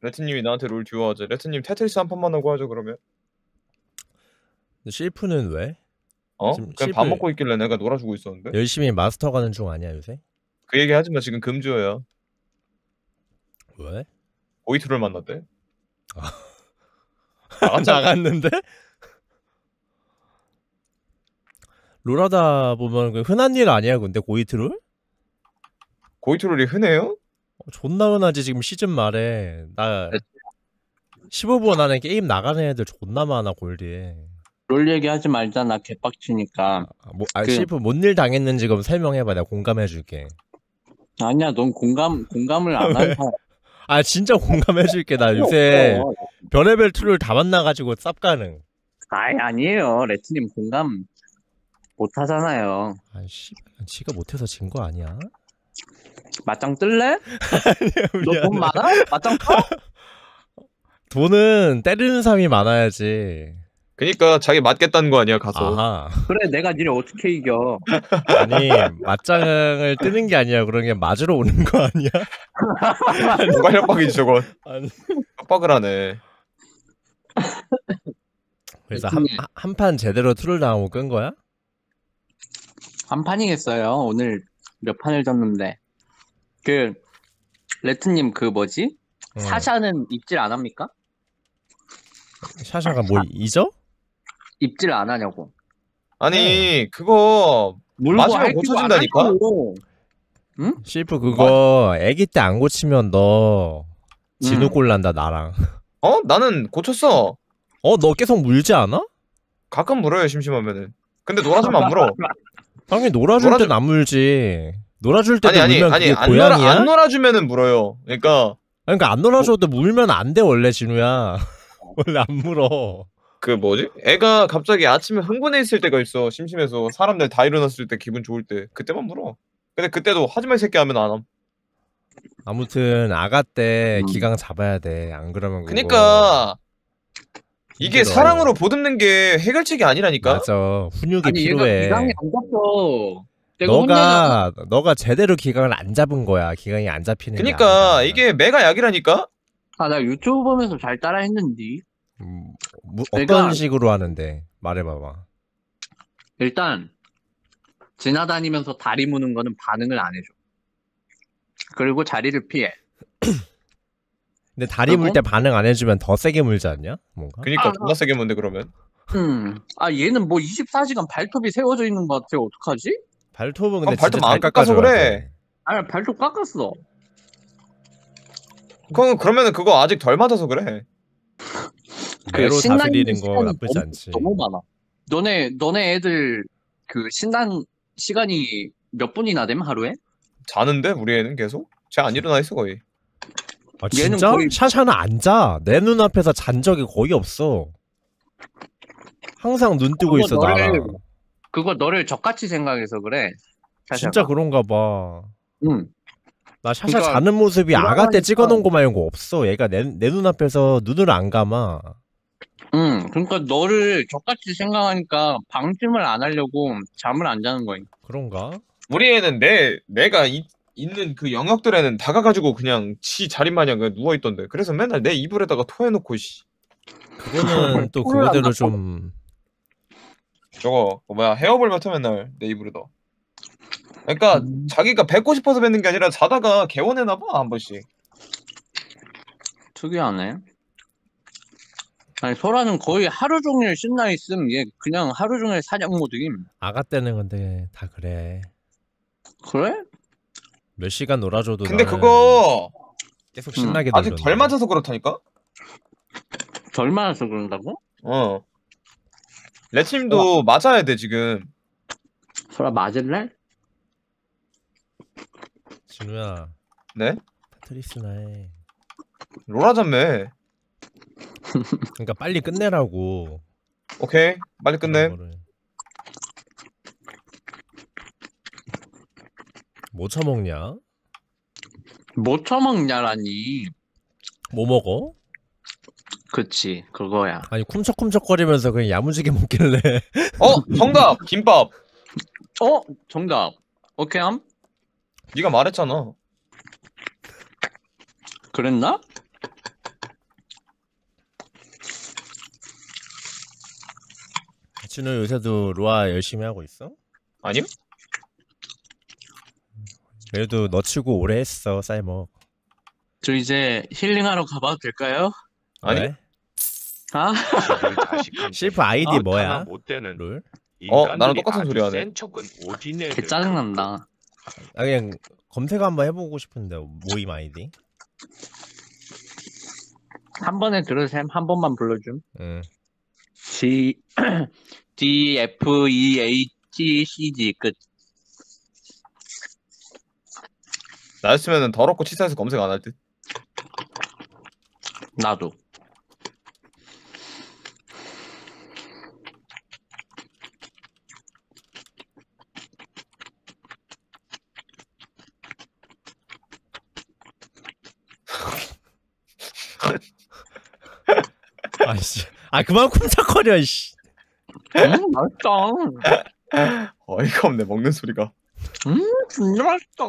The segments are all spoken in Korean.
레트님이 나한테 롤 듀오 하자. 레트님 테트리스 한 판만 하고 하죠 그러면. 실프는 왜? 어? 지금 그냥 밥 씹을- 먹고 있길래 내가 놀아주고 있었는데. 열심히 마스터 가는 중 아니야 요새? 그 얘기 하지 마. 지금 금주어야. 왜? 고이트를 만났대. 아. 나갔잖아. 나갔는데? 롤하다 보면 그 흔한 일 아니야 근데 고이트롤? 고의troll이 흔해요? 어, 존나 흔하지 지금 시즌 말에. 나 네. 15분 안에 게임 나가는 애들 존나 많아 골드에. 롤 얘기하지 말자 나 개빡치니까. 아, 뭐, 아 그- 실프 뭔일 당했는지 그럼 설명해봐 내가 공감해줄게. 아니야 넌 공감 공감을 안한 사람. 아 진짜 공감해줄게 나 요새 별의별 troll을 다 만나가지고 쌉가능. 아이 아니에요. 레트님 공감 못 하잖아요. 아씨 지가 못해서 진 거 아니야? 맞짱 뜰래? 너 돈 많아? 맞짱 떠? 돈은 때리는 사람이 많아야지 그니까 자기 맞겠다는 거 아니야 가서. 아하 그래 내가 니를 어떻게 이겨 아니 맞짱을 뜨는 게 아니라 그런 게 맞으러 오는 거 아니야? 누가 협박이지 저건. 아니. 협박을 하네. 그래서 한 한 판 제대로 툴을 당하고 끈 거야? 한 판이겠어요 오늘 몇 판을 졌는데 그 레트님 그 뭐지? 응. 사샤는 입질 안 합니까? 샤샤가 뭘 잊어? 입질 안 하냐고 아니 그거 물고 맞으면 할안 고쳐진다니까? 하냐고. 실프 그거 애기 때 안 고치면 너 진우 음. 꼴난다 나랑 어 나는 고쳤어. 어 너 계속 물지 않아? 가끔 물어요 심심하면은. 근데 놀아주면 안 물어. 당연히 놀아줄 놀아주- 땐안 물지 놀아줄 때도 아니 아니 물면 아니 그게 안 놀아 고양이야? 안 놀아주면은 물어요. 그러니까 그러니까 안 놀아줘도 물면 안 돼 원래 진우야 원래 안 물어 그 뭐지? 애가 갑자기 아침에 흥분해 있을 때가 있어. 심심해서 사람들 다 일어났을 때 기분 좋을 때 그때만 물어. 근데 그때도 하지 말 새끼 하면 안 함. 아무튼 아가 때 음. 기강 잡아야 돼 안 그러면 그거 그니까 이게 힘들어. 사랑으로 보듬는 게 해결책이 아니라니까. 맞아 훈육이 아니 필요해 기강이 안 잡혀 내가 혼내잖아. 너가 너가 제대로 기강을 안 잡은 거야 기강이 안 잡히는 아니라. 이게 매가 약이라니까. 아, 나 유튜브 보면서 잘 따라 했는데. 음, 뭐, 내가- 어떤 식으로 하는데 말해봐봐 일단, 지나다니면서 다리 무는 거는 반응을 안 해줘. 그리고 자리를 피해. 근데 다리 물? 때 반응 안 해주면 더 세게 물지 않냐 뭔가 그니까 아. 존나 세게 문데 그러면. 음. 아, 얘는 뭐 24시간 발톱이 세워져 있는 것 같아. 어떡하지? 발톱은 근데 그럼 발톱 안잘 깎아서 그래. 돼. 아, 발톱 깎았어. 그럼 그러면은 그거 아직 덜 맞아서 그래. 매로 신난 다스리는 거 시간이 나쁘지 너무- 않지 너무 많아. 너네, 너네 애들 그 신난 시간이 몇 분이나 됨, 하루에? 자는데 우리 애는 계속. 쟤 안 일어나 있어 거의. 아 얘는 진짜? 거의- 샤샤는 앉아 내 눈앞에서 잔 적이 거의 없어 항상 눈 뜨고 있어 너를- 나랑 그거 너를 적같이 생각해서 그래. 샤샤가. 진짜 그런가 봐나 응. 샤샤 그러니까 자는 모습이 아가 때. 찍어놓은 거 말고 없어 얘가 내, 내 눈앞에서 눈을 안 감아 응. 그러니까 너를 적같이 생각하니까 방심을 안 하려고 잠을 안 자는 거야. 그런가? 우리 애는 내 내가 이, 있는 그 영역들에는 다가가지고 그냥 지 자리 마냥 그냥 누워 있던데. 그래서 맨날 내 이불에다가 토해놓고 씨. 그거는 또 그거대로 안좀 저거 그 뭐야 헤어볼 맡아 맨날 내 이불에다. 그러니까 음. 자기가 뱉고 싶어서 뱉는 게 아니라 자다가 개원해나 봐한 번씩. 특이하네. 아니, 소라는 거의 하루 종일 신나 있음. 얘 그냥 하루 종일 사냥 모드임. 아가 때는 근데 다 그래 그래? 몇 시간 놀아줘도 근데 그거 계속 음, 신나게 아직 놀던데. 덜 맞아서 그렇다니까. 덜 많아서 그런다고? 어. 레팀도 맞아야 돼 지금. 소라 맞을래? 진우야 네? 테트리스나 해 롤하자매. 그러니까 빨리 끝내라고 오케이 빨리 끝내. 거를. 뭐 처먹냐? 뭐 처먹냐라니. 뭐 먹어? 그치 그거야. 아니 쿰척쿰척거리면서 그냥 야무지게 먹길래. 어 정답 김밥. 어 정답. 오케이 함. 네가 말했잖아. 그랬나? 진우 요새도 로아 열심히 하고 있어? 아님? 그래도 너 치고 오래 했어 쌀먹. 저 이제 힐링하러 가봐도 될까요? 아니 왜? 아? 실프 아이디 아, 뭐야? 못 되는 롤? 어, 나랑 똑같은 소리 하네. 센 척은 오지네. 개 짜증난다. 아 그냥 검색 한번 해보고 싶은데 모임 아이디 한 번에 들으셈 한 번만 불러줌. 응 G D F E H C G 끝. 나였으면 더럽고 치사해서 검색 안 할 듯. 나도. 아 그만 쿵짝거려 씨 음, 맛있다. 어이가 없네 먹는 소리가. 음, 진짜 맛있다.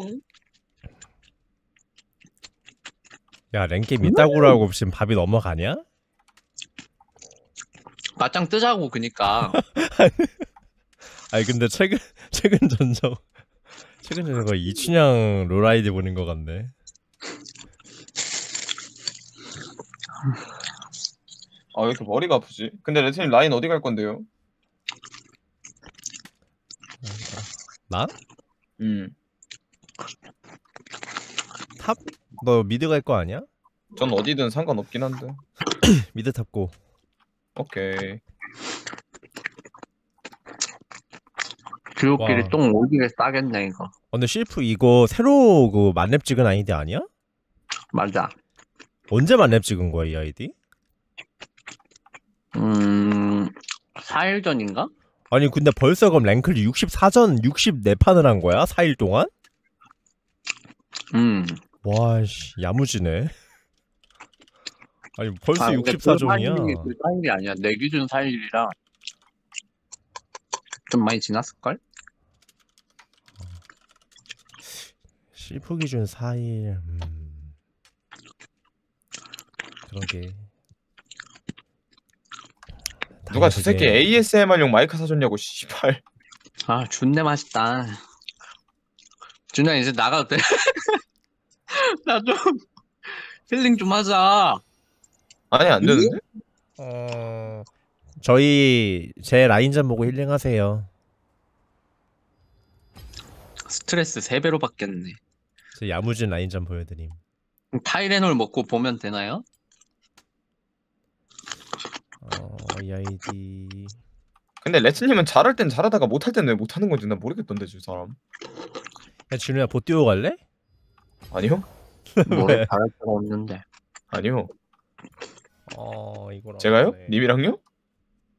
야 랭게임 이따구로 하고 지금 밥이 넘어가냐? 맞짱 뜨자고 그니까. 아니 근데 최근 최근 전적 최근 전적 이춘향 롤 아이디 보는 것 같네 아 왜 이렇게 머리가 아프지? 근데 레트님 라인 어디 갈 건데요? 나? 음, top? 너 mid 갈 거 아니야? 전 어디든 상관없긴 한데. mid top고 오케이. 주옥길이 와. 똥 오지게 싸겠네 이거. 어, 근데 실프 이거 새로 그 만렙 찍은 아이디 아니야? 맞아. 언제 만렙 찍은 거야 이 아이디? 음, 4일 전인가? 아니 근데 벌써 그럼 랭클 64전 64판을 한 거야? 4일 동안? 음. 와씨 야무지네 아니 벌써 아, 근데 그 64점이야 사일이 그 사일이 아니야. 내 기준 사일이라 좀 많이 지났을걸? 실프 기준 4일 음... 그러게 누가 저 새끼 ASMR용 마이크 사줬냐고 씨발. 아, 존내 맛있다. 준아 이제 나가도 돼? 나 좀 힐링 좀 하자. 아니 안 되는데? 어... 저희 제 라인전 보고 힐링하세요 스트레스 3 배로 받겠네. 저 야무진 라인전 보여드림 타이레놀 먹고 보면 되나요? 어... 이 아이디 근데 레트님은 잘할 땐 잘하다가 못할 땐 왜 못하는 건지 난 모르겠던데 저 사람. 야 진우야 보 띄워 갈래? 아니요? 뭐래 잘할 수가 없는데. 아니요. 어... 이걸 제가요? 어쩌네. 님이랑요?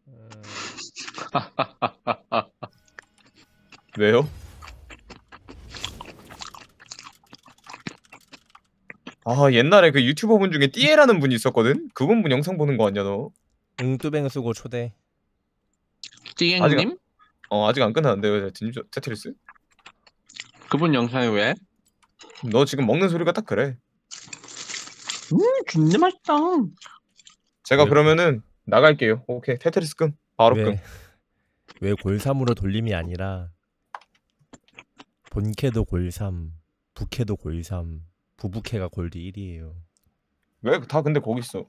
음... 왜요? 아 옛날에 그 유튜버 분 중에 띠에라는 분이 있었거든? 그분 분 영상 보는 거 아니야 너? 응 뚜뱅 쓰고 초대 띠앵님? 어 아직 안 끝났는데 왜 테트리스? 그분 영상이 왜? 너 지금 먹는 소리가 딱 그래 음, 존내 맛있다. 제가 왜? 그러면은 나갈게요 오케이 테트리스 끔 바로 끔 왜, 왜 골삼으로 돌림이 아니라 본캐도 골삼 부캐도 골삼 부부캐가 골드 1이에요 왜 다 근데 거기 있어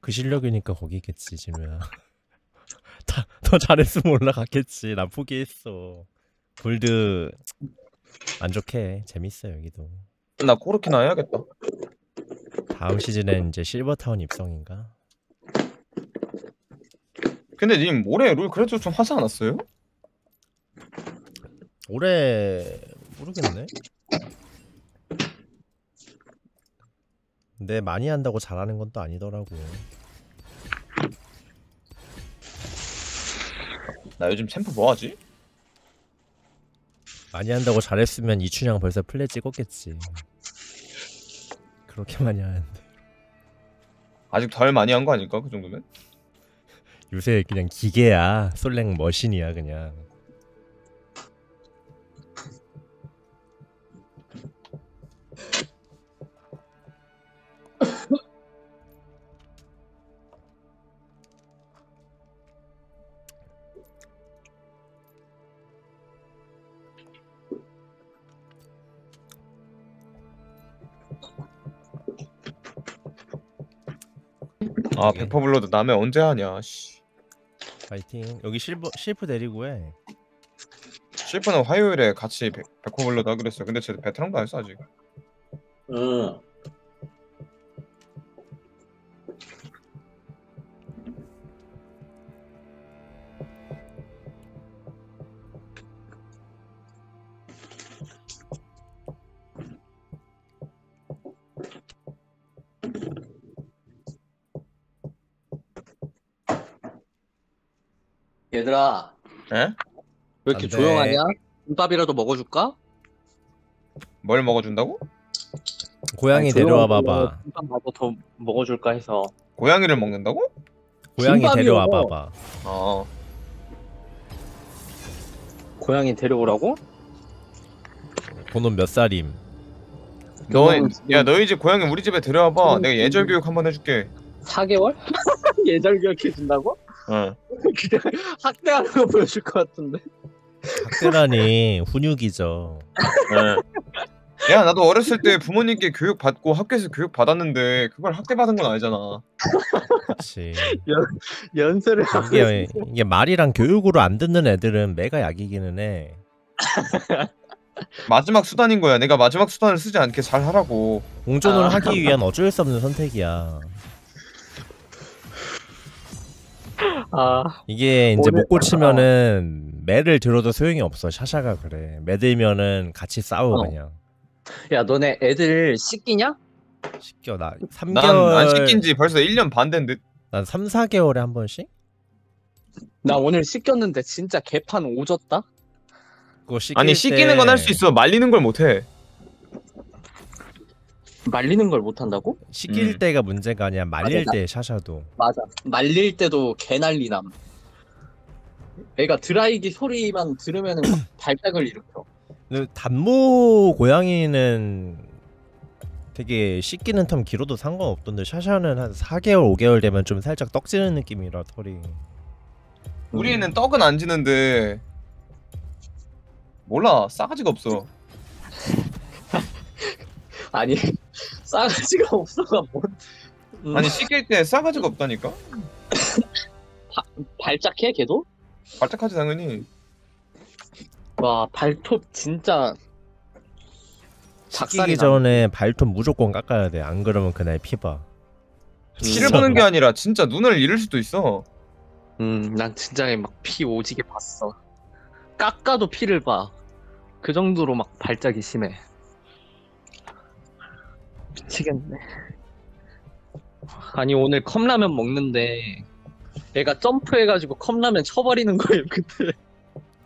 그 실력이니까 거기 있겠지 진우야 다, 더 잘했으면 올라갔겠지 난 포기했어 골드 안 좋게 재밌어 여기도 나 코르키나 해야겠다 다음 시즌엔 이제 실버타운 입성인가? 근데 님 올해 룰 그래도 좀 하지 않았어요? 올해 모르겠네. 근데 많이 한다고 잘하는 건 또 아니더라고. 나 요즘 챔프 뭐하지? 많이 한다고 잘했으면 이춘향 벌써 플레 찍었겠지. 그렇게 많이 하는데 아직 덜 많이 한 거 아닐까 그 정도면? 요새 그냥 기계야. 솔랭 머신이야 그냥. 아 여기. 백퍼 블러드 남해 언제 하냐 씨. 파이팅. 여기 실버 실프 내리고 해. 실프는 화요일에 같이 백, 백퍼 블러드 하기로 했어 근데 쟤 베테랑도 안 했어 아직. 응. 얘들아 에? 왜 이렇게 안 돼. 조용하냐? 김밥이라도 먹어줄까? 뭘 먹어준다고? 고양이 아니, 데려와 조용하고 봐봐 김밥라도 더 먹어줄까 해서 고양이를 먹는다고? 고양이 김밥이요. 데려와 봐봐 아 고양이 데려오라고? 그놈 몇 살임 너희 그거는 지금- 야 너희 집 고양이 우리 집에 데려와봐 내가 예절 교육 한번 해줄게 4개월? 예절 교육해준다고? 어. 그냥 학대하는 거 보여줄 것 같은데. 학대라니 훈육이죠. 예. 야 나도 어렸을 때 부모님께 교육 받고 학교에서 교육 받았는데 그걸 학대 받은 건 아니잖아. 그렇지 연설을 하고 이게, 이게 말이랑 교육으로 안 듣는 애들은 매가 약이기는 해. 마지막 수단인 거야. 내가 마지막 수단을 쓰지 않게 잘 하라고. 공존을 아. 하기 위한 어쩔 수 없는 선택이야 아 이게 이제 못 고치면은 매를 들어도 소용이 없어. 샤샤가 그래. 매 들면은 같이 싸워 어. 그냥. 야 너네 애들 씻기냐? 시켜 나 3개월 난안 시킨 지 벌써 1년 반된 듯. 난 3, 4개월에 한 번씩? 나 오늘 씻겼는데 진짜 개판 오졌다? 그거 씻길 아니 씻기는 건 할수때 있어. 말리는 걸 못 해 말리는 걸 못한다고? 씻길 음. 때가 문제가 아니야. 말릴 맞아. 때 샤샤도. 맞아. 말릴 때도 개난리남. 애가 드라이기 소리만 들으면은 막 발작을 일으켜. 근데 단모 고양이는 되게 씻기는 텀 길어도 상관없던데 샤샤는 한 4개월 5개월 되면 좀 살짝 떡지는 느낌이라 털이. 우리 애는 떡은 안 지는데 몰라. 싸가지가 없어 아니 싸가지가 없어가 뭔 음, 아니 씻길 때 싸가지가 없다니까? 발작해 걔도? 발작하지 당연히. 와 발톱 진짜 작살이 전에 발톱 무조건 깎아야 돼. 안 그러면 그날 피봐 피를 보는 게 아니라 진짜 눈을 잃을 수도 있어. 음 난 진짜 막피 오지게 봤어. 깎아도 피를 봐 그 정도로 막 발작이 심해 미치겠네. 아니 오늘 컵라면 먹는데 애가 점프해가지고 컵라면 쳐버리는 거예요 그때.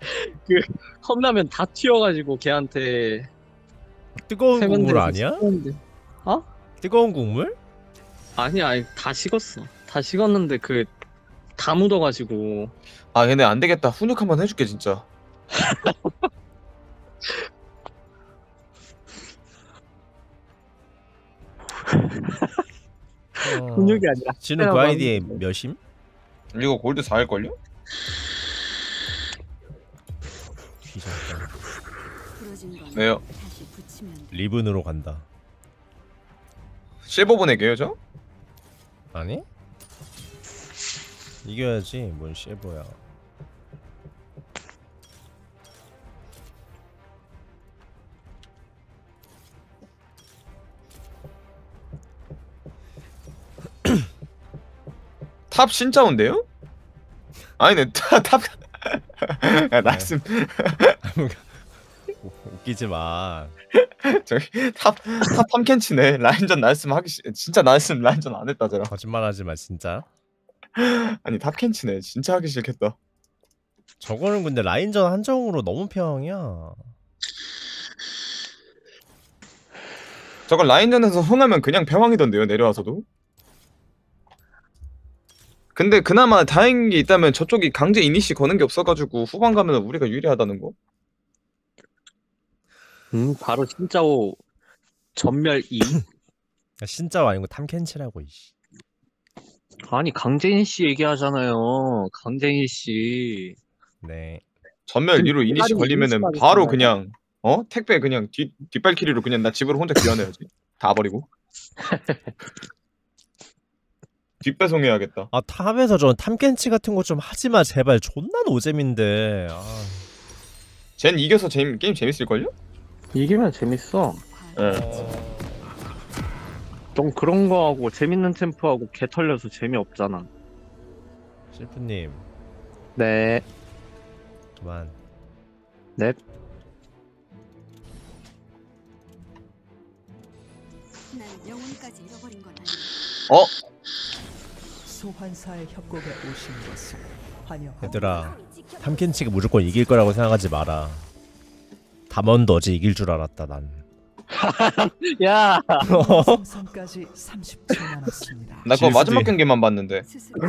그 컵라면 다 튀어가지고 걔한테 뜨거운 국물 아니야? 씻었는데. 뜨거운 국물? 아니 아니 다 식었어. 다 식었는데 그 다 묻어가지고. 아 얘네 안 되겠다. 훈육 한번 해줄게 진짜 근육이 아니라 지는 그 아이디에 몇임? 이거 골드 4일 걸요? 뒤졌다 왜요? 리븐으로 간다 실버 보내게요 저? 아니? 이겨야지 뭔 쉐보야 탑 진짜 온대요? 아니네 탑 야, 나이스 웃기지 마. 저기 탑탑 탐켄치네. 라인전 나이스 하기 싫 진짜 나이스 라인전 안 했다 저랑 거짓말하지 마 진짜. 아니 탑켄치네. 진짜 하기 싫겠다. 저거는 근데 라인전 한정으로 너무 평이야. 저걸 라인전에서 흥하면 그냥 패왕이던데요 내려와서도 근데 그나마 다행인 게 있다면 저쪽이 강제 이니시 거는 게 없어가지고 후반 가면 우리가 유리하다는 거? 음 바로 진짜오 전멸 2 진짜 아니고 탐켄치라고 이씨. 아니 강재인 씨 얘기하잖아요. 강재인 씨 네. 전멸 2로 이니시 빨리 걸리면은 이니시까지 바로. 그냥 어? 택배 그냥 뒷 뒷발키리로 그냥 나 집으로 혼자 귀환해야지. 다 버리고 뒷배송해야겠다. 아 탑에서 저 탐켄치 같은 거 좀 하지마 제발 존나 노잼인데 아, 쟨 이겨서 재미, 게임 재밌을걸요? 이기면 재밌어. 예. 좀 그런 거 하고 재밌는 템포하고 개 털려서 재미없잖아. 실프님 네. 그만 넵. 난 영혼까지 잃어버린 건 아니야. 어? 소환사의 협곡에 오신 것을 환영합니다. 얘들아 탐켄치가 무조건 이길 거라고 생각하지 마라 담원도 어제 이길 줄 알았다 난 야! 생선까지 30초 남았습니다. 나 그거 마지막 있- 경기만 봤는데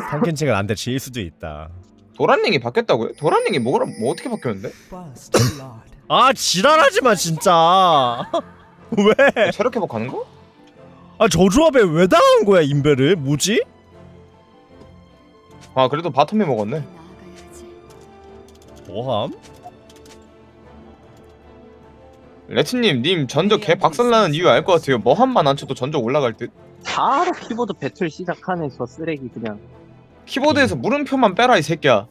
탐켄치가 나한테 질 수도 있다 도란링이 바뀌었다고요? 도란링이 뭐라 뭐 어떻게 바뀌었는데? First blood. 아 지랄하지 마 진짜 왜? 체력 회복하는 거? 아 저 조합에 왜 당한 거야 인베를? 뭐지? 아 그래도 바텀에 먹었네. 뭐함? 레트님 님 전적 개 박살나는 이유 알 것 같아요. 뭐한만안 쳐도 전적 올라갈 듯. 바로 키보드 배틀 시작하네, 저 쓰레기 그냥. 키보드에서 물음표만 빼라 이 새끼야.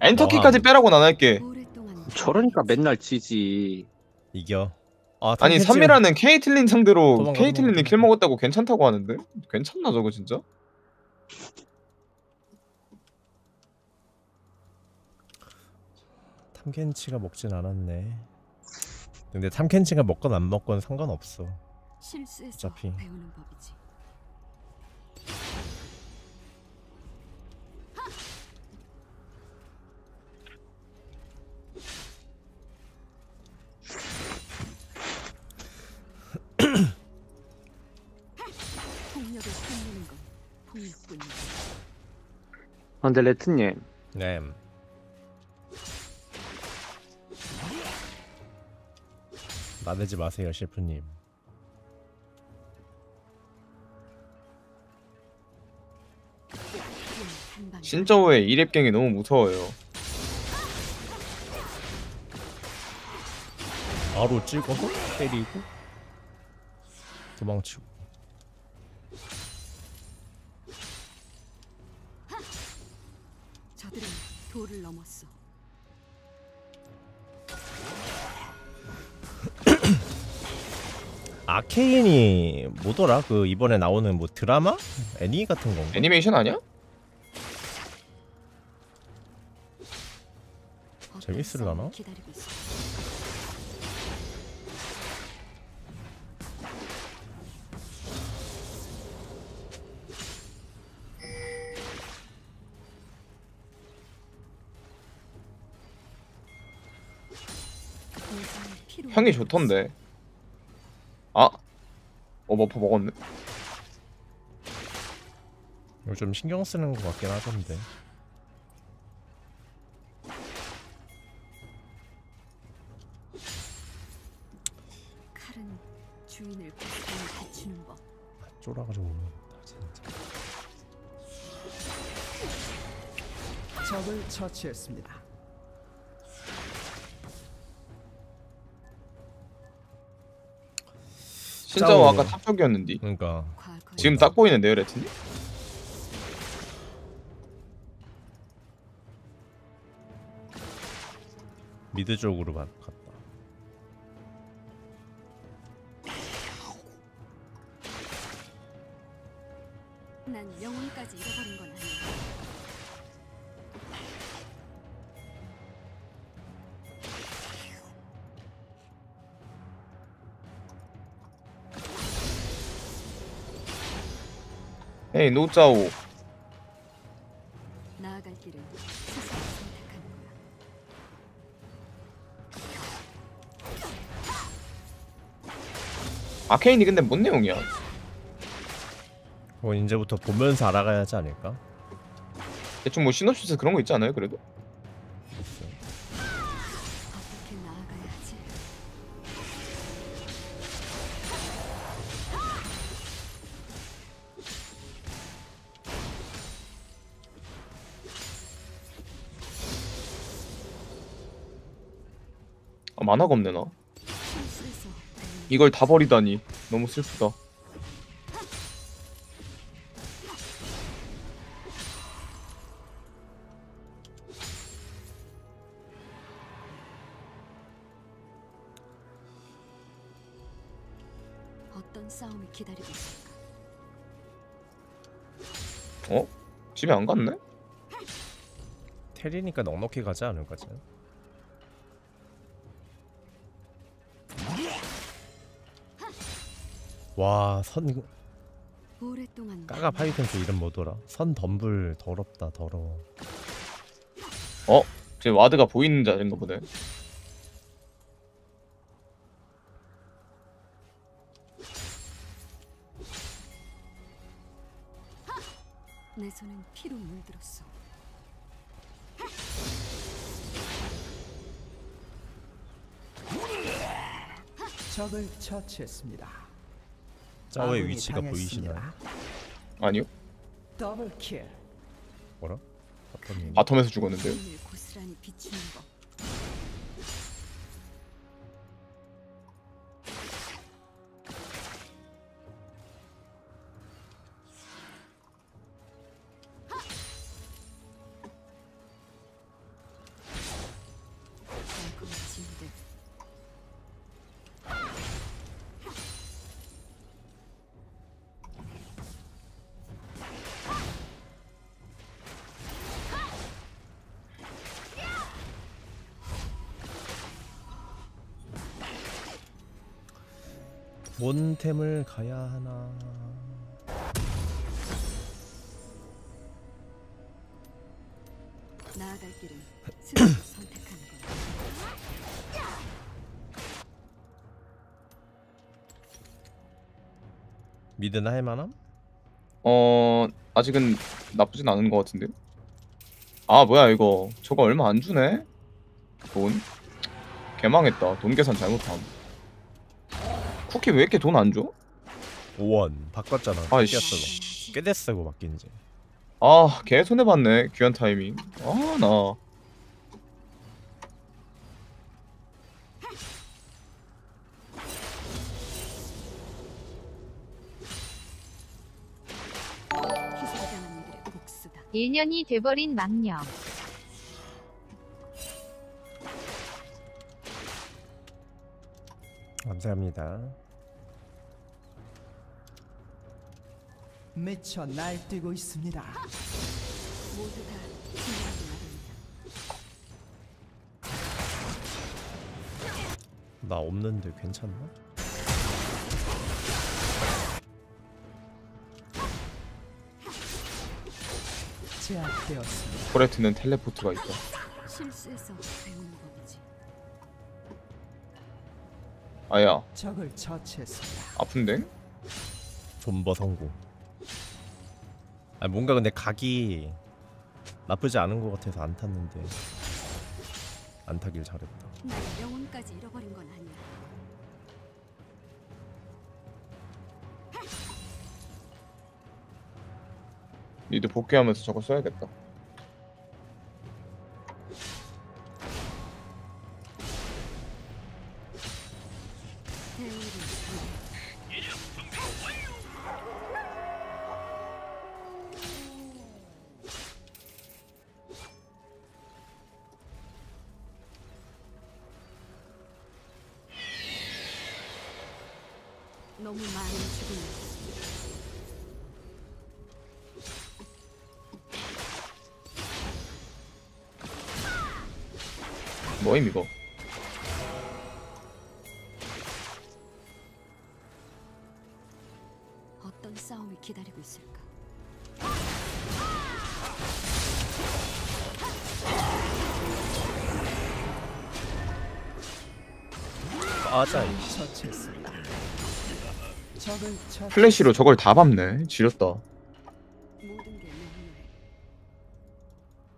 엔터키까지 빼라고는 안 할게. 오랫동안 저러니까 맨날 지지. 이겨 아, 아니 탐켄치가- 3이라는 케이틀린 상대로 케이틀린이. 킬 먹었다고 괜찮다고 하는데? 괜찮나 저거 진짜? 탐켄치가 먹진 않았네 근데 탐켄치가 먹건 안 먹건 상관없어 실수해서 어차피. 배우는 법이지. 폭력을 끝내는 건 폭력뿐이야. 아, 근데 레트님, 네 나대지 마세요 셰프님. 신저우의 이랩갱이 너무 무서워요. 바로 찍어서 때리고 도망치고 저들은 도를 넘었어. 아케인이 뭐더라 그 이번에 나오는 뭐 드라마 애니 같은 건가? 애니메이션 아니야? 필요한 향이 게 좋던데. 아, 어 머퍼 먹었네. 이거 좀 신경 쓰는 것 같긴 하던데. 칼은 주인을 고스란히 비추는 법. 쫄아가지고 못 먹겠다 진짜 적을 처치했습니다. 신저우 짜오. 아까 탑쪽이었는데 그러니까 지금 딱 보이는데요 레트님? 미드 쪽으로 가- 갔다 에이 노짜오. 나아갈 길을 스스로 선택하는 거야. 아케인이 근데 뭔 내용이야? 그건 이제부터 보면서 알아가야 하지 않을까? 대충 뭐 시놉시스 그런 거 있지 않아요? 그래도? 만화가 없네 나 이걸 다 버리다니 너무 슬프다 어? 집에 안 갔네? 테리니까 넉넉히 가지 않을까 쟤? 와선 오랫동안 까가 파이센스 이름 뭐더라? 선 덤불 더럽다 더러워 제 와드가 보이는 자인가 보네. 내 손은 피로 물들었어. 적을 처치했습니다. 짜오의 위치가. 보이시나요? 아니요. double kill. 뭐라? bottom님 bottom에서 죽었는데요. 몬템을 가야 하나 나아갈 길은 스스로 선택하는 것. 미드나 할만함? 어 아직은 나쁘진 않은 것 같은데. 아 뭐야 이거 저거 얼마 안 주네? 돈? 개망했다. 돈 계산 잘못함. 쿠키 왜 이렇게 돈 안 줘? 5원 바꿨잖아 아이씨. 뺏겼어 꽤 됐어 그거 바뀐 지 아, 개 손해 봤네. 귀한 타이밍. 아, 나. 희생당한 이들의 복수다. 1년이 돼버린 망령. 감사합니다 미쳐 날뛰고 있습니다. 모두 다 희생하기 마련이다. 나 없는데 괜찮나? 제압되었습니다. 코레트는 텔레포트가 있다. 실수해서 배우는 법이지. 아야, 적을 처치했습니다. 아픈데? 존버 성공 아 뭔가 근데 각이 나쁘지 않은 것 같아서 안 탔는데 안 타길 잘했다 난 영혼까지 잃어버린 건 아니야. 니도 복귀하면서 저거 써야겠다. 빠자 처치했습니다. 적을 처치. 플래시로 저걸 다 밟네. 지렸다. 모든 게 명료해.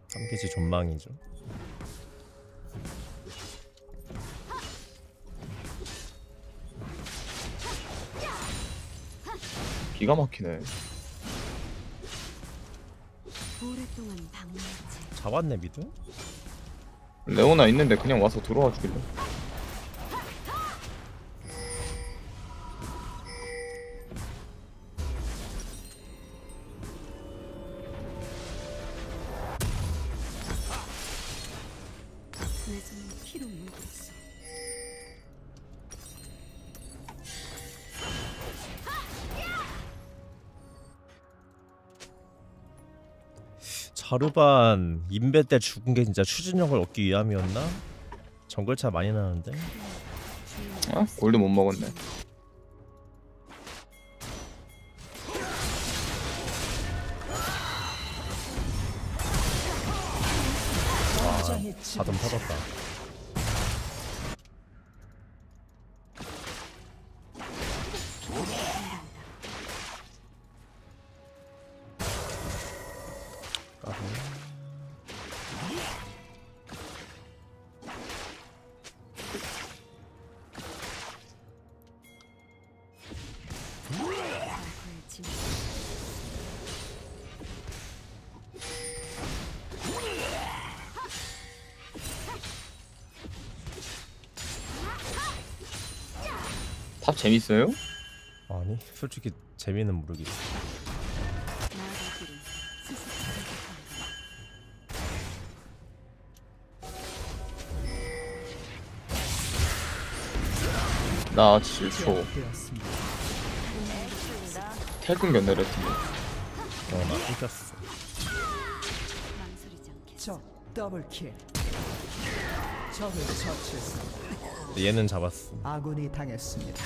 삼계지 존망이죠 기가 막히네. 오랫동안. 잡았네 미드? 레오나 있는데 그냥 와서 들어와 주길래. 자르반 인베 때 죽은 게 진짜 추진력을 얻기 위함이었나? 정글차 많이 나는데 아 골드 못 먹었네 탑 재밌어요? 아니 솔직히 재미는 모르겠어. 나 7초 되었습니다. 탈끈 견내렸는데 어나. 적 더블킬. 적을 처치했습니다. 근데 얘는 잡았어 아군이 당했습니다.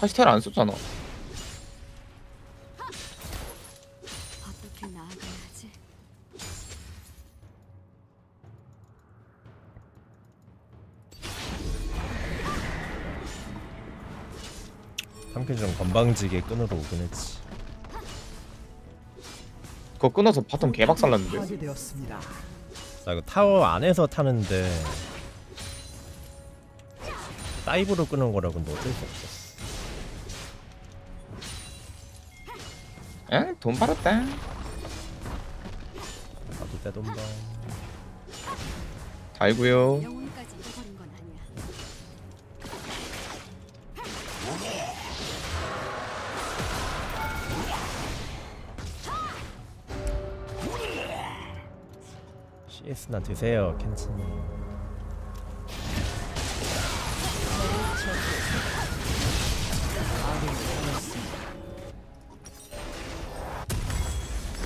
카시텔 안 썼잖아 어떻게 나아가야 하지? 삼킨 좀 건방지게 끈으로 오긴 했지 그거 끊어서 bottom 개박살 났는데 파괴되었습니다. 나 이거 타워 안에서 타는데 dive로 끄는 거라 근데 어쩔 수 없었어. 에? 돈 벌었다. 나도 떼돈다 달고요 드세요 켄츠님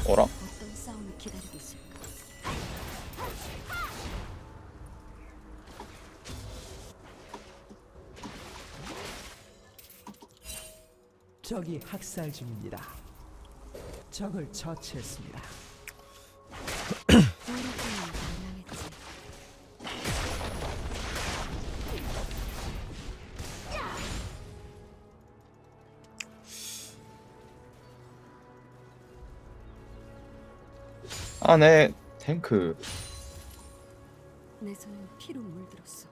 어라? 적이 학살 중입니다. 적을 처치했습니다. 아네 탱크 내 손은 피로 물들었어.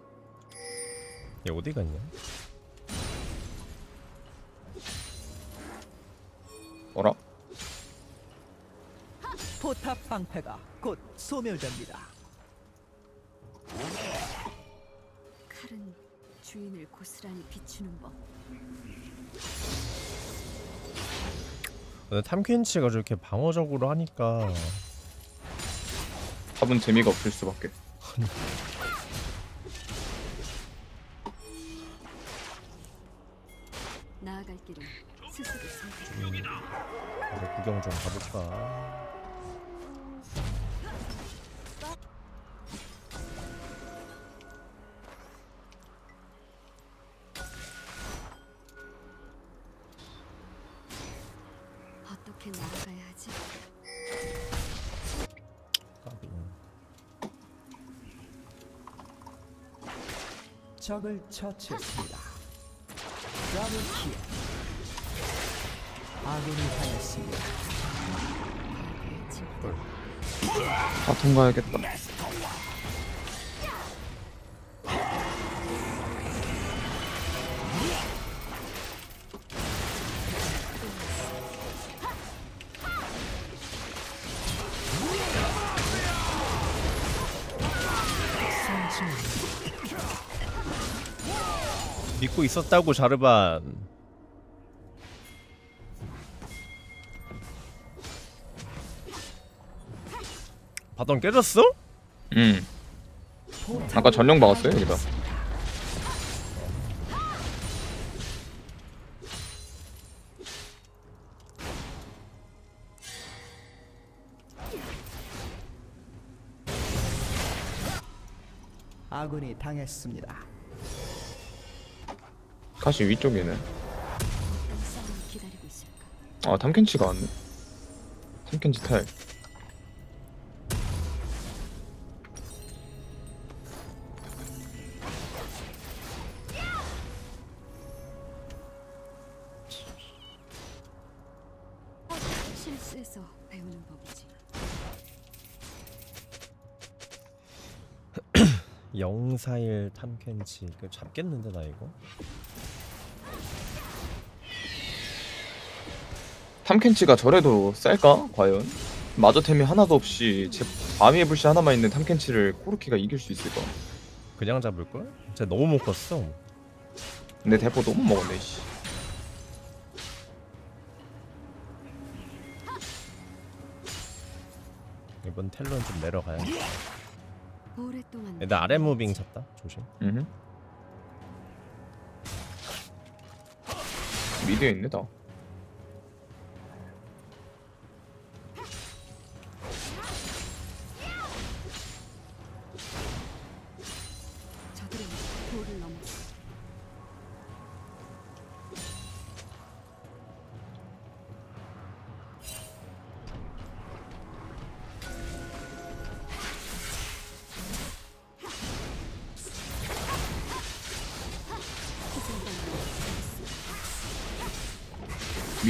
얘 어디 갔냐? 어라? 포탑 방패가 곧 소멸됩니다. 칼은 주인을 고스란히 비추는 법. 근데 탐켄치가 저렇게 방어적으로 하니까 탑은 재미가 없을 수밖에 나아갈 길은 스스로 선택해. 우리 구경 좀 가볼까? 처치했습니다. 더블 킬. 아군이 당했습니다. 바텀 가야겠다 있었다고 자르반 바던 깨졌어? 응 음. 아까 전령 박았어요 여기다 아군이 당했습니다. 기다리고 있을까? 아 탐켄치가 왔네. 탐켄치 탈. 실수해서 배우는 법이지. 영사일 탐켄치 그 잡겠는데 나 이거? 탐켄치가 저래도 쌀까? 과연? 마저템이 하나도 없이 제 아미의 불씨 하나만 있는 탐켄치를 코르키가 이길 수 있을까? 그냥 잡을걸? 진짜 너무 못 컸어 내 대포 너무 먹었네 씨. 이번 텔론 좀 내려가야 오랫동안 일단 아래 무빙 쳤다 조심 음. 미드에 있네 다.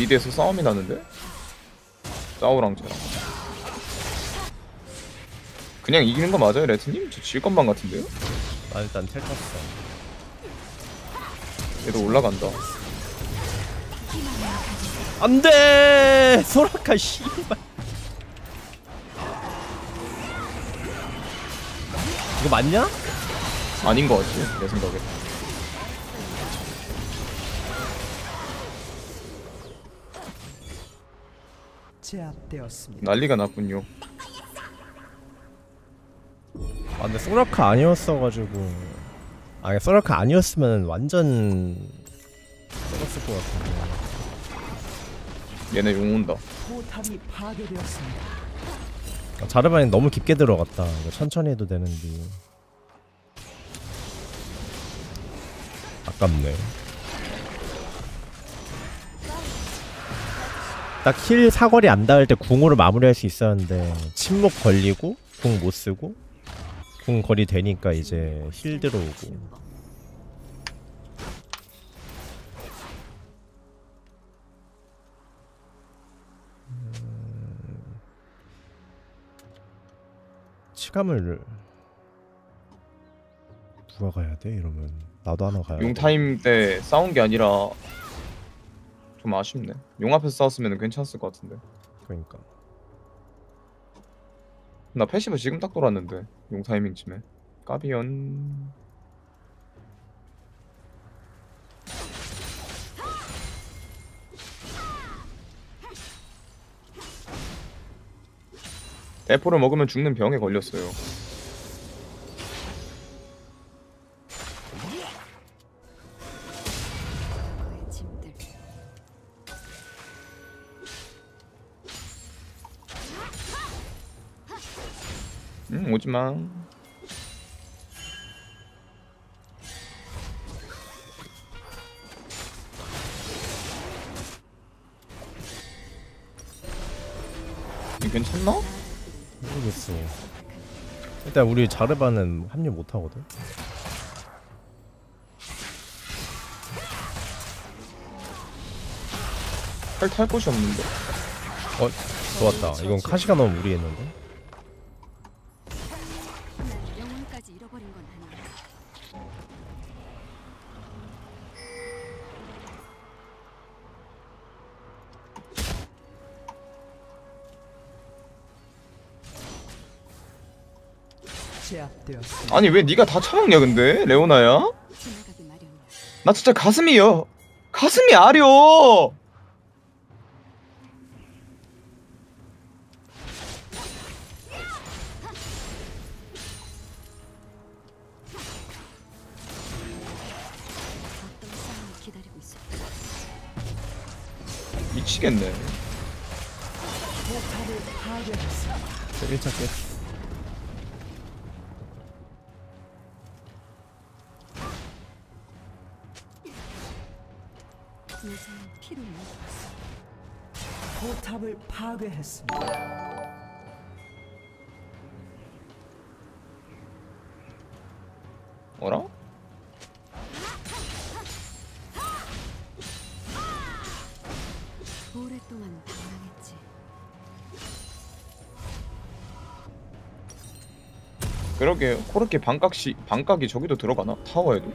mid에서 싸움이 나는데? 짜오랑 쟤랑. 그냥 이기는 거 맞아요 레트님? 저 질 것만 같은데요? 나 일단 tele 탔어 얘도 올라간다. 안돼 소라카 씨발 이거 맞냐? 아닌 거 같지 내 생각에. 제압되었습니다. 난리가 났군요. 아 근데 소라카 아니었어가지고 아 소라카 아니었으면 완전 썩었을 것 같은데 얘네 용 온다. 포탑이 파괴되었습니다. 아, 자르반이 너무 깊게 들어갔다 이거 천천히 해도 되는데 아깝네 딱 heal 사거리 안 닿을 때 궁으로 마무리할 수 있었는데 침묵 걸리고 궁 못 쓰고 궁 거리 되니까 이제 heal 들어오고 치감을 누가 가야 돼 이러면 나도 하나 가야 용 돼. 타임 때 싸운 게 아니라 좀 아쉽네. 용 앞에서 싸웠으면 괜찮았을 것 같은데. 그러니까 나 passive 지금 딱 돌았는데 용 타이밍쯤에 까비언 대포를 먹으면 죽는 병에 걸렸어요 오지마 괜찮나? 모르겠어 일단 우리 자르바는 합류 못 하거든. 탈탈 곳이 없는데? 어 좋았다. 이건 카시가 너무 무리했는데 아니 왜 네가 다 처먹냐 근데 레오나야? 나 진짜 가슴이요 가슴이 아려? 미치겠네 포탑을 파괴했습니다. 1차 깼 포탑을 파괴했습니다. 어라? 오랫동안 방황했지. 그러게 코르키 반각시 반각이 저기도 들어가나? 타워에도?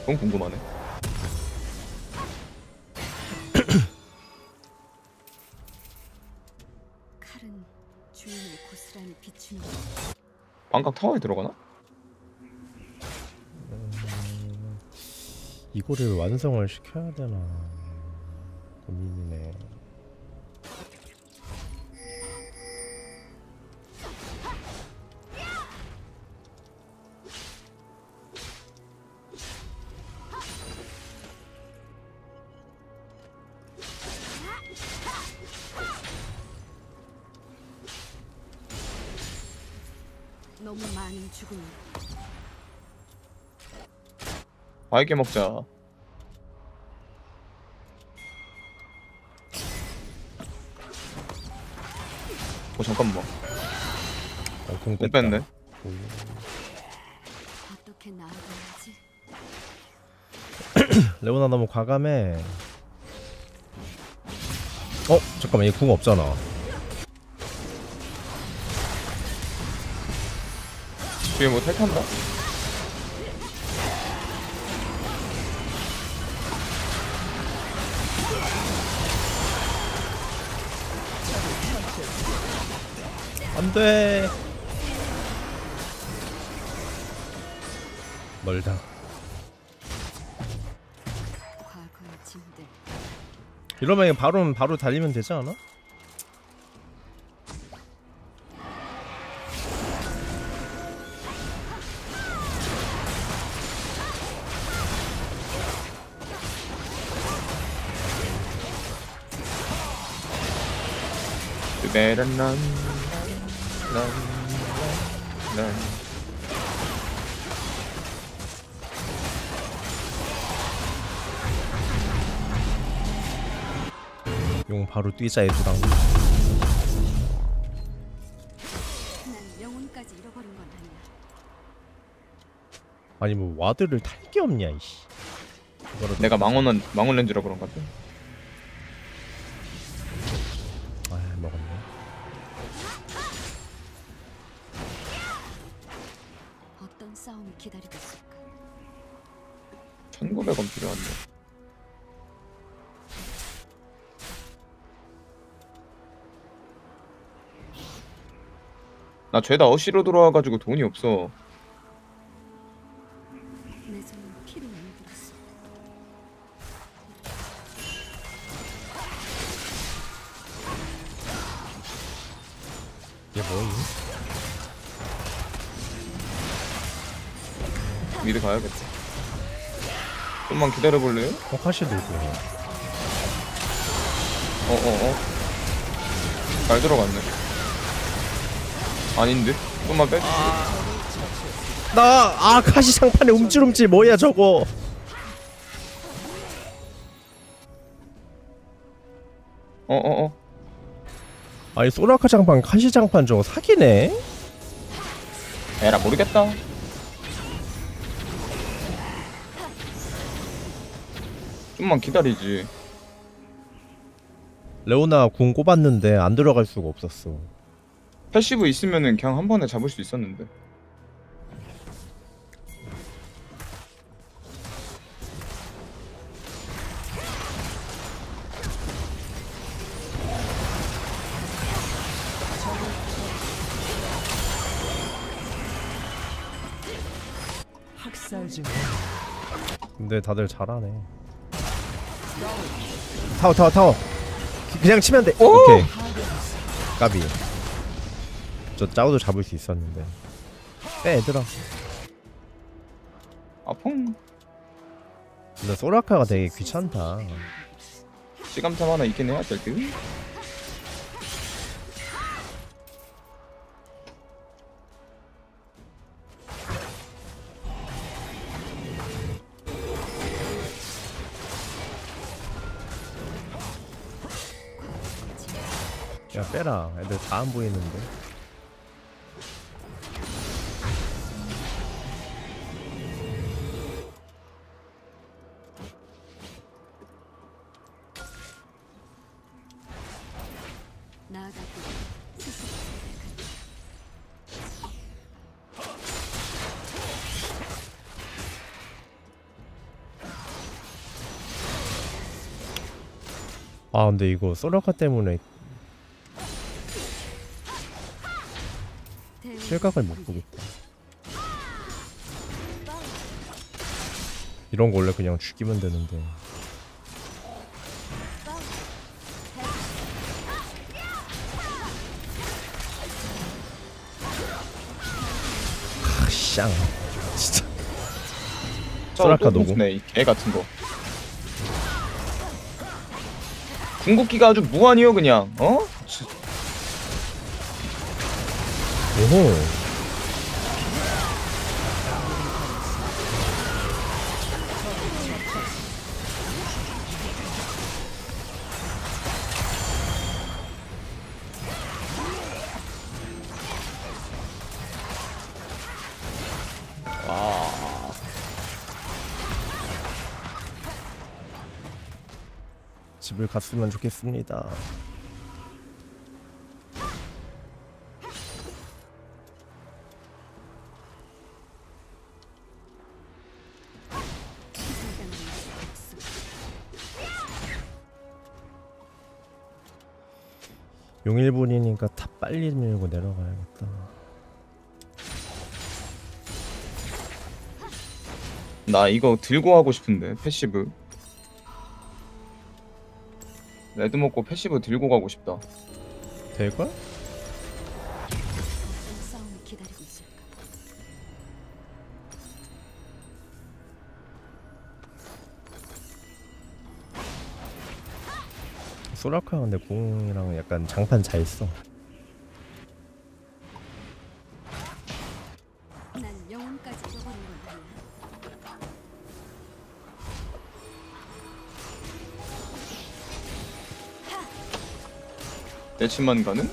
그건 궁금하네. 반각 타워에 들어가나? 이거를 완성을 시켜야 되나 고민이네. 바이게 먹자. 어 잠깐만. 어, 공못 뺐다. 뺐네. 오. 어떻게 나아가야지? 레오나 너무 과감해. 어 잠깐만 얘 궁 없잖아. 뒤에 뭐 탈탄다? 안돼. 멀다. 이러면 바로 바로 달리면 되지 않아? You better run, run, run. 용 바로 뛰자 애수당. 난 영혼까지 잃어버린 건 아니야. 아니 뭐 와드를 탈 게 없냐 이씨. 이거를 내가 망원은 망원 렌즈라 그런가 봐. 나 죄다 어시로 들어와가지고 돈이 없어. 얘 뭐임? 미드 가야겠다. 좀만 기다려볼래요? 어 카시도 있고. 어어어. 잘 들어갔네. 아닌데? 좀만 빼. 나 아 카시 장판에 움찔움찔 뭐야 저거? 어 어 어. 아니 소라카 장판 카시 장판 저거 사기네? 에라 모르겠다. 좀만 기다리지. 레오나 궁 꼽았는데 안 들어갈 수가 없었어. passive 있으면은 그냥 한 번에 잡을 수 있었는데. 학살 중 근데 다들 잘하네. 타워 타워 타워. 기- 그냥 치면 돼. 오케이. 까비. 저 짜오도 잡을 수 있었는데. 빼 얘들아 아퐁. 근데 소라카가 되게 귀찮다. 치감템 하나 있긴 해야 될듯 야 빼라. 애들 다 안 보이는데. 근데 이거 소라카 때문에 실각을 못 보겠다. 이런 거 원래 그냥 죽이면 되는데. 아쌍 진짜. 소라카 노고 네, 이개 같은 거. 궁극기가 아주 무한이요 그냥. 어? 치- 오호 갔으면 좋겠습니다. 용일분이니까 탑 빨리 밀고 내려가야겠다 나 이거 들고 하고 싶은데 passive. 레드 먹고 passive 들고 가고 싶다. 될걸? 소라카 근데 궁이랑 약간 장판 잘 써. 대치만 가는?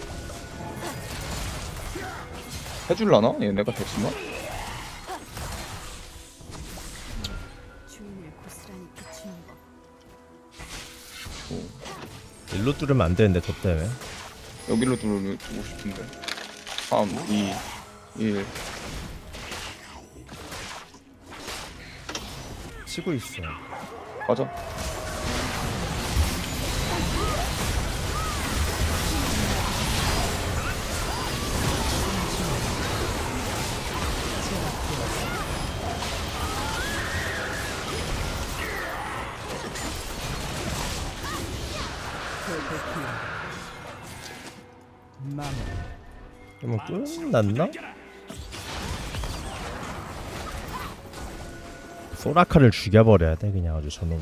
해줄라나? 얘네가 대치만? 고스란히 비추는 법. 일로 뚫으면 안 되는데 저 때문에. 여기로 들어오고 싶은데 3, 2, 1 치고 있어. 가자 끝났나? 소라카를 죽여버려야 돼 그냥 아주 저놈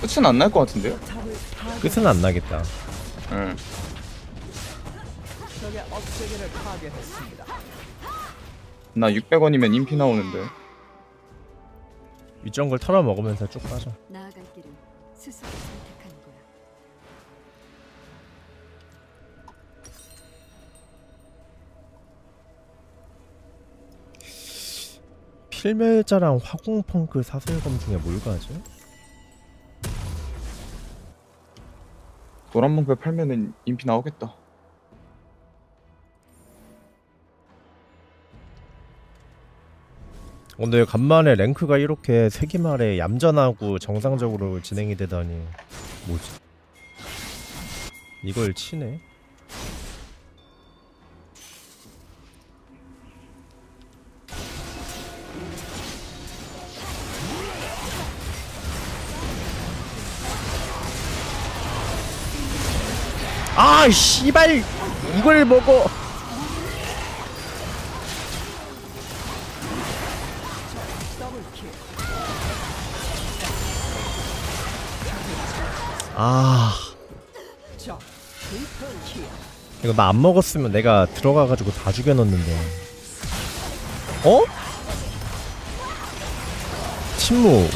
끝은 안 날 것 같은데요? 끝은 안 나겠다. 응. 나 600원이면 인피 나오는데 위쪽 걸 털어 먹으면서 쭉 빠져. 나아갈 길을 스스로 선택하는 거야. 필멸자랑 화공펑크 사슬검 중에 뭘 가지? 노란 방패 팔면은 인피 나오겠다 오늘 간만에 랭크가 이렇게 세기말에 얌전하고 정상적으로 진행이 되다니 뭐지? 이걸 치네? 아 씨발 이걸 먹어 아. 이거 나 안 먹었으면 내가 들어가가지고 다 죽여놨는데. 어? 침묵.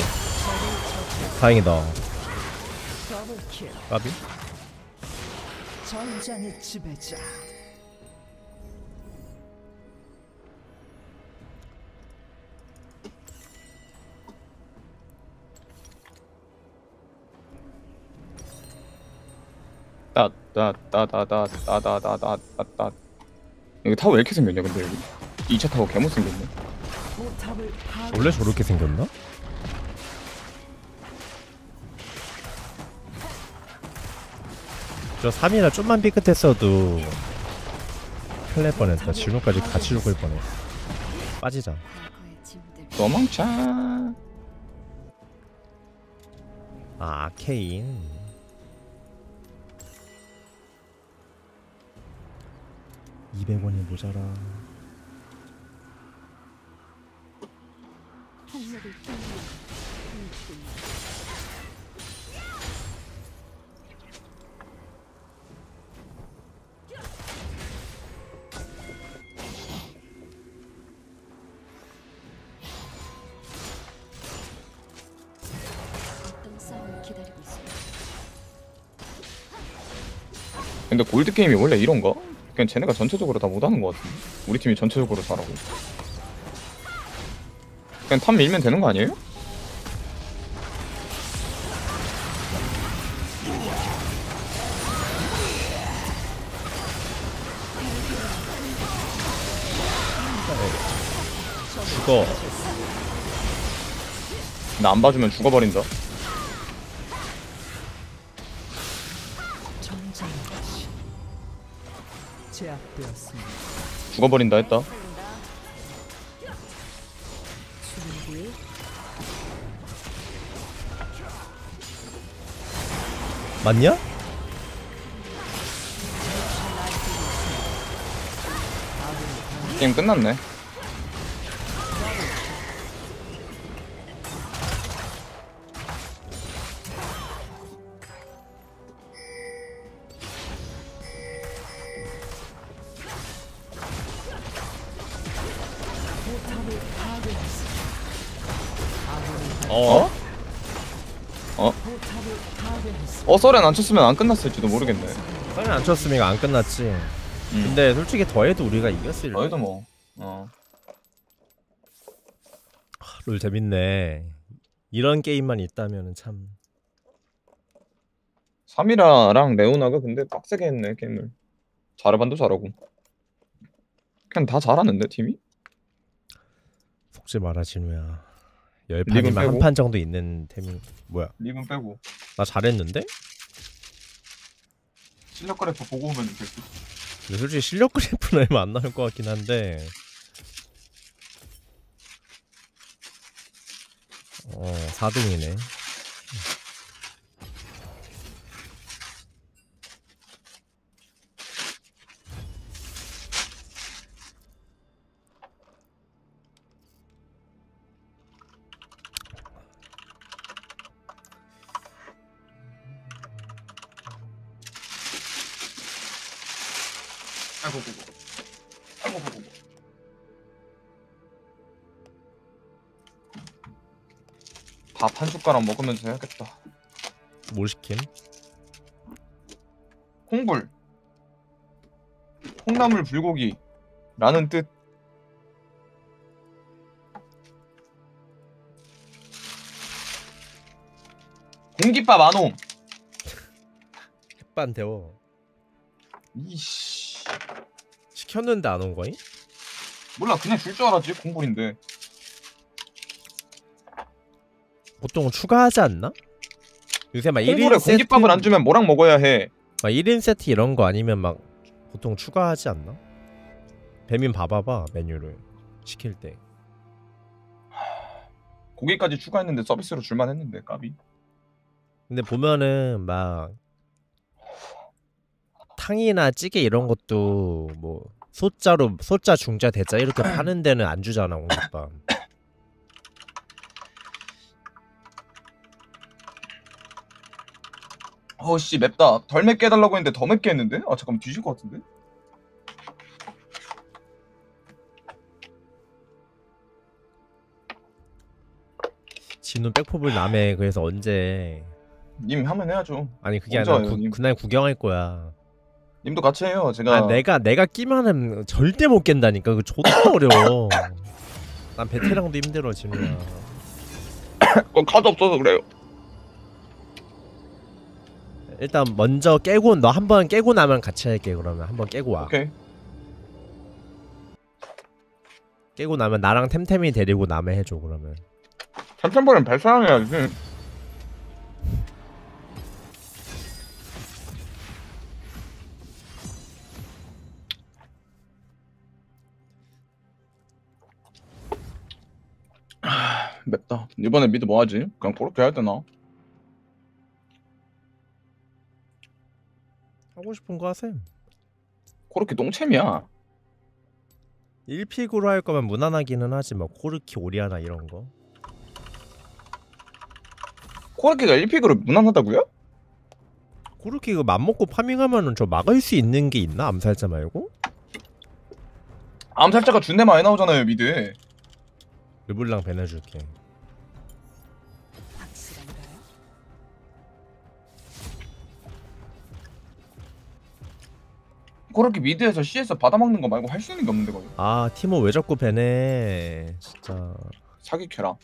다행이다. 까비? 전장의 지배자. 따따따따따따따따따 여기 타워 왜 이렇게 생겼냐 근데 여기? 2차 타워 개못 생겼네. 원래 저렇게 생겼나? 저 3이라 좀만 삐끗했어도 큰일 날 뻔했다. 질문까지 같이 죽을 뻔했어 빠지자. 도망쳐. 아 아케인 200원이 모자라 근데 골드게임이 원래 이런가? 그냥 쟤네가 전체적으로 다 못하는 것 같은데? 우리 팀이 전체적으로 잘하고. 그냥 top 밀면 되는 거 아니에요? 죽어. 나 안 봐주면 죽어버린다 죽어버린다 했다 맞냐? 게임 끝났네 썰엔 안 쳤으면 안 끝났을지도 모르겠네 썰안 쳤으면 이거 안 끝났지 음. 근데 솔직히 더해도 우리가 이겼을 너희도 뭐 어. 롤 재밌네 이런 게임만 있다면 참 3이라랑 레오나가 근데 빡세게 했네 게임을 자르반도 잘하고 그냥 다 잘하는데 팀이? 속지 마라 진우야 열 리본 판이면 한? 판 정도 있는 템이 뭐야 리븐 빼고 나 잘했는데? 실력 그래프 보고 오면 될지 근데 솔직히 실력 그래프는 얼마 안 나올 것 같긴 한데. 어 4등이네 밥 한 숟가락 먹으면서 해야겠다. 뭘 시킴? 콩불. 콩나물 불고기. 라는 뜻. 공깃밥 안옴. 햇반 데워. 이씨. 시켰는데 안 온 거임? 몰라 그냥 줄 줄 알았지 콩불인데 보통 추가하지 않나? 요새 막 1인 콩불에 세트 공깃밥을 안 주면 뭐랑 먹어야 해? 막 1인 세트 이런 거 아니면 막 보통 추가하지 않나? 배민 봐봐봐 메뉴를. 시킬 때. 고기까지 추가했는데 서비스로 줄만 했는데 까비. 근데 보면은 막 탕이나 찌개 이런 것도 뭐 소자로 소자 중자 대자 이렇게 파는 데는 안 주잖아 공깃밥 어씨 맵다 덜 맵게 해달라고 했는데 더 맵게 했는데? 아 잠깐만 뒤질 것 같은데? 진우 백포블 남해 그래서 언제 님 하면 해야죠. 아니 그게 아니라 와요, 구, 님? 그날 구경할 거야. 님도 같이 해요. 제가 아 내가 내가 끼면은 절대 못 깬다니까 그 존나 어려워. 난 베테랑도 힘들어 진우야. 어, 카드 없어서 그래요. 일단 먼저 깨고 너 한 번 깨고 나면 같이 할게 그러면 한 번 깨고 와. 오케이. 깨고 나면 나랑 템템이 데리고 남해 해줘 그러면. 템템버린 발사해야지. 하, 맵다. 이번에 미드 뭐 하지? 그냥 그렇게 해야 되나? 하고 싶은 거 하세요. 그렇게 똥챔이야. 1pick으로 할 거면 무난하기는 하지 뭐 코르키 오리아나 이런 거. 코르키가 1pick으로 무난하다고요? 코르키 그 맘먹고 farming하면은 저 막을 수 있는 게 있나 암살자 말고? 암살자가 준내 많이 나오잖아요 mid. 르블랑 ban해줄게. 코르키 mid에서 CS 받아먹는 거 말고 할 수 있는 게 없는데 거기. 아 티모 왜 자꾸 ban해? 진짜. 사기 캐라.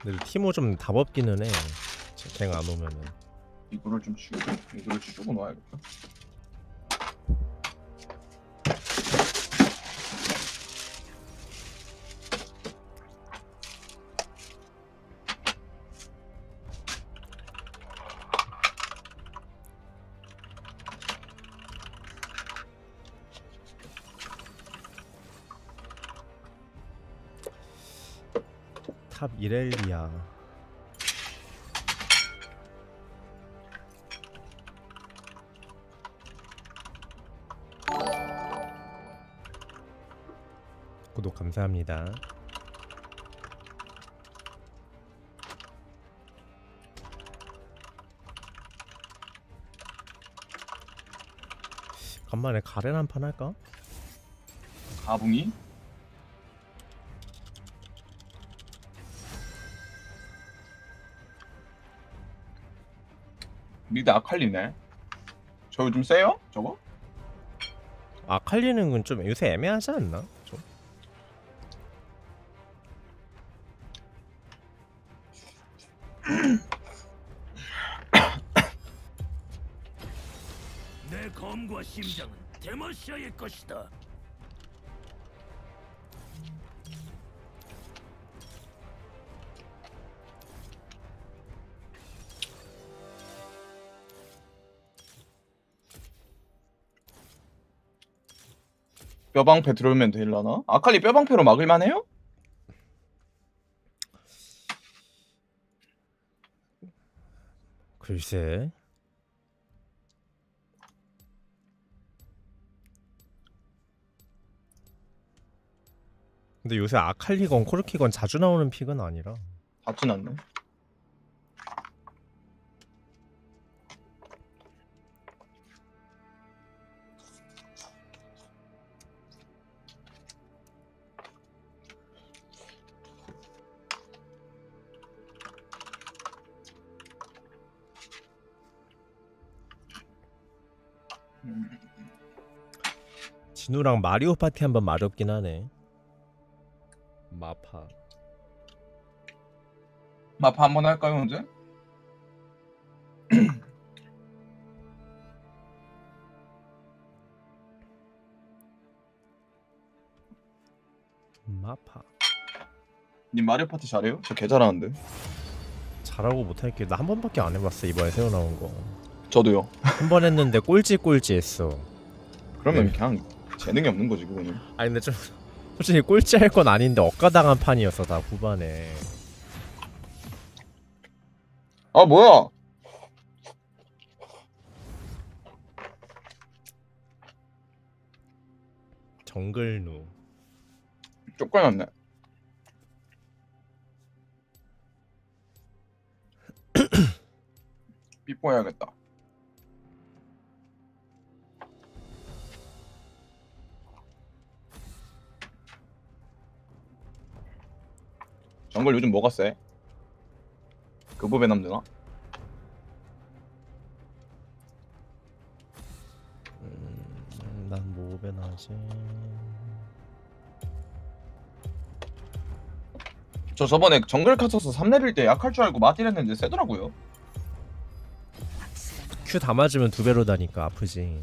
근데 티모 좀 답없기는 해. gank 안 오면은. 이거를 좀 치우고 이거를 치우고 놔야겠다. 이렐리아. 구독 감사합니다. 간만에 가렌 한판 할까? 가붕이? 미드 아칼리네. 저 요즘 세요? 저거? 아칼리는 건 좀 요새 애매하지 않나? 좀. 내 검과 심장은 데마시아의 것이다. 뼈방패 들어오면 되려나? 아칼리 뼈방패로 막을만 해요? 글쎄. 근데 요새 아칼리건 코르키건 자주 나오는 픽은 아니라 닿진 않네. 진우랑 마리오 파티 한번 마렵긴 하네. 마파. 마파 한번 할까요, 언제? 마파. 님 마리오 파티 잘해요? 저 개 잘하는데. 잘하고 못할게. 나 한 번밖에 안 해봤어 이번에 새로 나온 거. 저도요. 한 번 했는데 꼴찌 꼴찌 했어. 그러면 네. 그냥 재능이 없는 거지 그거는. 아니 근데 좀 솔직히 꼴찌 할 건 아닌데 억가당한 판이었어 다 후반에. 아 뭐야? 정글누. 쫓겨났네. 삐뽀해야겠다. 정글 요즘 뭐가 세? 그부 베남 되나? 음, 난 뭐배 나지? 저 저번에 정글 카서스 3렙일 때 약할 줄 알고 마딜 했는데 세더라고요. Q 다 맞으면 두 배로 다니까 아프지.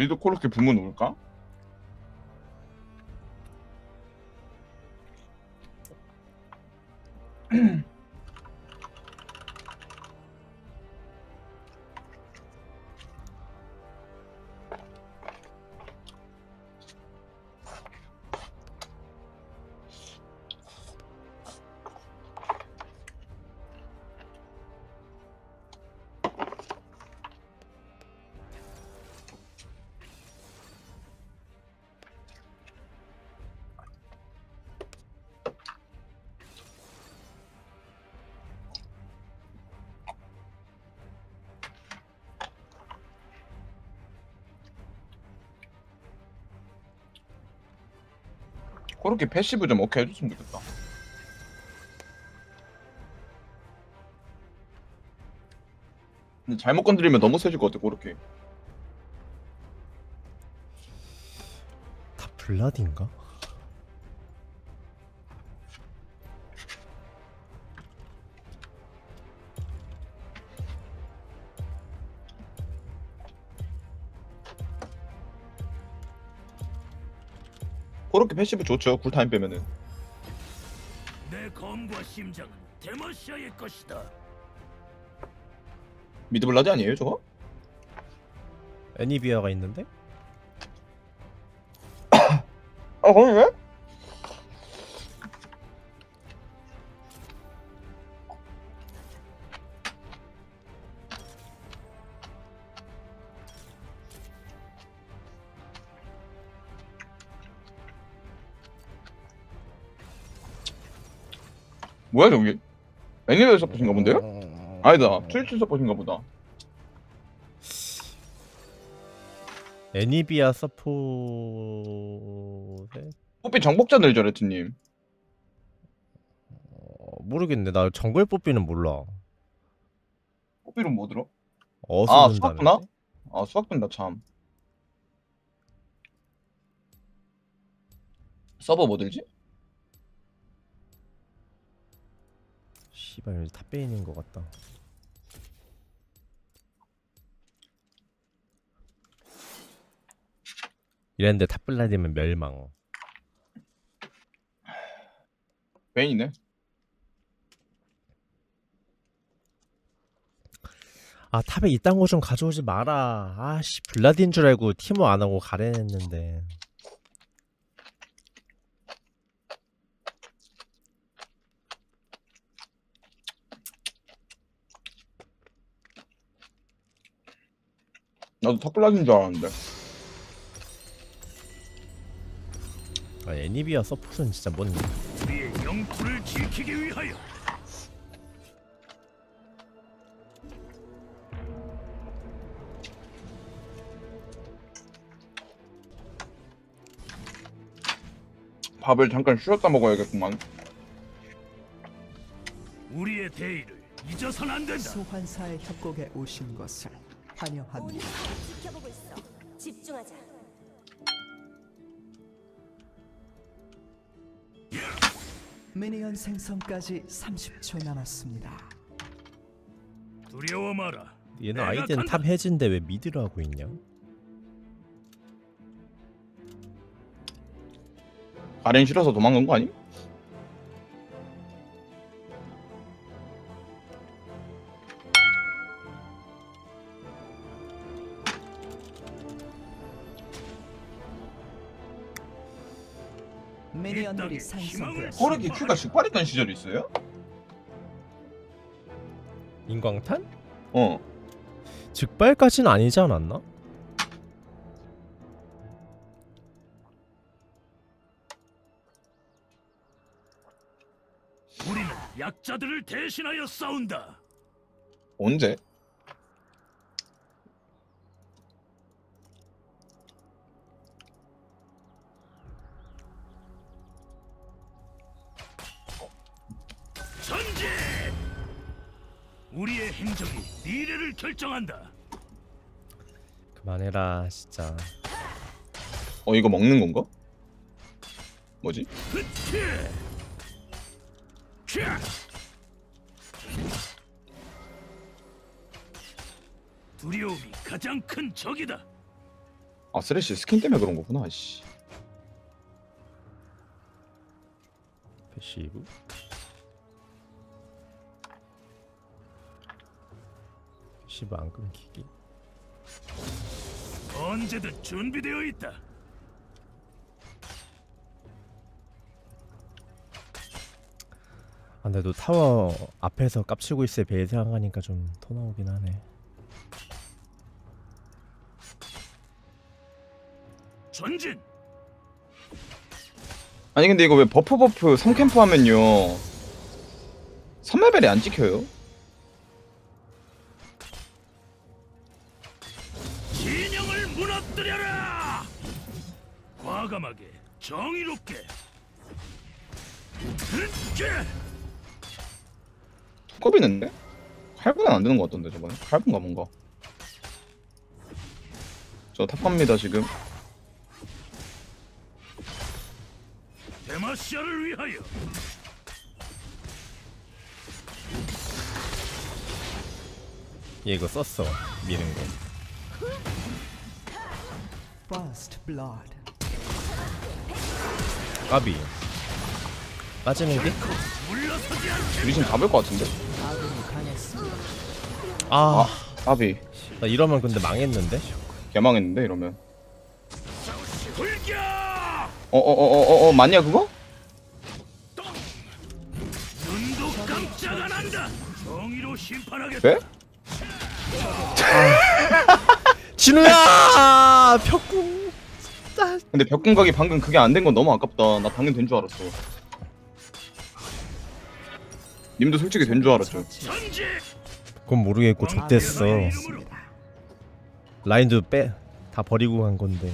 미드 코르키 부문 올까? 코르키 passive 좀 어케 해줬으면 좋겠다. 근데 잘못 건드리면 너무 세질 것 같아 코르키. 다 블라디인가? 코르키 passive 좋죠 cool time 빼면은. 내 검과 심장은 데머시아의 것이다. mid 블라드 아니에요 저거? 애니비아가 있는데? 아 거기 왜? 뭐야 저기? 애니비아 서포트인가 본데요? 아니다 트위치 서포트인가 보다 애니비아 서포에 뽀삐 정복자 들죠 레트님 어, 모르겠네. 나 정글 뽀삐는 몰라. 뽀삐는 뭐 들어? 아, 든다는데? 수확이구나? 아 수확 된다 참 서버 뭐 들지? 씨발 탑베인인 것 같다. 이랬는데 탑블라디면 멸망. 베인이네 아 탑에 이딴 거 좀 가져오지 마라. 아씨 블라디인 줄 알고 티모 안 하고 가렌했는데. 나도 탑블라인 줄 알았는데. 아, 애니비아 서폿은 진짜 뭔 우리의 영토를 지키기 위하여. 밥을 잠깐 쉬었다 먹어야겠구만. 우리의 대의를 잊어선 안 된다. 소환사의 협곡에 오신 것을 환영합니다. 지켜보고 있어. 집중하자. minion 생성까지 30초 남았습니다. 두려워 마라. 얘는 아이디는. top 해진데 왜 mid를 하고 있냐? 가렌 싫어서 도망간 거 아니? 미니언들이 생성되었습니다. 호르기 큐가 직발했던 시절이 있어요? 인광탄? 어 즉발까지는 아니지 않았나? 우리는 약자들을 대신하여 싸운다. 언제? 행적이 미래를 결정한다. 그만해라 진짜 어 이거 먹는 건가? 뭐지? 두려움이 가장 큰 적이다. 아 쓰레쉬 스킨 때문에 그런 거구나 씨 패시브 passive 안 끊기기 언제든 준비되어 있다. 아 근데 너 타워 앞에서 깝치고 있을 베인 생각하니까 좀 토 나오긴 하네 전진! 아니 근데 이거 왜 buff buff 3캠프 하면요 3레벨이 안 찍혀요? 과감하게, 정의롭게. 두꺼비는데? 칼부는 안 되는 것 같던데 저번에 칼분가 뭔가 저 탑갑니다 지금 데마시아를 위하여 얘 이거 썼어 미는 거 First blood. 까비 빠지는 게? 물러서지 않게 리신 잡을 것 같은데? 당했습니다. 아, 아비 나 이러면 근데 망했는데? 개망했는데 이러면 불겨! 어어어어어 맞냐 그거? 눈도 깜짝 안 한다. 정의로 심판하겠다. 네? 진우야! 근데 벽궁각이 방금 그게 안 된 건 너무 아깝다 나 당연 된줄 알았어 님도 솔직히 된 줄 알았죠! 그건 모르겠고 당했습니다. 라인도 빼 다 버리고 간 건데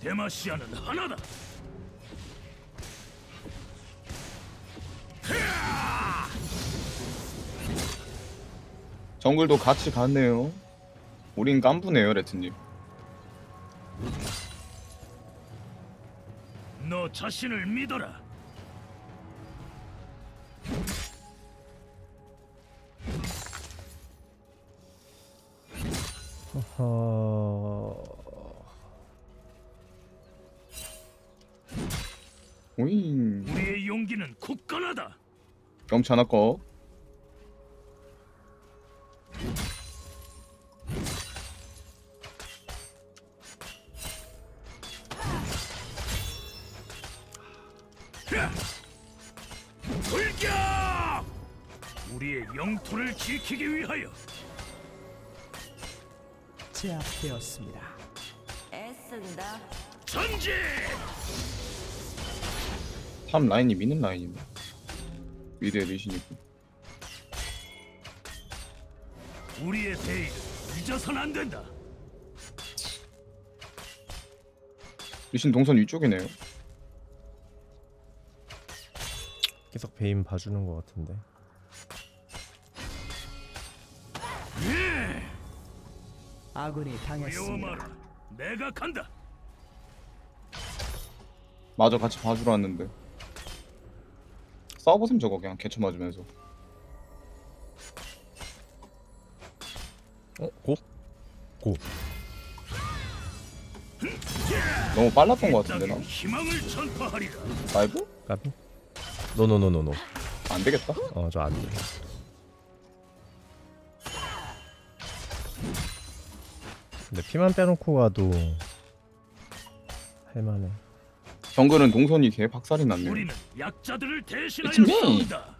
데마시아는 하나다. 정글도 같이 갔네요. 우린 깐부네요 레트님. 너 자신을 믿어라. 어... 오잉 우리의 용기는 굳건하다. 경치 하나 꺼 불겨! 우리의 영토를 지키기 위하여 제압되었습니다. 애쓴다. 전진! top 라인이 미는 라인이네. mid에 리신 있고. 우리의 대의를 잊어선 안 된다. 리신 동선 위쪽이네요. 계속 베인 봐주는 것 같은데. 아군이 당했습니다. 내가 간다. 마저 같이 봐주러 왔는데 싸워보셈 저거 그냥 개쳐 맞으면서 어? go? go 너무 빨랐던 것 같은데 나. 라이브? 까비? 노노노노노 안 되겠다. 어 저 안 돼. 근데 피만 빼놓고 가도 할만해. 정글은 동선이 개 박살이 났네. 우리는 약자들을 대신하여. 싸운다.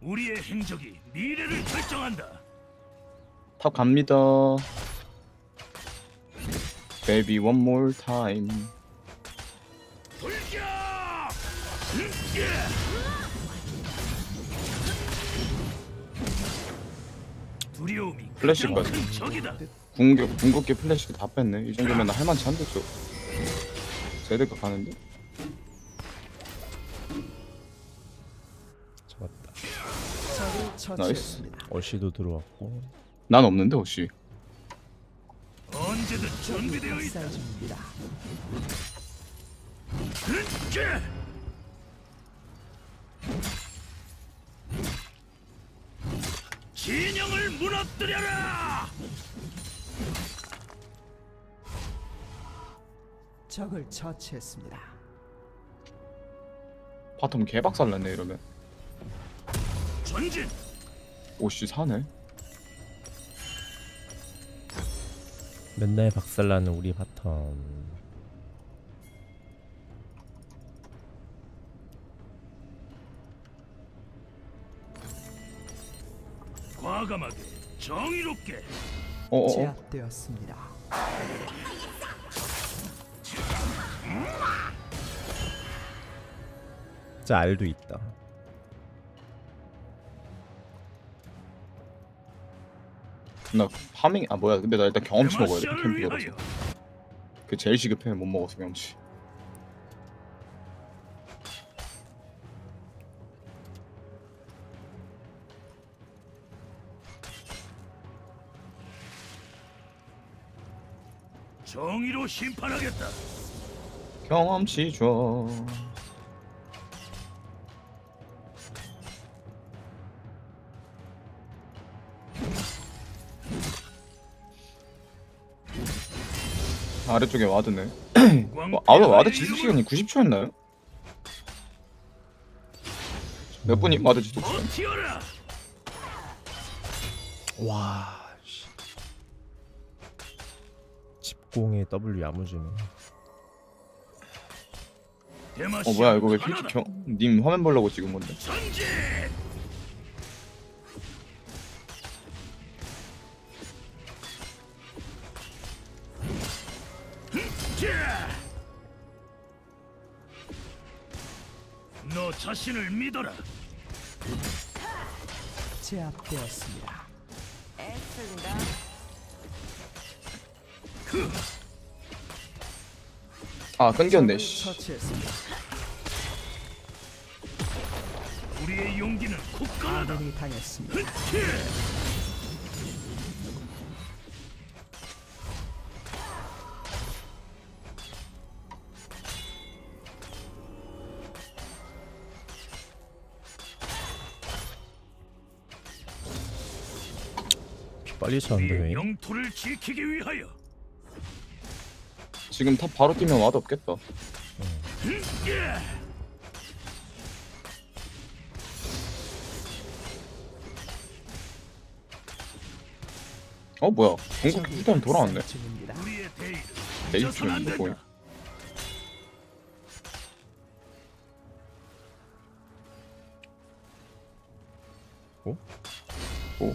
우리의 행적이 미래를 결정한다. 탑 갑니다. Baby one more time. 적이다. 궁극 궁극기 플래시 다 뺐네. 이 정도면 할만치 한데 죠 제드가 가는데? 잡았다. 처치했습니다. 어시도 들어왔고. 난 없는데 혹시. 언제든 준비되어 있다. 진영을 무너뜨려라! 적을 처치했습니다. bottom 개 박살 났네 이러면. 전진! 오씨 사네. 맨날 박살나는 우리 bottom. 과감하게 정의롭게 어어. 어. 제압되었습니다. 진짜 알도 있다. 나 파밍 아 뭐야 근데 나 일단 경험치 먹어야 돼 캠핑이라서 그 제일 시급해 못 먹어서 경험치 정의로 심판하겠다. 경험치 줘 아래쪽에 와드네 어, 아 와드 지속 시간이 90초였나요? 몇 분이 와드 지속 시간? 와. 씨. 집공에 W 야무지네. 어 뭐야 이거 왜 필기 경... 님 화면 보려고 찍은 건데! 너 자신을 믿어라. 제압되었습니다. 아 끊겼네 씨. 우리의 용기는. 아군이 당했습니다. 피 빨리 차는데 왜? 영토를 지키기 위하여. 지금 탑 바로 뛰면 와드 없겠다 예! 어 뭐야 공격기 후대면 돌아왔네 이거 뭐야 된다. 오?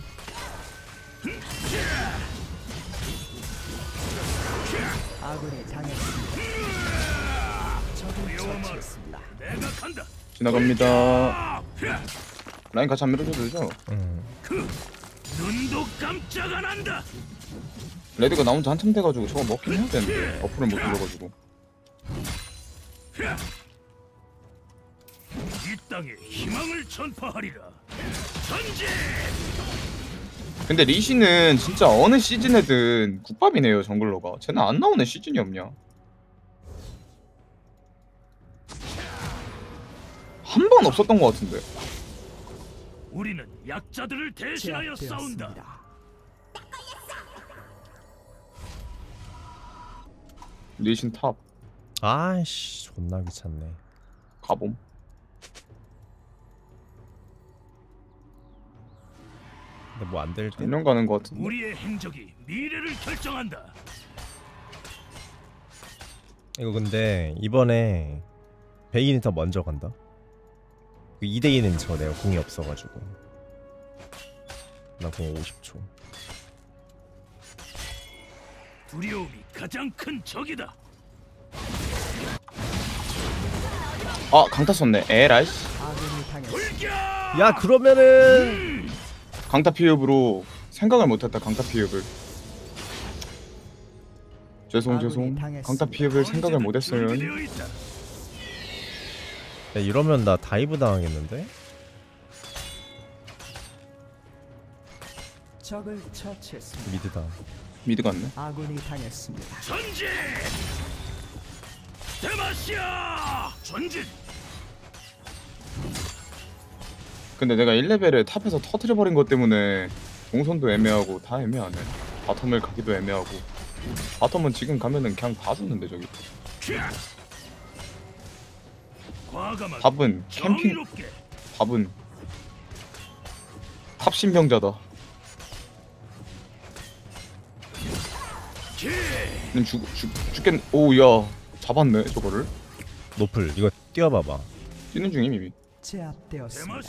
아군이 당했습니다. 적을 처치했습니다. 내가 간다. 지나갑니다 아! 라인 같이 안 밀어줘도 되죠? 응. 눈도 깜짝 안 한다. 레드가 나온 지 한참 돼가지고 저거 먹긴 해야 되는데 어플을 못 눌러가지고 이 땅에 희망을 전파하리라. 전진! 근데 리시는 진짜 어느 시즌에든 국밥이네요 정글러가. 쟤는 안 나오는 시즌이 없냐? 한 번 없었던 것 같은데. 우리는 약자들을 대신하여 싸운다. 리신 top. 아이씨 존나 귀찮네. 가봄 근데 뭐 안 될 때? 전령 가는 거 같은데 우리의 행적이 미래를 결정한다. 이거 근데 이번에 베인이 더 먼저 간다 그 2대2는 저 내가 궁이 없어가지고 나 궁 50초 두려움이 가장 큰 적이다. 아 강타 썼네 에라이씨! 야 그러면은 강타 피흡으로 생각을 못했다 강타 피흡을 죄송 죄송. 강타 피흡을 생각을 있다. 야, 이러면 나 dive 당하겠는데? 적을 처치했습니다. mid다 mid 갔네 아군이 당했습니다. 전진! 데마시아! 전진! 근데 내가 1레벨에 top에서 터트려버린 것 때문에 동선도 애매하고 다 애매하네. bottom을 가기도 애매하고. bottom은 지금 가면은 그냥 다 죽는데 저기. 밥은 캠핑. 밥은 탑 신병자다. 키! 는 죽, 죽, 죽겠 오야 잡았네 저거를. 노플 이거 뛰어봐봐. 뛰는 중임 이미. 제압되었습니다.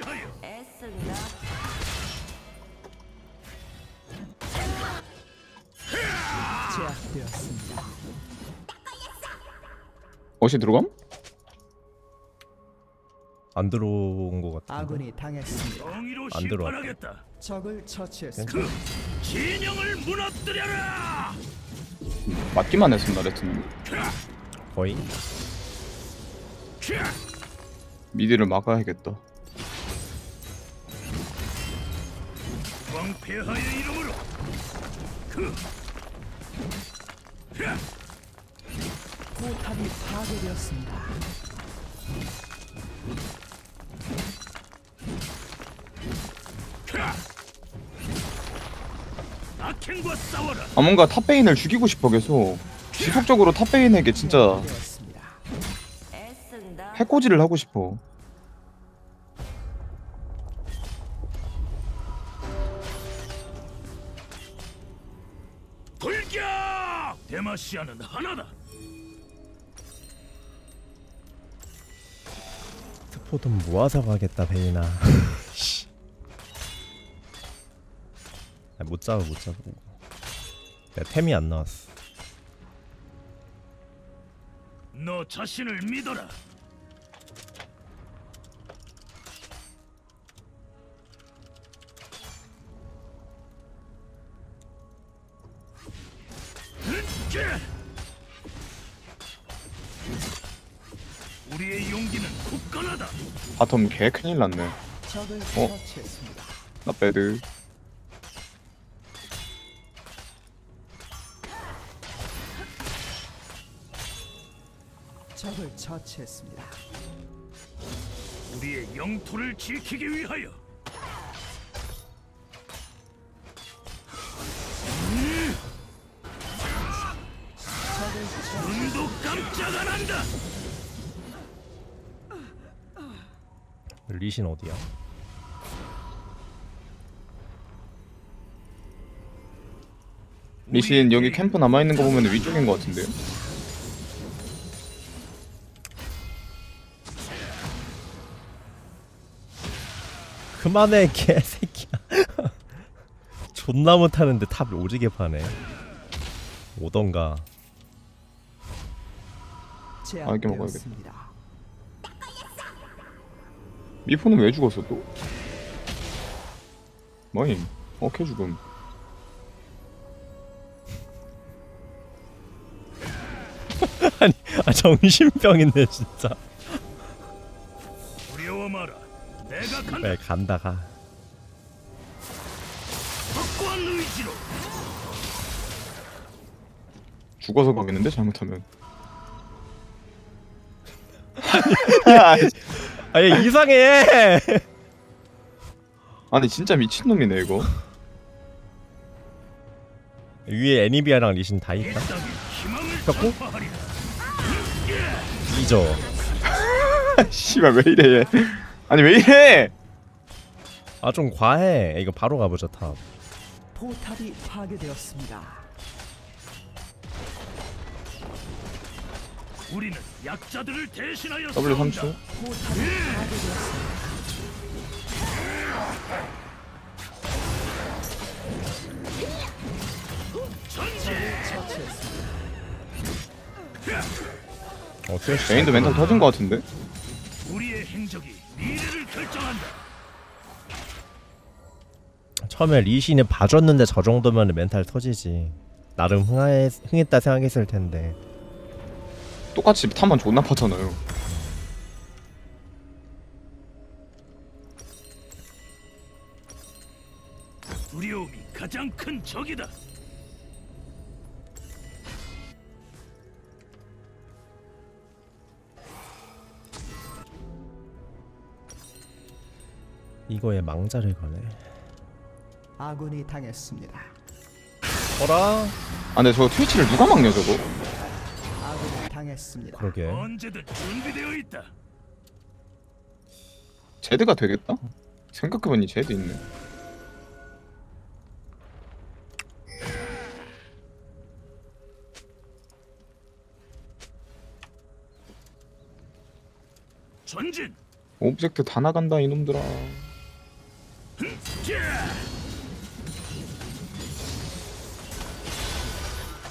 위하여 제압되었습니다. 어시 들어감? 안 들어온 거 같은데 아군이 당했습니다. 정의로 안 들어왔다. 심판하겠다. 적을 처치했습니다. 그 진영을 무너뜨려라! 맞기만 했습니다 레트는 거의 캬! 미드를 막아야겠다 왕폐하의 이름으로 그 캬! 포탑이 파괴되었습니다. 캬! 악행과 싸워라! 아 뭔가 탑베인을 죽이고 싶어 계속 지속적으로 탑베인에게 진짜. 해코지를 하고 싶어 데마시아는 하나다. 스포 돈 모아서 가겠다 베이나 못 잡아 못 잡아 야 템이 안 나왔어 너 자신을 믿어라. 우리의 용기는 굳건하다. bottom 개 큰일 났네 어? 나 bad 적을 처치했습니다. 우리의 영토를 지키기 위하여. 눈도 깜짝 안 한다. 리신 어디야? 리신 여기 캠프 남아 있는 거 보면 위쪽인 것 같은데요? 그만해 개새끼야 존나 못하는데 top 오지게 파네 오던가 아, 이렇게 먹어야겠다. 미포는 왜 죽었어 또? 뭐임? 어케 죽음 아 정신병인데 진짜 두려워 마라. 내가 간다. 왜 간다 가 확고한 의지로. 죽어서 가겠는데 잘못하면 아얘 이상해 아니 진짜 미친놈이네 이거 위에 애니비아랑 리신 다 있다. 선포하리라. 잊어. 씨발 왜 이래 얘 아니 왜 이래 아 좀 과해. 이거 바로 가보자 top. 포탑이 파괴되었습니다. 우리는 약자들을 대신하여 W 싸운다. 3초 포탑이 파괴되었습니다. 전진. 처치했습니다. 어. 메인도 멘탈 터진 거 같은데 우리의 행적이 미래를 결정한다. 처음에 리신이 봐줬는데 저 정도면 멘탈 터지지. 나름 흥해, 흥했다 생각했을 텐데. 똑같이 탑만 존나 파잖아요 두려움이 가장 큰 적이다. 이거에 망자를 거네. 아군이 당했습니다. 어라? 아 근데 저거 트위치를 누가 막냐 저거 아군이 당했습니다. 그러게. 언제든 준비되어 있다. 제드가 되겠다? 생각해보니 제드 있네 전진. 오브젝트 다 나간다 이놈들아 자.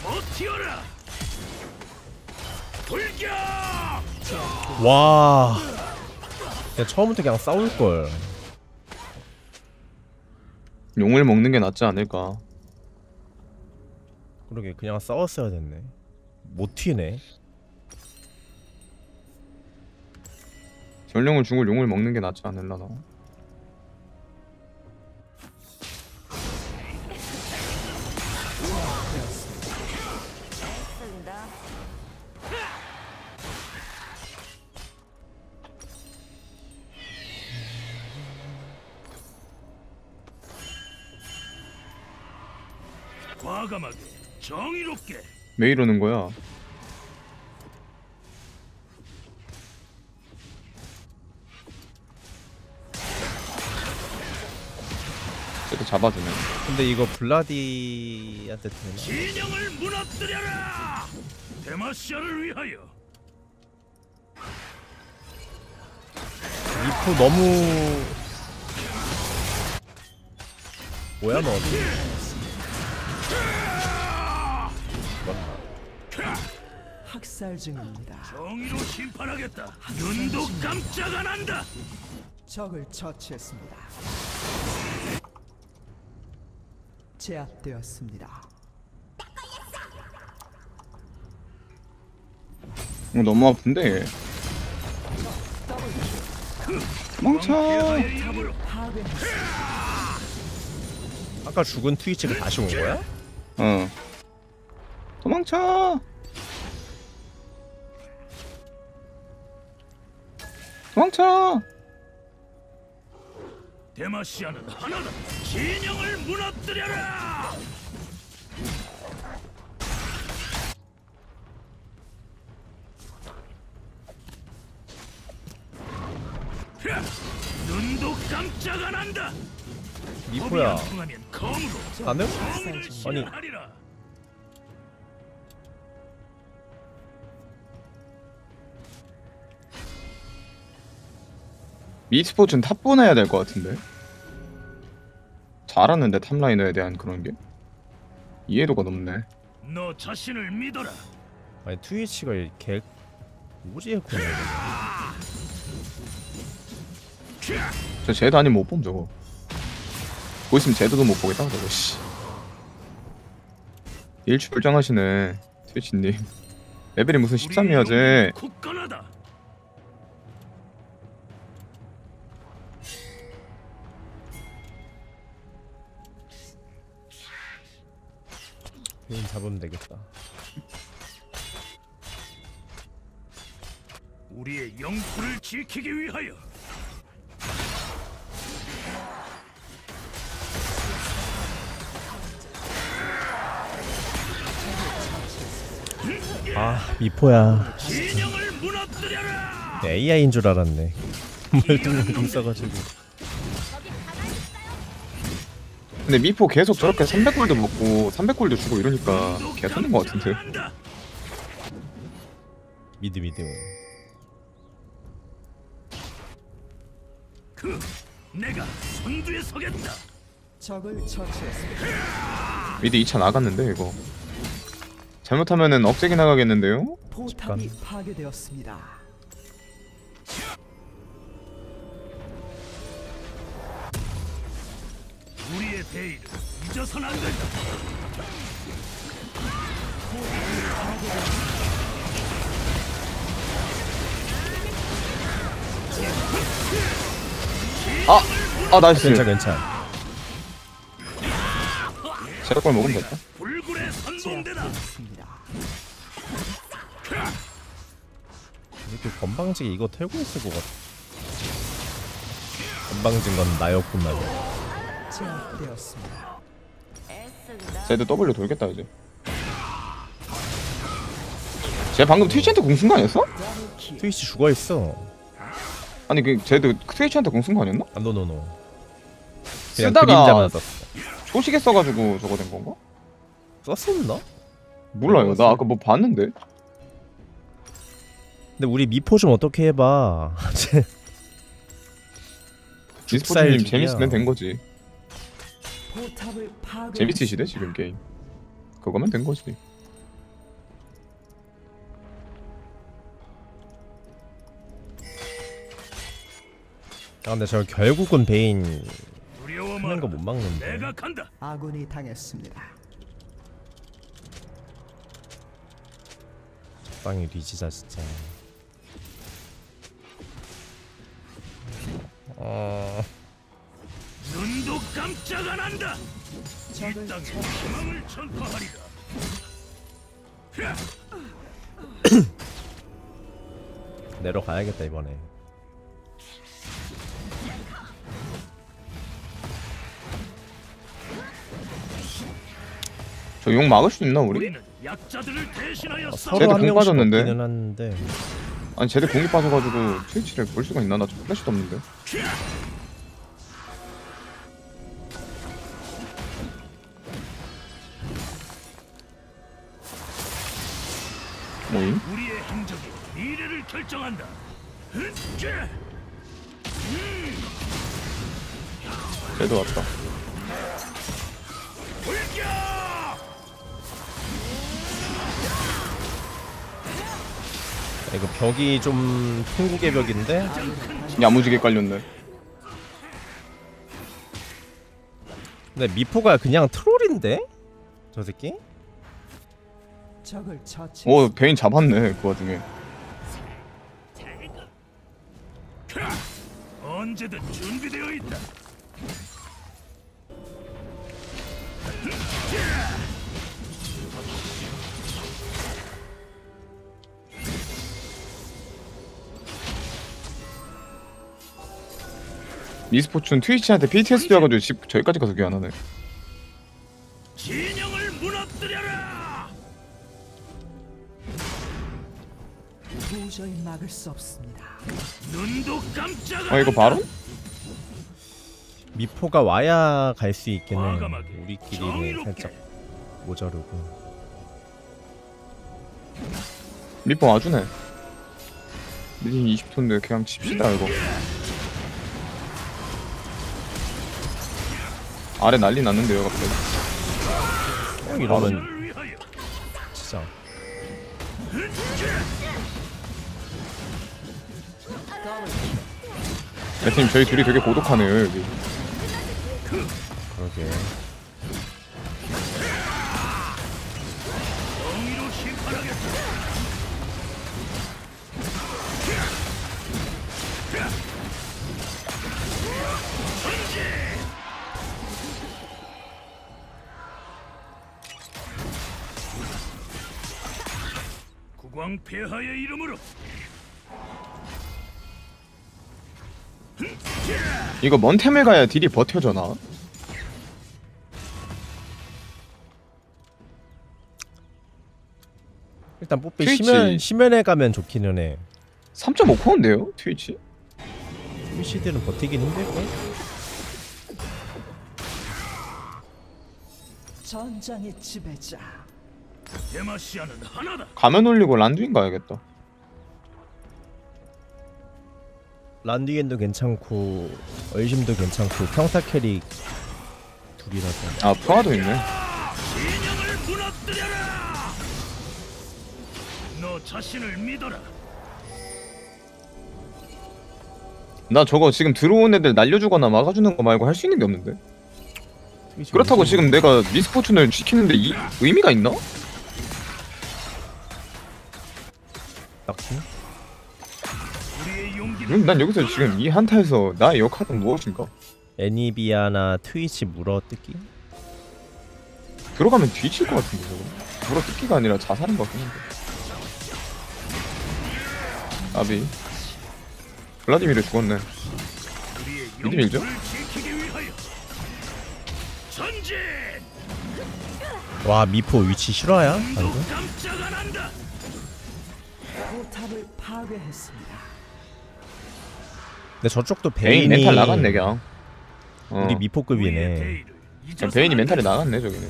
버티어라. 와. 야 처음부터 그냥 싸울 걸. 용을 먹는 게 낫지 않을까 그러게 그냥 싸웠어야 됐네. 못 튀네. 전령을 죽을 용을 먹는 게 낫지 않을라나 왜 이러는 거야? 제드 잡아주네. 근데 이거 블라디한테 되나? 진영을 무너뜨려라! 데마시아를 위하여. 리프 너무 뭐야 너 학살 중입니다. 정의로 심판하겠다 눈도 깜짝 안 한다 적을 처치했습니다. 제압되었습니다. 어, 너무 아픈데 이름으로 아까 죽은 트위치가 다시 온 거야? 어 도망쳐 도망쳐 데마시아는 하나다. 진영을 무너뜨려라! 야, 눈도 깜짝 안 한다. 검으로 가능? 정의를 아니. 미스포츠는 탑본 해야 될 것 같은데? 잘하는데 탑라이너에 대한 그런 게? 이해도가 높네. 너 자신을 믿어라. 아니 트위치가 개 뭐지? 했구나 저 제드 아니면 못봄 저거. 보있으면 제드도 못 보겠다 저거 씨. 일출장하시네 트위치님. 레벨이 무슨 13이야지 그냥 잡으면 되겠다. 우리의 영토를 지키기 위하여. 아 미포야. 진영을 무너뜨려라! AI인 줄 알았네. 말도 못 써가지고. 근데 미포 계속 저렇게 300골드 먹고 300골드 주고 이러니까 개소는 거 같은데. 미드 미드 그 내가 선두에 서겠다. 적을 처치했습니다. 미드 2차 나갔는데 이거 잘못하면은 억제기 나가겠는데요? 포탑이 파괴되었습니다. 우리의 대의를 잊어선 안 된다. 아! 아 nice 괜찮 괜찮 제로골 먹으면 됐다 불굴의 선봉대다. 이렇게 건방지게 이거 털고 있을 것 같아 건방진 건 나였구만 제압되었습니다. 쟤도 W 돌겠다 이제 쟤 방금 트위치한테 공쓴 거 아니었어? 트위치 죽어 있어 아니 그 쟤도 트위치한테 공쓴 거 아니었나? 아 노노노 그냥 쓰다가 그림자만 썼어 초식에 써가지고 저거 된 건가? 썼었나? 몰라요 나 아까 뭐 봤는데 근데 우리 미포 좀 어떻게 해봐 디스포츠님 죽살죽이야. 재밌으면 된 거지. 재밌으시대 지금 게임 그거면 된 거지 아 근데 저 결국은 베인 하는. 거 못 막는데 내가 간다. 아군이 당했습니다. 빵이 리지자 진짜 어... 눈도 깜짝 안 한다. 이 땅에. 희망을 전파하리라. 야! 내려가야겠다 이번에 저 용 막을 수 있나 우리? 우리는 약자들을 대신하여 어, 싸워. 쟤도 공 빠졌는데? 아니 쟤들 공이 빠져가지고 트위치를 볼 수가 있나? 나저 플래시도 없는데 뭐임? 우리의 행적이 미래를 결정한다. 쟤도 왔다! 아, 이거 벽이 좀 핑구의 벽인데 야무지게 깔렸네 근데 미포가 그냥 트롤인데? 저 새끼? 적을 처치. 오 베인 잡았네 그 와중에 언제든 준비되어 있다. 미스포츠는 트위치한테 PTSD 와가지고 집 저기까지 가서 교환하네 도저히 막을 수 없습니다. 눈도 깜짝 안아 이거. 바로? 미포가 와야 갈수 과감하게, 우리끼리는. 살짝 모자르고 미포 와주네 미팅 20초인데 그냥 칩시다 이거 아래 난리 났는데요 갑자기 형 이러면 진짜 레팀 저희 둘이 되게 고독하네요 여기 그러게. 국왕 폐하의 이름으로 이거 먼 템을 가야 딜이 버텨져나? 일단 뽀삐 트위치. 심연 심연에 가면 좋기는 해. 3.5%인데요 트위치? 트위치들은 버티긴 힘들걸? 전장의 지배자. 데마시아는 하나다. 가면 올리고 란두인 가야겠다 란디겐도 괜찮고 얼심도 괜찮고 평타 캐릭 둘이라서 아 푸아도 있네 진영을 무너뜨려라. 너 자신을 믿어라. 나 저거 지금 들어온 애들 날려주거나 막아주는 거 말고 할 수 있는 게 없는데 그렇다고 지금 내가 미스포춘을 지키는데 이 의미가 있나? 딱히? 용기는 그럼 난 여기서 지금 이 한타에서 나의 역할은 무엇인가? 애니비아나 트위치 물어뜯기? 들어가면 뒤질 것 같은데 저거 물어 뜯기가 아니라 자살인 것 같긴 한데 아비 블라디미르 죽었네 미드 밀죠? 위하여 전진. 와 미포 위치 실화야? 도 방금? 포탑을 파괴했습니다. 근데 저쪽도 베인 베인이 멘탈 나갔네 그냥. 어. 우리 미포급이네. 베인이 멘탈이 나갔네 저기는.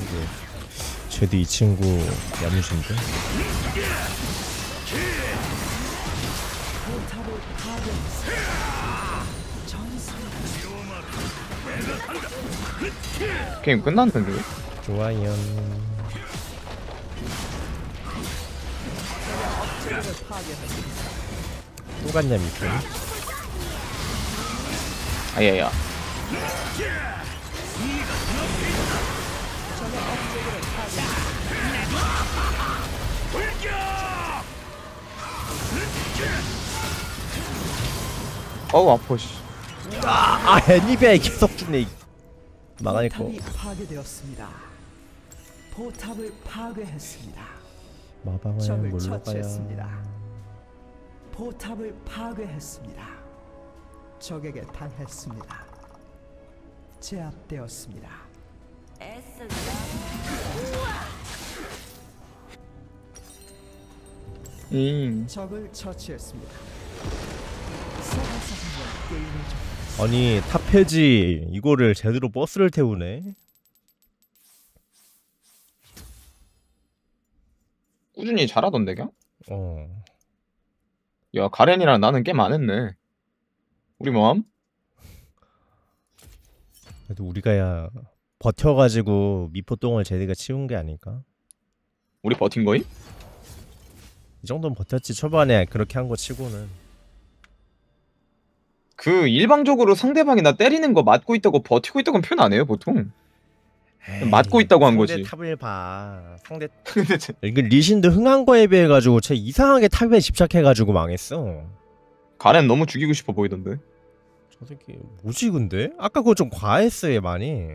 이게 쟤도 이 친구. 전선 게임 끝났는데? 좋아요 또 갔냐 미포? 아야야 어우 아파 씨아 애니비아에 계속 죽네 이- 망하니까 파괴되었습니다. 포탑을 파괴했습니다. 마방을 적을 처치했습니다. 포탑을 파괴했습니다. 적에게 당했습니다. 제압되었습니다. 음. 적을 처치했습니다. 아니 탑해지 이거를 제대로 버스를 태우네 꾸준히 잘하던데 그냥? 어 야 가렌이랑 나는 게임 안 했네 우리 뭐함? 그래도 우리가야 버텨가지고 미포똥을 제대가 치운 게 아닐까 우리 버틴 거임? 이 정도는 버텼지 초반에 그렇게 한 거 치고는 그 일방적으로 상대방이 나 때리는 거 맞고 있다고 버티고 있다고는 표현 안 해요 보통 맞고 있다고 한 상대 거지. 탑을 봐. 상대 이거 리신드 흥한 거에 비해 가지고 쟤 이상하게 탑에 집착해 가지고 망했어. 가렌 너무 죽이고 싶어 보이던데. 저 새끼 뭐지 근데? 아까 그거 좀 과했어 얘 많이.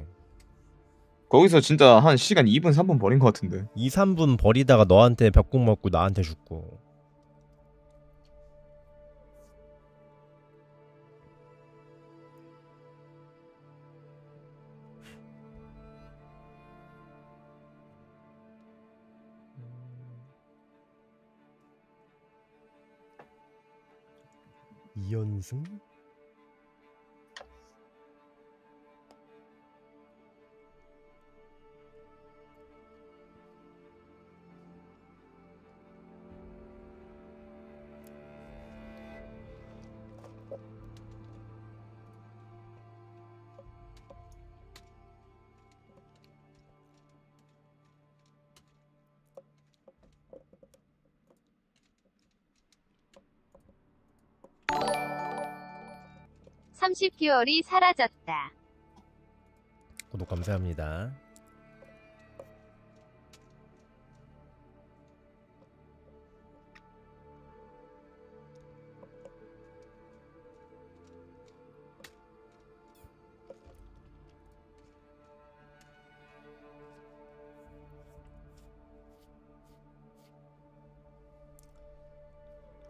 거기서 진짜 한 시간 2분 3분 버린 것 같은데. 2, 3분 버리다가 너한테 벽공 먹고 나한테 죽고 이연승? 삼십 개월이 사라졌다. 구독 감사합니다.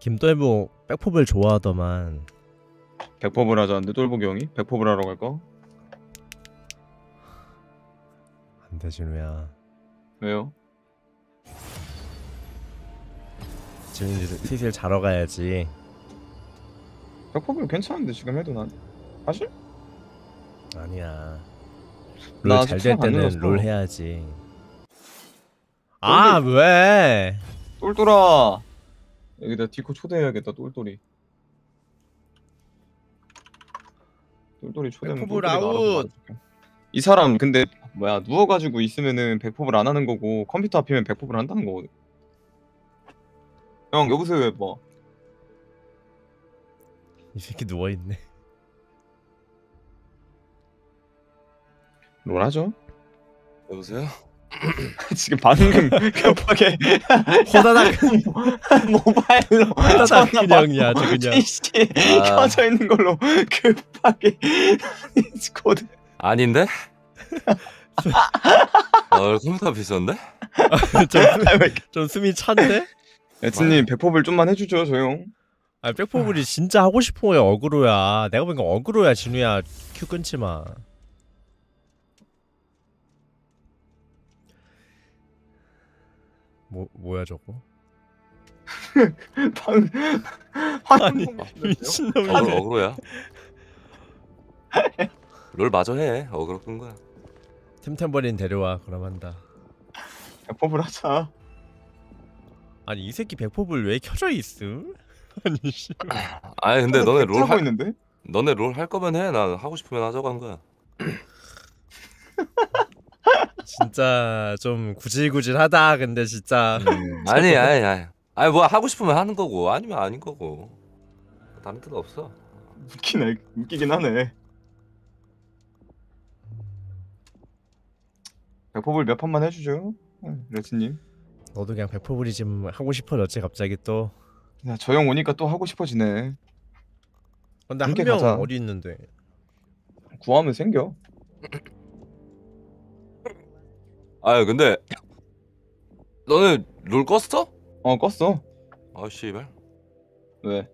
김똘복 백포블 좋아하더만 백퍼블 하자는데 똘복이 형이? 백퍼블 하러 갈까? 진우야. 왜요? 지금 이제 슬슬 자러 가야지. 백퍼블 괜찮은데 지금 해도 난 사실 아니야. 나 롤 잘 될 때는. 롤 해야지. 아 왜? 똘똘아 여기다 디코 초대해야겠다 똘똘이 똘똘이 똘똘이가 알아서 아웃! 이 사람 근데 뭐야 누워가지고 있으면은 백퍼블 안 하는 거고 컴퓨터 앞이면 백퍼블 한다는 거거든 형 여보세요 해봐 이 새끼 누워 있네. 롤 하죠? 여보세요? 지금 방금 급하게 호다닥 모바일로 호다닥 그냥이야 저 그냥. PC 아. 켜져 있는 걸로 급하게 디스코드 아닌데? 어, 컴퓨터 비싼데? 좀, 숨- 아, 왜 좀 숨이 찬데? 에츠님 백퍼블 좀만 해주죠 조용 아 백포블이 진짜 하고 싶은 거야 어그로야. 내가 보니까 어그로야 진우야. 큐 끊지 마. 뭐 뭐야 저거? 방 아니 화면 미친놈이네. 어그로, 어그로야? 롤 마저 해. 어그로 끈 거야. 템템버린 데려와 그럼 한다. 백퍼블 하자 아니 이 새끼 백포블 왜 켜져 있음? 아니 씨. 아니 근데 너네 롤 하고 할, 있는데 너네 롤 할 거면 해. 난 하고 싶으면 하자고 한 거야. 진짜 좀 구질구질하다 근데 진짜. 아니 아니 아니. 아니 뭐 하고 싶으면 하는 거고 아니면 아닌 거고. 다른 뜻 없어. 웃기네 웃기긴 하네. 백퍼블 몇 판만 해주죠? 응, 레츠님. 너도 그냥 백포블이 지금 하고 싶어졌지 갑자기 또? 저형 오니까 또 하고 싶어지네. 근데 함께 한 명. 어디 있는데? 구하면 생겨 아 근데 너네 롤 껐어? 어 껐어 아 씨발. 왜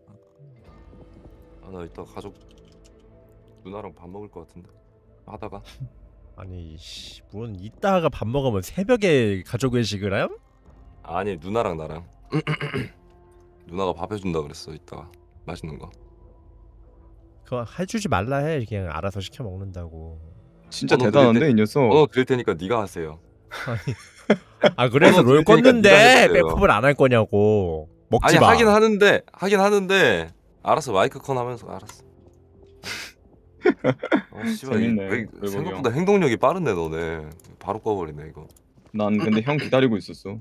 아나 이따 가족 누나랑 밥 먹을 것 같은데. 하다가 아니 씨, 뭔 이따가 밥 먹으면 새벽에 가족 외식을 함? 아니 누나랑 나랑 누나가 밥 해준다 그랬어 이따가 맛있는 거. 그거 해주지 말라 해 그냥 알아서 시켜 먹는다고 진짜 어, 너 대단한데 이 녀석 어 드릴 테니까 네가 하세요. 아 그래서 어, 롤 그러니까 껐는데. 백포블 안할 거냐고 먹지 아니 마 하긴 하는데 하긴 하는데 알았어 마이크 컨 하면서 알았어. 어, 씨발, 이- 재밌네, 왜, 외국이 생각보다 행동력이 빠르네 너네. 바로 꺼버리네 이거. 난 근데 형 기다리고 있었어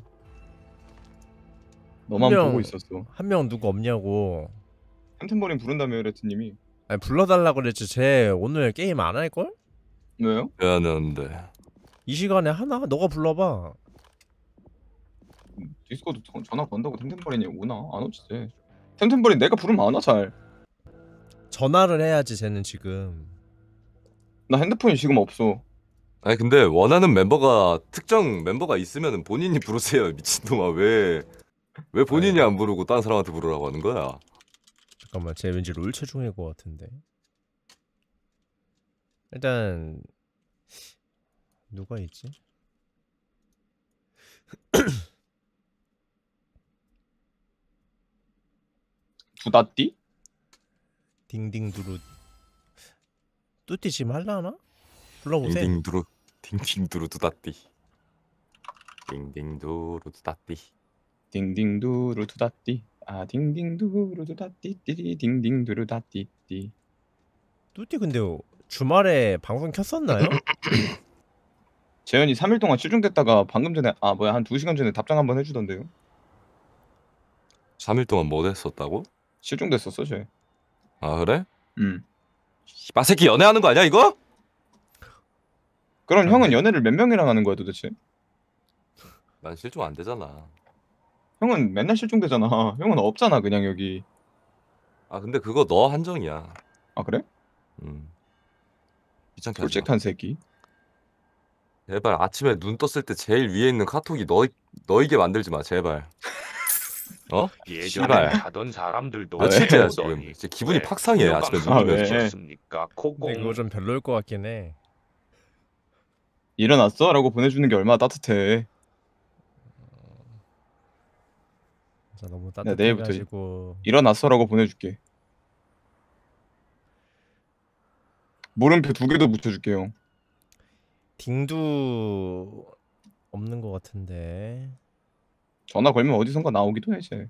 너만 분명- 보고 있었어 한 명 누구 없냐고 템템버린 부른다며 레츠님이 아니 불러달라 그랬지 쟤 오늘 게임 안 할 걸? 왜요? 미안한데. 이 시간에 하나? 너가 불러봐 디스코드 전- 전화 건다고 템템버린이 오나? 안 오지 쟤. 템템버린 내가 부르면 안 와 잘. 전화를 해야지 쟤는 지금 나 핸드폰이 지금 없어. 아니 근데 원하는 멤버가 특정 멤버가 있으면 본인이 부르세요 미친놈아 왜 왜 본인이 안 부르고 다른 사람한테 부르라고 하는 거야? 잠깐만 쟤 왠지 롤체 중일 것 같은데 일단 누가 있지? 두다띠? 딩딩두루 뚜띠 지금 할라나? 불러보세요 딩딩두루 딩딩두루 두다띠 딩딩두루 두다띠 딩딩두루 두다띠. 아 딩딩두루 두다띠 띠리 딩딩두루 다띠띠. 뚜띠 근데 주말에 방송 켰었나요? 재현이 3일 동안 실종됐다가 방금 전에 아 뭐야 한 2시간 전에 답장 한번 해주던데요. 3일 동안 뭐 했었다고? 실종됐었어 쟤. 아 그래? 음. 씨발 새끼 연애하는 거 아니야 이거? 그럼 형은 연애를 몇 명이랑 하는 거야 도대체? 난 실종 안 되잖아 형은 맨날 실종되잖아. 형은 없잖아 그냥 여기. 아 근데 그거 너 한정이야 아 그래? 음 귀찮게 하지 마 솔직한 새끼. 제발 아침에 눈 떴을 때 제일 위에 있는 카톡이 너 너에게 만들지 마 제발 어? 예전에 씨발. 하던 사람들도 아 진짜야 해보더니 지금 진짜 기분이 왜 팍 상해 여방 네, 아침에 아, 눈 왜? 뜨면 하셨습니까? 근데 그거 코공 좀 별로일 것 같긴 해 일어났어? 라고 보내주는 게 얼마나 따뜻해 진짜 너무 네, 내일부터 따뜻해가지고 일어났어? 라고 보내줄게 물음표 두 개도 붙여줄게요 딩두 없는 것 같은데 전화 걸면 어디선가 나오기도 해 쟤.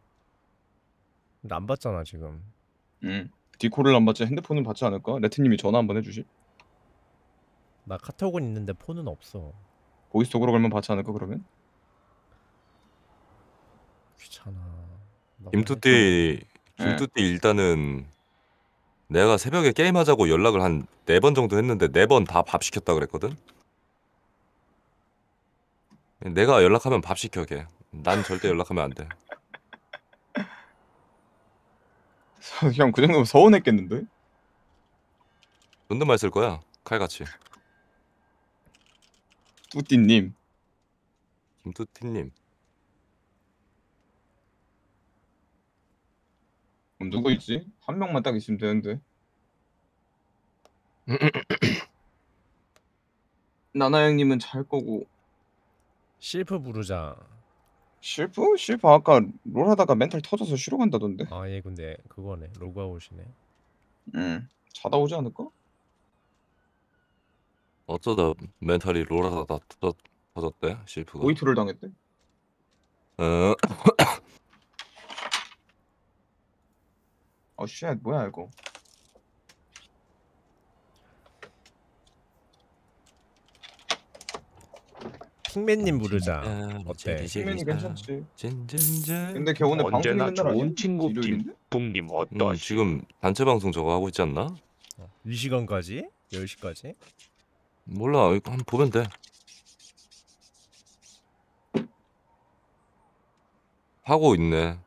근데 안 받잖아 지금 응 디코를 안 받지 핸드폰은 받지 않을까? 레트님이 전화 한번 해주실? 나 카톡은 있는데 폰은 없어 보이스톡으로 걸면 받지 않을까 그러면? 귀찮아 나 김투띠 김투띠 일단은 내가 새벽에 게임하자고 연락을 한 네 번 정도 했는데 네 번 다 밥 시켰다 그랬거든. 내가 연락하면 밥 시켜 걔. 난 절대 연락하면 안 돼. 형 그 정도면 서운했겠는데? 존댓말 쓸 거야 칼같이. 뚜띠님 김투띠님. 그럼 누구 있지? 한 명만 딱 있으면 되는데 나나 형님은 잘 거고 실프 부르자. 실프? 실프 아까 롤 하다가 멘탈 터져서 쉬러 간다던데. 아 얘 근데 그거네. 로그아웃이네. 응 자다 오지 않을까? 어쩌다 멘탈이 롤하다 터졌, 터졌대 실프가. 오이트를 당했대? 어, 어 shit 뭐야 이거 핑맨님 부르자 아, 어때? 시민이 괜찮지 찐찐찐. 근데 걔 오늘 언제나 아니야? 좋은 친구 일요일인데? 김풍님 음, 어떠시? 지금 단체 방송 저거 하고 있지 않나? 이 시간까지? 10시까지? 몰라 이거 한번 보면 돼. 하고 있네.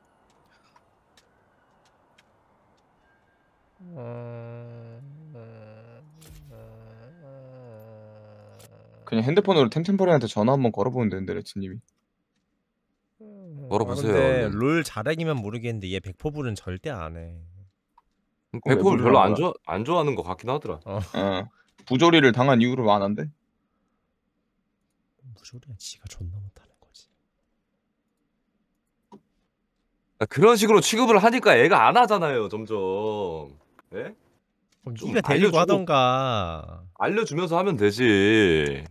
그냥 핸드폰으로 템템버리한테 전화 한번 걸어보면 되는데 레츠님이 걸어보세요, 아, 근데 얼른. 롤 잘하기만 모르겠는데 얘 백퍼블은 절대 안 해 백퍼를 왜 별로 안? 좋아 안 좋아하는 것 같긴 하더라. 어 부조리를 당한 이후로 안 한대? 무소리야 지가 존나 못하는 거지 아, 그런 식으로 취급을 하니까 애가 안 하잖아요, 점점. 예? 그럼 좀 네가 데리고 알려주고. 하던가 알려주면서 하면 되지.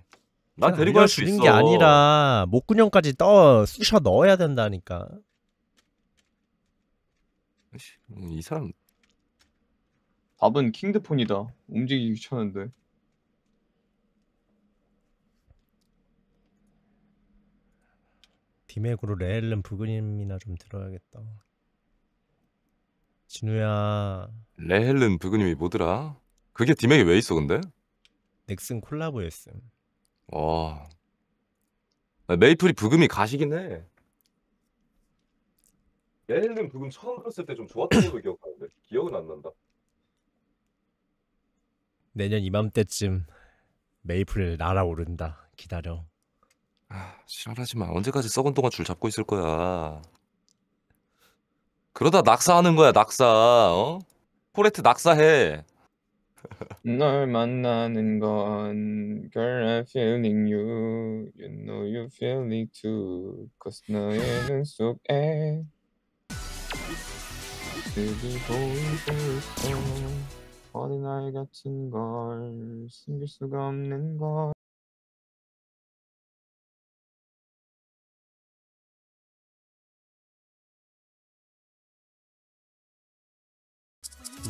난 데리고 할수 있어. 게 아니라 목구녕까지 떠 쑤셔 넣어야 된다니까. 씨, 이 사람. 밥은 킹드폰이다. 움직이기 귀찮은데. 디맥으로 레일은 부그님이나 좀 들어야겠다. 진우야. 레헬른 브그님이 뭐더라? 그게 디맥에 왜 있어 근데? 넥슨 콜라보였음 와. 아, 메이플이 브금이 가시긴 해. 레헬른 브금 처음 들었을 때 좀 좋았던 걸로 기억하는데 기억은 안 난다. 내년 이맘때쯤 메이플 날아오른다 기다려 아, 지랄하지 마. 언제까지 썩은 동안 줄 잡고 있을 거야. 그러다 낙사하는 거야, 낙사. 어? 포레트 낙사해. 널 만나는 건 Girl I'm feeling you You know you feel it too Cause 너의 눈 속에 슬기 보이고 있어 어린아이 같은 걸 숨길 수가 없는 걸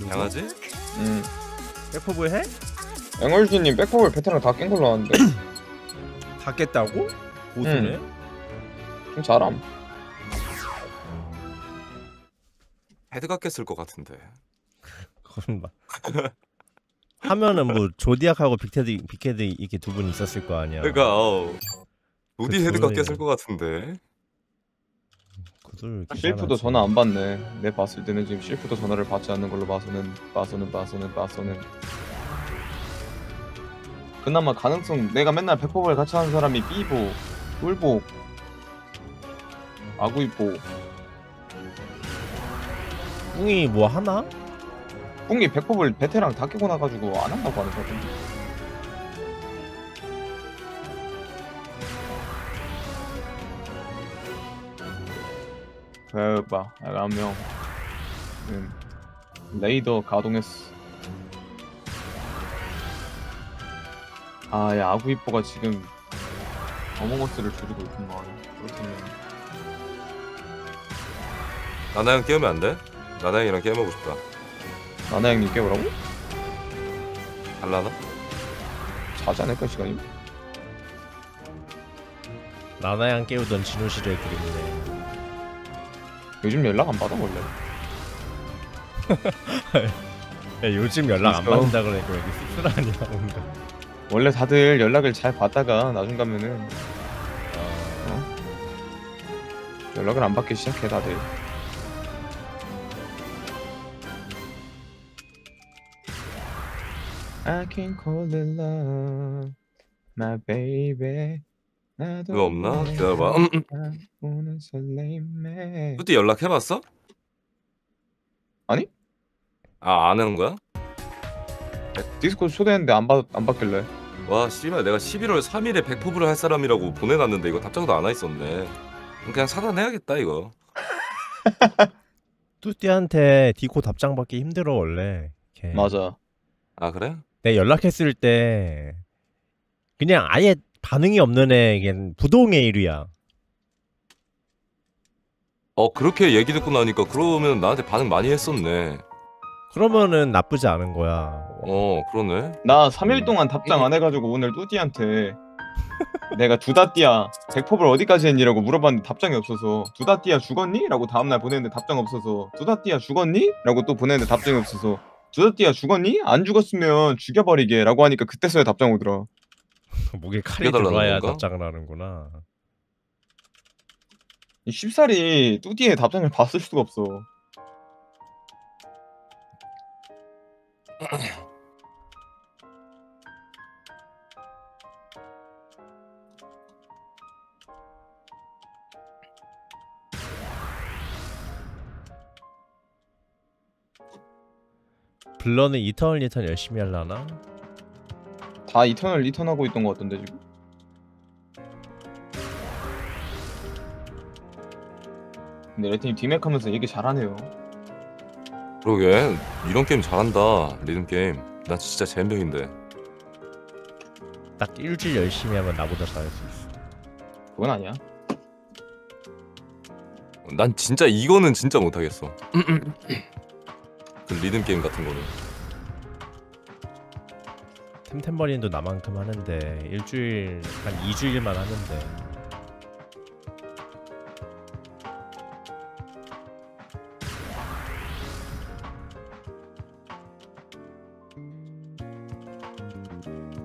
양아지? 응 백퍼블 해? 앵얼주님 백퍼블 베테랑 다 깬 걸로 아는데 다 깼다고? 고수네? 좀 잘함 헤드가 깼을 것 같은데. 그건 막 하면은 뭐 조디악하고 빅테드 빅헤드 이렇게 두 분 있었을 거 아니야. 그러니까 어. 우디 그 헤드가 둘이- 깼을 것 같은데. 그들 실프도 전화 안 받네. 내 봤을 때는 지금 실프도 전화를 받지 않는 걸로 봐서는 봐서는 봐서는 봐서는. 그나마 가능성 내가 맨날 백법을 같이 하는 사람이 삐보 꿀보 아구이보. 뿡이 뭐 하나? 뿡이 백법을 베테랑 다 깨고 나가지고 안 한다고 하는 거거든 배봐 라명 음, 레이더 가동했어 아야 아구이뽀가 지금 어몽어스를 줄이고 있구만 그렇겠네 나나 형 깨우면 안 돼? 나나 형이랑 게임하고 싶다. 나나 형님 깨우라고? 할라나? 자지 않을까 시간이? 나나양 깨우던 진호실의 그림이네. 요즘 연락 안 받아 원래? 야, 요즘 연락 안 있어. 받는다 그러니까 왜 이렇게 씁쓸하냐 뭔가. 원래 다들 연락을 잘 받다가 나중 가면은 어, 연락을 안 받기 시작해 다들. I can call it love my baby 그거 없나? 기다려봐. 오는 설레임에 뚜띠 연락해봤어? 아니? 아, 안 하는 거야? 디스코드 초대했는데 안, 받, 안 받길래 와, 씨발 내가 11월 3일에 백포블 할 사람이라고 보내놨는데 이거 답장도 안 와 있었네. 그럼 그냥 차단해야겠다 이거. 뚜띠한테 디코 답장 받기 힘들어 원래. 걔. 맞아 아 그래? 내가 연락했을 때 그냥 아예 반응이 없는 애겐 부동의 1위야. 어 그렇게 얘기 듣고 나니까 그러면 나한테 반응 많이 했었네. 그러면은 나쁘지 않은 거야. 어 그러네. 나 3일 동안 답장 안 해가지고 오늘 뚜디한테 내가 두다띠야 백퍼블 어디까지 했니라고 물어봤는데 답장이 없어서 두다띠야 죽었니? 라고 다음날 보냈는데 답장 없어서 두다띠야 죽었니? 라고 또 보냈는데 답장이 없어서 두다띠야 죽었니? 안 죽었으면 죽여버리게 라고 하니까 그때서야 답장 오더라 목에 칼이 건가? 답장을 하는구나. 이 쉽사리 뚜디의 답장을 봤을 수가 없어 블러는 이터널 리턴 열심히 할라나? 다 이터널 리턴하고 있던 것 같던데 지금 근데 레트님 디맥 하면서 얘기 잘하네요 그러게 이런 게임 잘한다 리듬 게임. 나 진짜 젬병인데. 딱 일주일 열심히 하면 나보다 잘할 수 있어. 그건 아니야 난 진짜 이거는 진짜 못하겠어. 그 리듬 게임 같은 거는. 템템버린도 나만큼 하는데 일주일 한 2주일만 하는데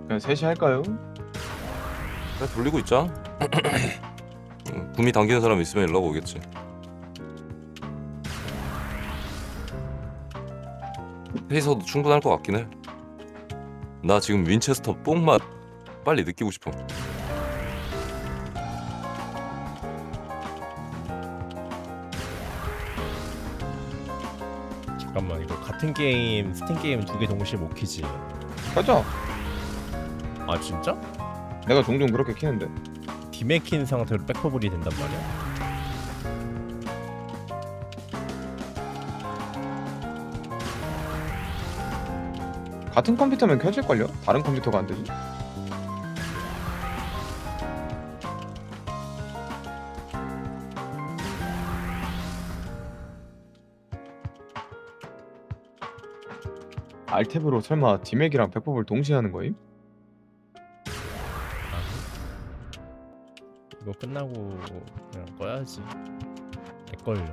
그냥 셋이 할까요? 그래 돌리고 있자. 응, 구미 당기는 사람 있으면 연락 오겠지. 셋이서도 충분할 것 같긴 해. 나 지금 윈체스터 뽕맛 빨리 느끼고 싶어. 잠깐만 이거 같은 게임 스팀 게임 두 개 동시에 못 키지 가자 아 진짜? 내가 종종 그렇게 키는데 디맥킨 상태로 백퍼블이 된단 말이야 같은 컴퓨터면 켜질걸요? 다른 컴퓨터가 안 되지? 알탭으로 설마 디맥이랑 백법을 동시에 하는 거임? 아, 이거 끝나고 그냥 꺼야지. 내걸려.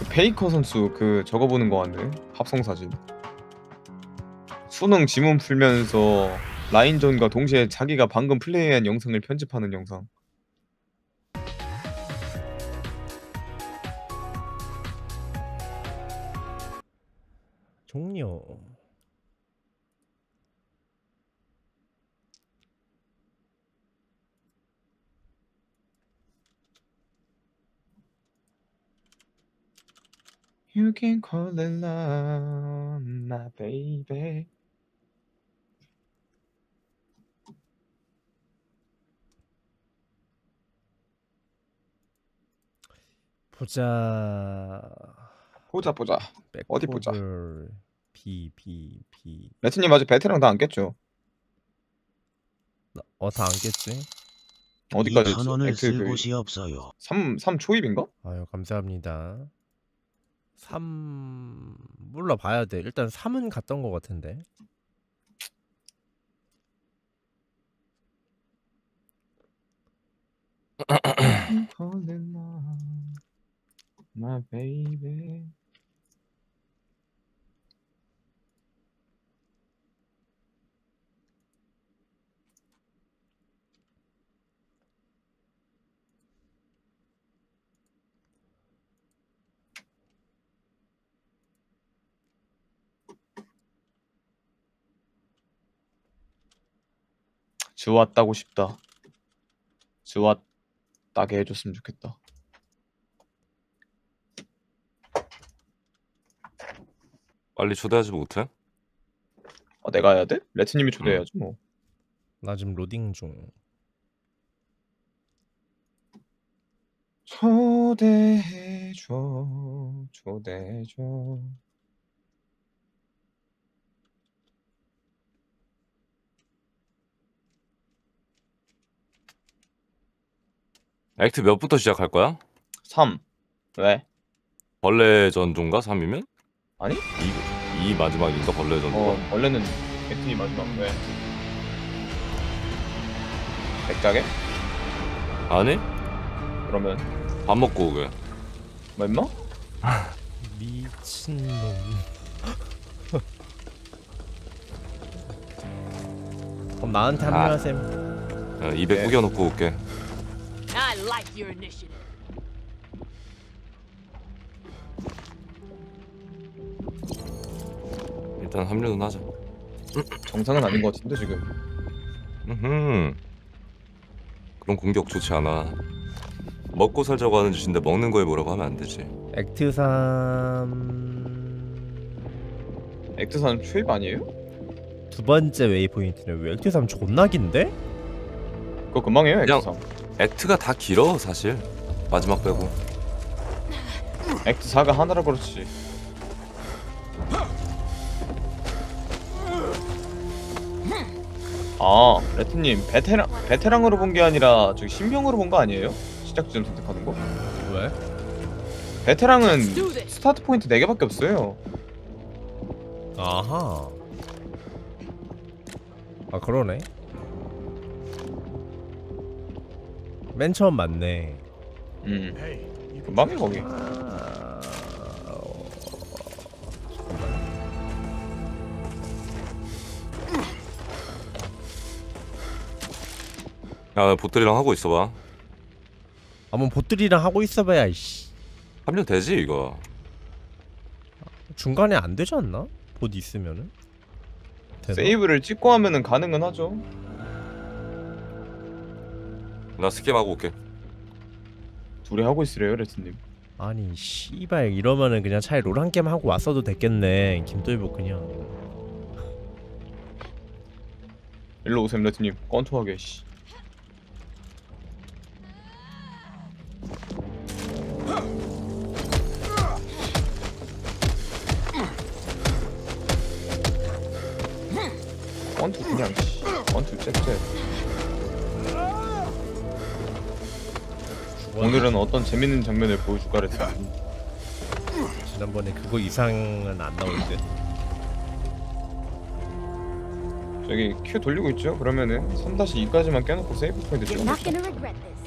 그 페이커 선수 그 저거 보는 거 같네. 합성 사진 수능 지문 풀면서 라인전과 동시에 자기가 방금 플레이한 영상을 편집하는 영상 종료 You can call it love, my baby. 보자. 보자 보자. 어디 보자. B B B. 레트님 아직 베테랑 다안 깼죠? 어다 안겠지? 어디까지? 천 원을 엑스 쓸그 곳이 없어요. 3, 3 초입인가? 아유 감사합니다. 3 몰라 봐야 돼. 일단 3은 갔던 것 같은데. My baby. 주왔 따고 싶다. 주왔 따게 해줬으면 좋겠다. 빨리 초대하지 못해? 어, 내가 해야 돼? 레트님이 초대해야지 뭐. 나 지금 로딩 중. 초대해줘, 초대해줘. 액트 몇부터 시작할 거야? 3. 왜? 벌레 전조인가 3이면? 아니? 2, 2 마지막인가 벌레 전조가? 어, 원래는 레트님 마지막 왜? 백작에? 아니? 그러면 밥 먹고 오게 뭐 임마? 미친놈. 그럼 나한테 합류하셈. 어, 200 네. 구겨 놓고 올게 I like your initiative. 일단 합류는 하자 정상은 아닌 것 같은데 지금. 음흠. 그런 공격 좋지 않아 먹고 살자고 하는 짓인데 먹는 거에 뭐라고 하면 안 되지 액트 3. act 3 초입 아니에요? 두 번째 waypoint는 왜 act 3 존나 긴데? 그거 금방 해요 그냥- act 3. act가 다 길어 사실 마지막 빼고 act 4가 하나라 그렇지. 아, 레트님 베테랑 베테랑으로 본 게 아니라 저기 신병으로 본 거 아니에요? 시작 지점 선택하는 거? 왜? 베테랑은. 스타트 포인트 4개밖에 없어요. 아하. 아 그러네. 맨 처음 맞네. 음, 금방 해 거기. 아... 야 보틀이랑 하고 있어봐 아뭐 보들이랑 하고 있어봐야 이씨. 합류 되지 이거 중간에 안 되지 않나? 봇 있으면은. 되나? 세이브를 찍고 하면은 가능은 하죠. 나 스캠 하고 올게 둘이 하고 있으래요, 레트님. 아니 씨발 이러면은 그냥 차라리 롤한 게임 하고 왔어도 됐겠네. 김돌보 그냥. 일로 오셈, 레트님. 건투하게. 씨. 건투 그냥 씨. 건투 잽잽. 오늘은 어떤 재밌는 장면을 보여줄까 레트님. 지난번에 그거 이상은 안 나올 듯. 저기 큐 돌리고 있죠? 그러면은 3-2까지만 깨놓고 세이브 포인트 You're not 찍어보죠. gonna regret this.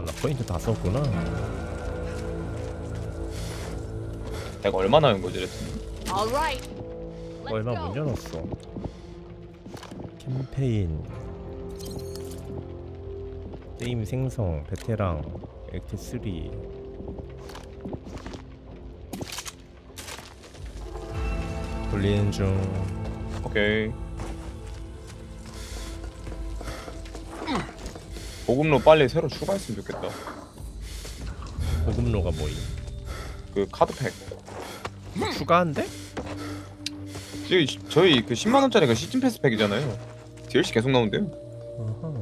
아, 나 포인트 다 썼구나. 내가 얼마나 하는 거지. Let's 얼마. 못 열었어. 캠페인 게임 생성 베테랑 act 3 돌리는 중 오케이. 보급로 빨리 새로 추가했으면 좋겠다. 고급로가 뭐임? 그 카드팩. 추가한데? 저희 저희 그 10만 원짜리 그 시즌 패스 팩이잖아요. DLC 계속 나온대요. 어허.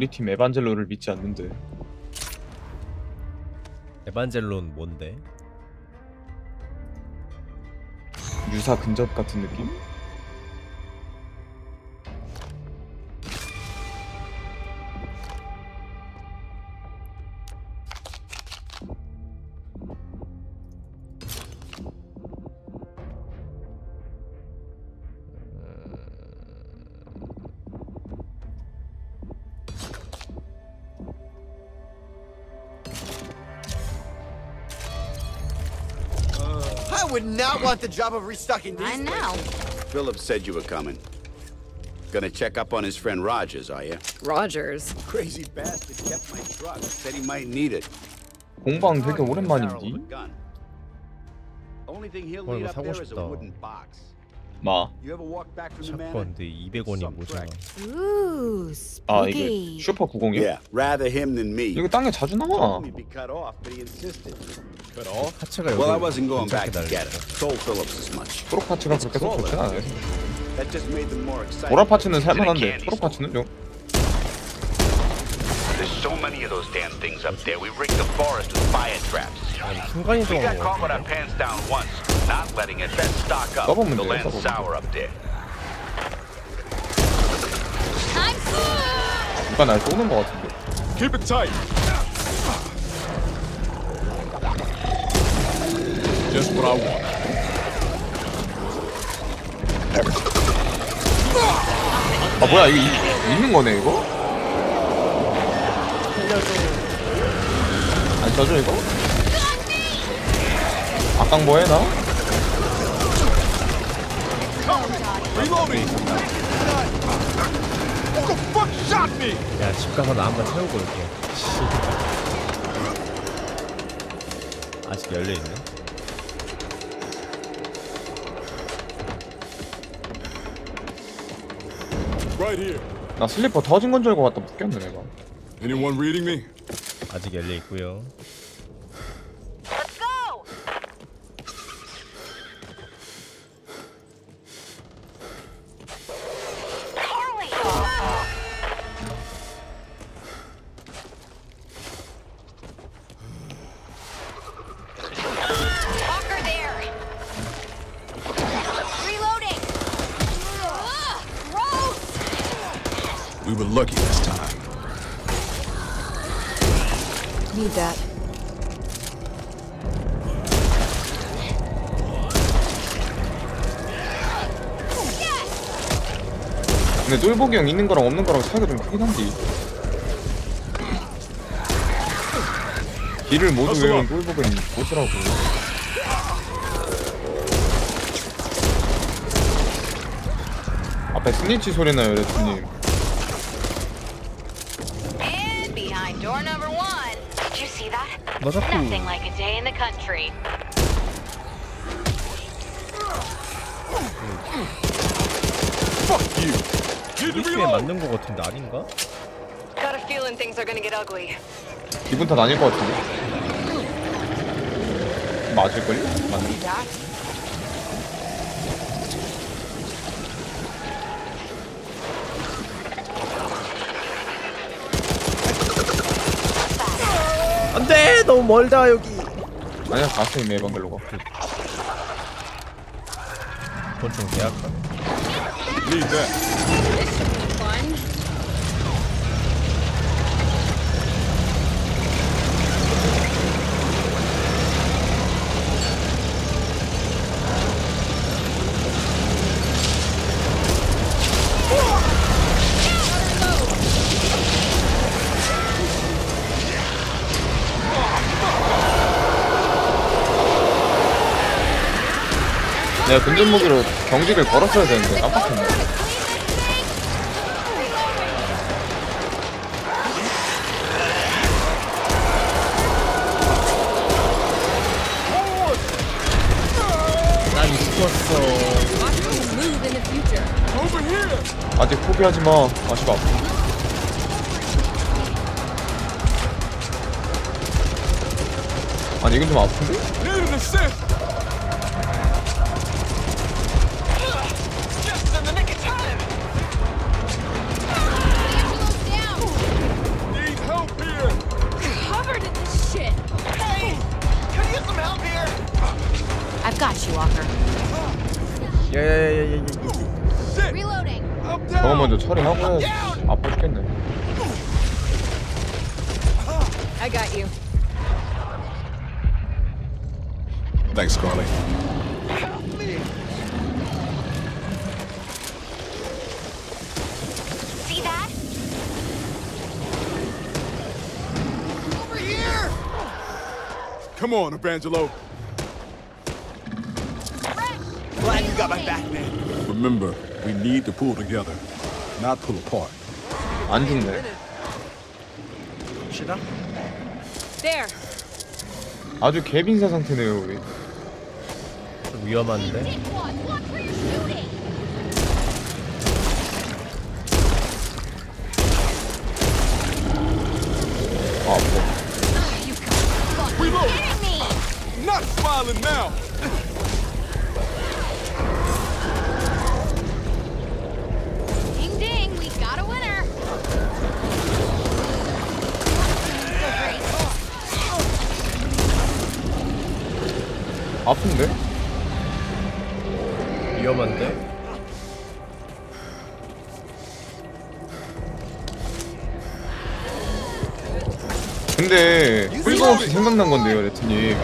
우리 팀 에반젤로를 믿지 않는데. 에반젤론 뭔데? 유사 근접 같은 느낌? not want the job of restocking these I know. Phillips said you were coming. Gonna check up on his friend Rogers, are you? Rogers. Crazy bastard kept my truck. Said he might need it. 공방 되게 Barrel of a 오랜만인디. gun. Only thing he'll 어, need 이거 up 사고 there is a 싶다. wooden box. 마. You ever walk back from the manor? 샷건 근데 200원이 Some 뭐잖아. Ooh, 아 이게 spooky. 슈퍼 90이야? Yeah, rather him than me. 이거 땅에 자주 나와. Told me to be cut off, but he insisted. Cut 하체가 여기 Well, I wasn't going back 괜찮게 to get 달려. it. Told Phillips as much. 초록 파츠가 그렇게 속 좋진 않아요. That just made them more excited. 보라 파츠는 살만한데 초록 파츠는 좀 There's so many of those damn things up there. We rigged the forest with fire traps. 순간 We 이동한 got 거 caught with our pants down once, not letting it. Best stock up. The land's sour up there. 누가 날 쏘는 거 같은데. Keep it tight. Just what I want. 아 뭐야 이거 이- 있는 거네 이거? 안 쳐줘 이거? 악강 뭐해 나? Reloading. Who the fuck shot me? 야, 집 가서 나 한 번 태우고 올게. 아직 열려 있네. Right here. 나 슬리퍼 터진 건 줄 알고 갖다 묶였네 내가. Anyone reading me? 아직 열려 있고요. 형 있는 거랑 없는 거랑 차이가 좀 크긴 한데. 길을 모두 외우는 똘보기는 보스라고. 앞에 스니치 소리 나요 레트님. And behind door Reload. 맞는 거 같은데 아닌가? Got a feeling things are gonna get ugly. 기분 탓 아닐 것 같은데. 맞을걸요? 맞는. 안돼 너무 멀다 여기. 아니야 갔어 이미 에반gel로가. 권총 계약가? Need that. 내가 근접 무기로 경직을 걸었어야 되는데 깜빡했네. 난 죽었어. 아직 포기하지 마. 아직 아파. 아니 이건 좀 아픈데? 먼저 처리하고 해야지 아파 죽겠네 I got you. Thanks, Carly. See that? Come on, Evangelo. Glad you got my back, man. Remember, we need to pull together, not pull apart. 안 죽네 시다? There. 아주 개빈사 상태네요 우리 좀 위험한데. 아 아파 아픈데? 위험한데. 근데 꿀밤없이 생각난 건데요 레트님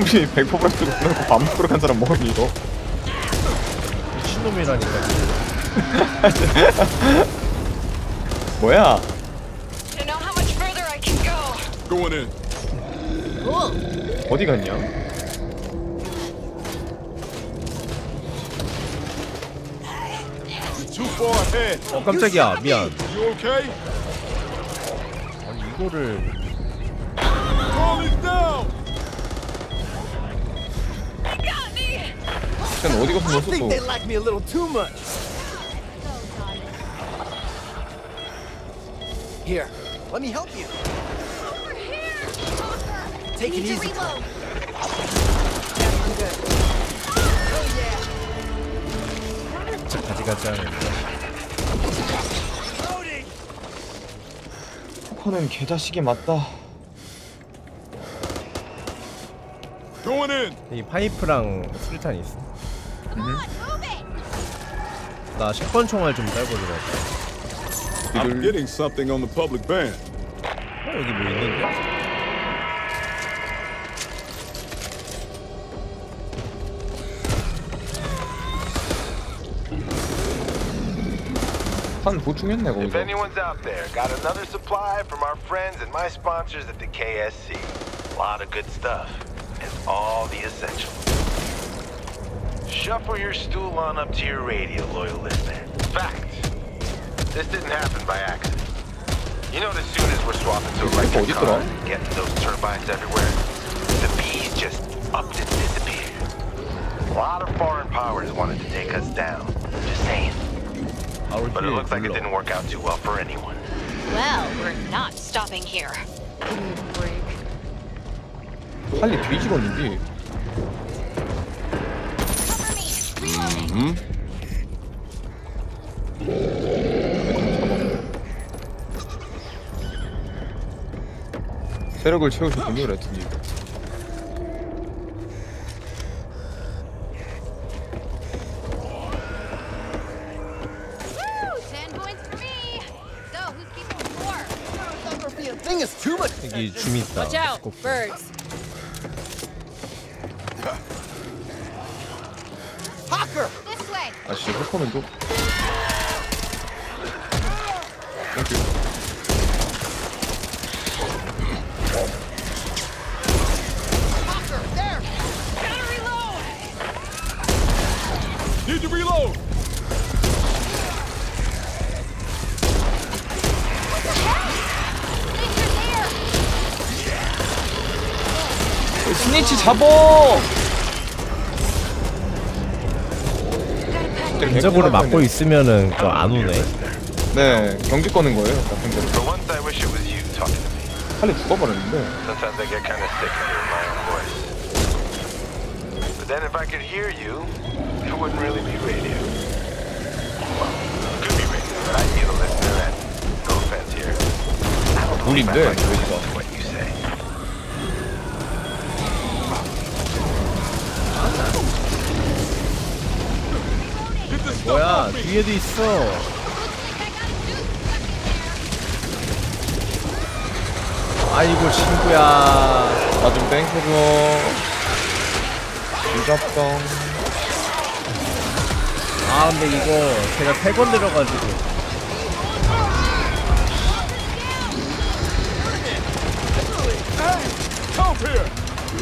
우리 백퍼브라 쓰고 그러고 밥 먹으러 간 사람 뭐니 이거 미친놈이라니까. 뭐야. 어디 갔냐 ahead. 어 깜짝이야. 미안. You okay? 아니 이거를 Carly's down. Got me! 쟤는 어디 가서 넣었어 또 like me a little too much. Here, let me help you. Over here. Take it Need to easy. reload. I'm good. 진짜 가지 가지 하 네. 포커는 개자식이 맞다 in. 이 파이프랑 수류탄 있어. 나 10번 총알 좀 딸고 들어왔다. I'm getting something on the public band. 어 여기 뭐 있는데? 한 보충했네 If 거기서 anyone's out there, got another supply from our friends and my sponsors at the KSC. A lot of good stuff, and all the essentials. Shuffle your stool on up to your radio, loyal listener. Fact. This didn't happen by accident. You know, as soon as we're swapping to electric 어딨더라? cars and getting those turbines everywhere, the bees just upped and disappeared. A lot of foreign powers wanted to take us down. Just saying. 아울 But it looks like it didn't work out too well for anyone. Well, we're not stopping here. Give me a break. 빨리. Reloading. Hmm? 세력을 채우셨군요 레트님 Woo! Ten points for me. So who's keeping score? Thing is too much. 여기 줌 있다. Watch out. 스코프. Birds. Hawker. This way. 아씨 포 잡어 인적으로 막고 있으면은 그거 안 오네. 네 경기 꺼는 거예요 같은 me. 칼리 죽어버렸는데 Sometimes I get kind of sick of hearing my own voice. But then if I could hear you, it wouldn't really be radio. Well, it could be radio, but I'd be the listener and no offense here. I don't believe 우린데 I like 여기가 뒤에도 있어 아이고 친구야 나좀 땡겨줘. 유잡성. 아 근데 이거 제가 세번 들어가지고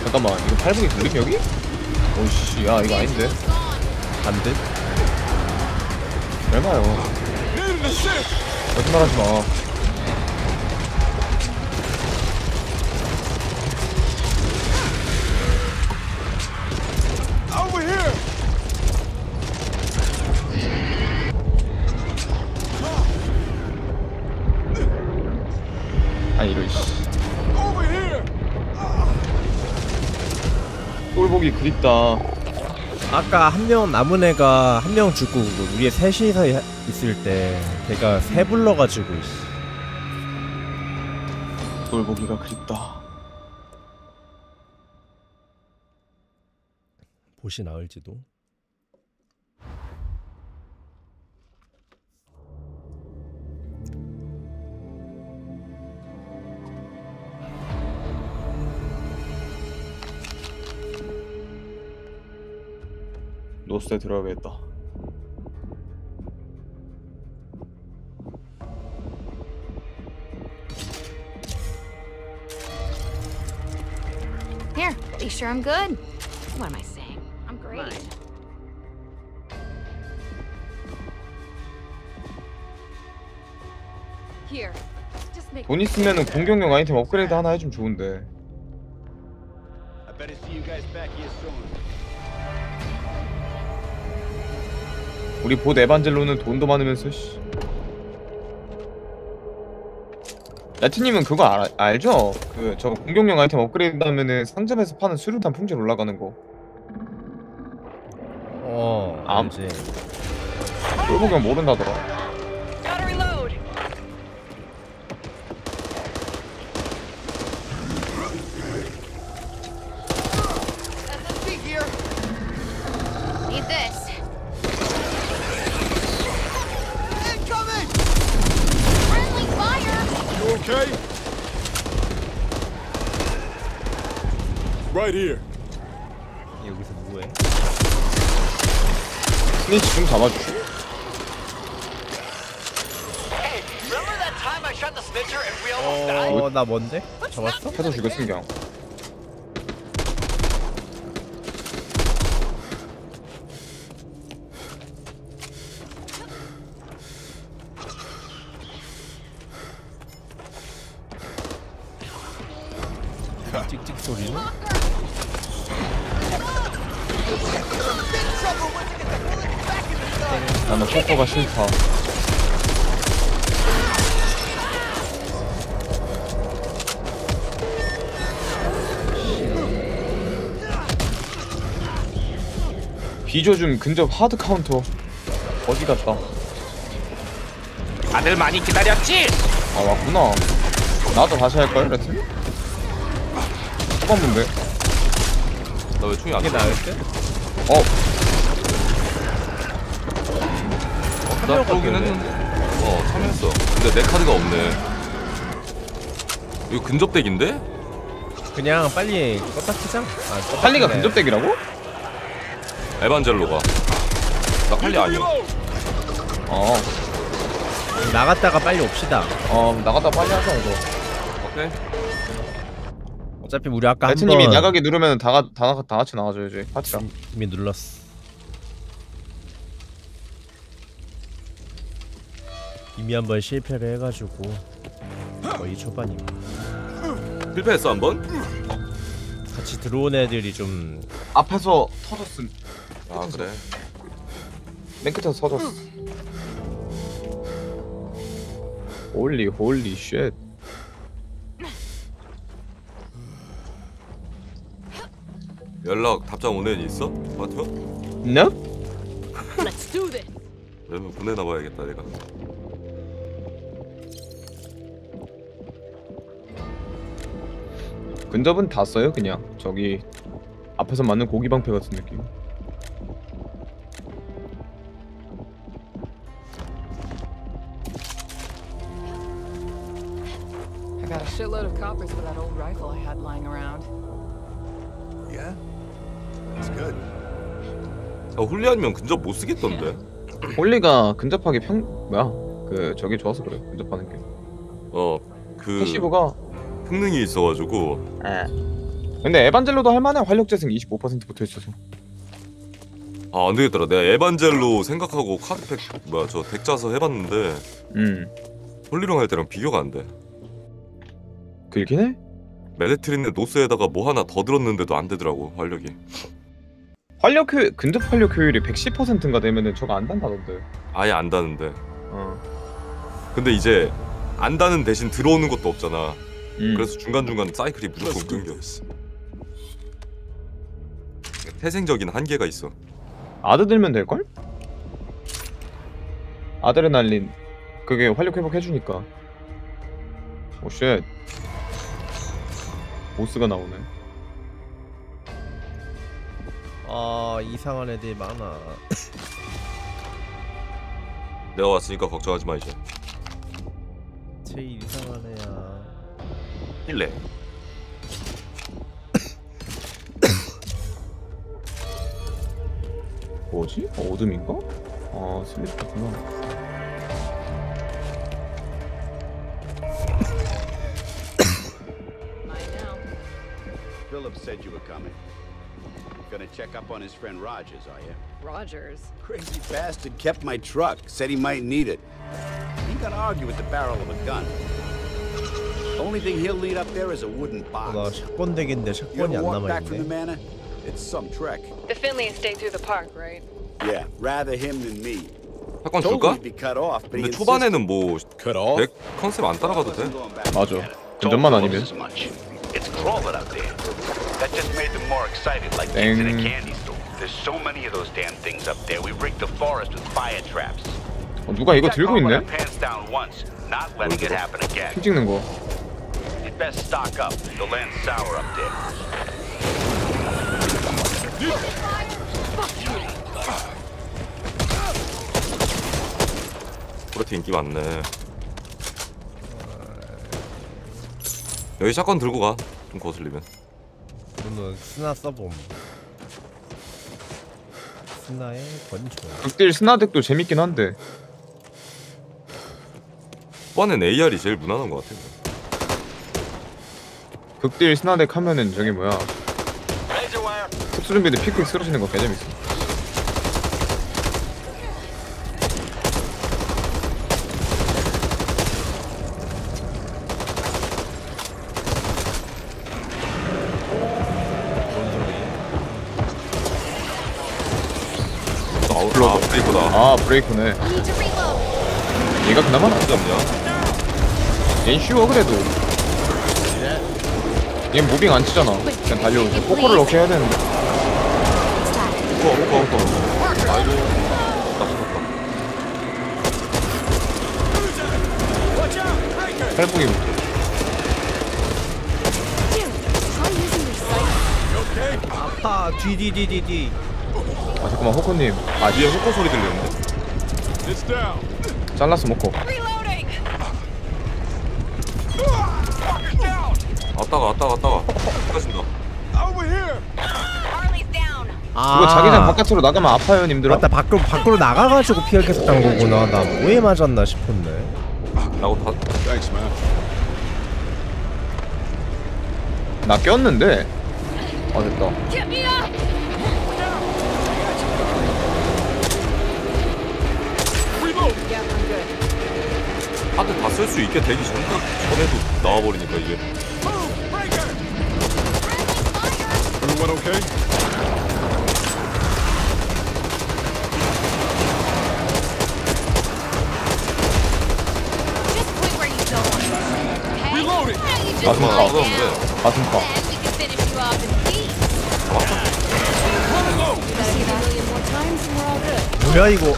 잠깐만, 이거 팔복이 걸림 여기? 오씨, 야 이거 아닌데. 안 돼? 얼마요? 거짓말 하지 마. Over here! 아니 이거 씨. Over here! 똘복이 그립다. 아까 한 명 남은 애가 한 명 죽고 우리 셋이서 이- 있을 때 걔가 세 불러가지고 씨. 똘복이가 그립다. 보시 나을지도 노스에 들어가겠다. Here, be sure I'm good. What am I saying? I'm great. Here. Just make 돈 있으면은 공격용 아이템 업그레이드 하나 해주면 좋은데. I better see you guys back here soon. 우리 보 에반젤로는 돈도 많으면서 씨. 야티님은 그거 알, 알죠? 그 저 공격용 아이템 업그레이드 하면은 상점에서 파는 수류탄 품질 올라가는 거. 어 암. 알지 형 모른다더라. Right here. 여기서 뭐해 스니치 좀 잡아주시. Hey, remember that time I shot the snitcher and we almost died? 어 나 뭔데? 잡았어? 해서 죽였음 그 비조준 근접 하드 카운터 어디 갔다? 다들 많이 기다렸지? 아 왔구나. 나도 다시 할까요, 레트? 초반문데. 나왜 총이 안 이게 나? 나을 때? 어, 나 그러긴 했는데. 어 참여했어. 근데 내 카드가 없네. 이거 근접덱인데? 그냥 빨리 껐다 키자 아, 껐다 할리가 키네. 근접덱이라고? 에반젤로가. 나 칼리 아니야. 어, 나갔다가 빨리 옵시다 어 나갔다 빨리 하자 이거. 오케이. 어차피 우리 아까 레트님이 한번 나가기 누르면 다가 다, 나- 다 같이 나가줘야지. 파티랑. 이미 눌렀어 이미 한 번 실패를 해가지고 거의 초반이고 실패했어 한 번? 같이 들어온 애들이 좀 앞에서 터졌음. 아 그래. 맨 끝에서 터졌어. holy holy shit. 연락 답장 오는 애 있어? 파티어? No? Let's do this. 그러면 보내놔봐야겠다 내가. 근접은 다 써요 그냥. 저기 앞에서 맞는 고기 방패 같은 느낌. Coppers for that old rifle I had lying around. Yeah? That's good. 어, 홀리 아니면 근접 못 쓰겠던데. 홀리가 근접하기 평 뭐야 그 저기 좋아서 그래 근접하는 게 어, 그 passive가 흥능이 있어가지고 에. 근데 에반젤로도 할만해 활력 재생 25% 붙어 있어서 아 안 되겠더라. 내가 에반젤로 생각하고 카드팩 뭐야 저 deck 짜서 해봤는데 음 홀리랑 할 때랑 비교가 안 돼. 그렇긴 해 멜레트린의 노스에다가 뭐 하나 더 들었는데도 안 되더라고 활력이. 활력 효 근접 활력 효율이 110%인가 되면은 저거 안 단다던데 아예 안 다는데. 어 근데 이제 안 다는 대신 들어오는 것도 없잖아. 음. 그래서 중간 중간 사이클이 무조건 끊겨. 태생적인 한계가 있어. 아드 들면 될걸? 아드레날린 그게 활력 회복해주니까 오쉣 보스가 나오네 아 이상한 애들이 많아. 내가 왔으니까 걱정하지 마 이제. 제일 이상한 애야. 힐레. 뭐지? 어, 어둠인가? 아 슬리프구나 Philip said you were coming. Gonna check up on his friend Rogers, are you? Rogers. Crazy bastard kept my truck. Said he might need it. He gonna argue with the barrel of a gun. Only thing he'll lead up there is a wooden 나 box. 샷건 덱인데 You 샷건이 ever 안 walk back from the 남아있네. manor? It's some trek. The Finley estate through the park, right? Yeah, rather him than me. 사건 Told 줄까? he'd be cut off, but he 근데 초반에는 뭐 Cut off? 덱 컨셉 안 따라가도 돼. 맞아 운전만 아니면 As much. It's crawling out there. That just made them more excited, like kids in a Dang. candy store. There's so many of those damn things up there. We rigged the forest with fire traps. 어, 누가 이거 Got 들고 caught with 있네? our pants down once, not letting it happen again. 피 찍는 거 You'd best stock up. The land's sour up there. 그렇게 인기 많네. 여기 샷건 들고 가. 좀 거슬리면. 저는 스나 써봄. 스나의 권총. 극딜 스나덱도 재밌긴 한데 초반엔 AR이 제일 무난한 것 같아. 극딜 스나덱 하면은 저기 뭐야 특수 준비대 픽픽 쓰러지는 거 개재밌어 아 브레이커네. 얘가 그나마 나 어디 없냐? 얜 쉬워 그래도 얘 moving 안 치잖아 그냥 달려오지 호커를 넣게 해야 되는데 호커, 호커, 호커. 아이고. 나 죽었다. 팔풍이 아파 뒤뒤뒤뒤뒤. 아 잠깐만 호커님 아, 뒤에 호커 소리 들리는데? 잘랐어 먹고 Reloading. 왔다가, 왔다가, 왔다가. 가신다. Over here. Harley's down. 아. 이거 자기장 바깥으로 나가면 아파요 님들아 맞다 밖으로 밖으로 나가가지고 딴 거구나. 나 뭐에 맞았나 싶었네. 라고 다. 나 꼈는데 아 됐다 하드 다 쓸 수 있게 되기 전, 전에도 나와버리니까 이게. Everyone okay? Reloading. We're all good. 뭐야 이거?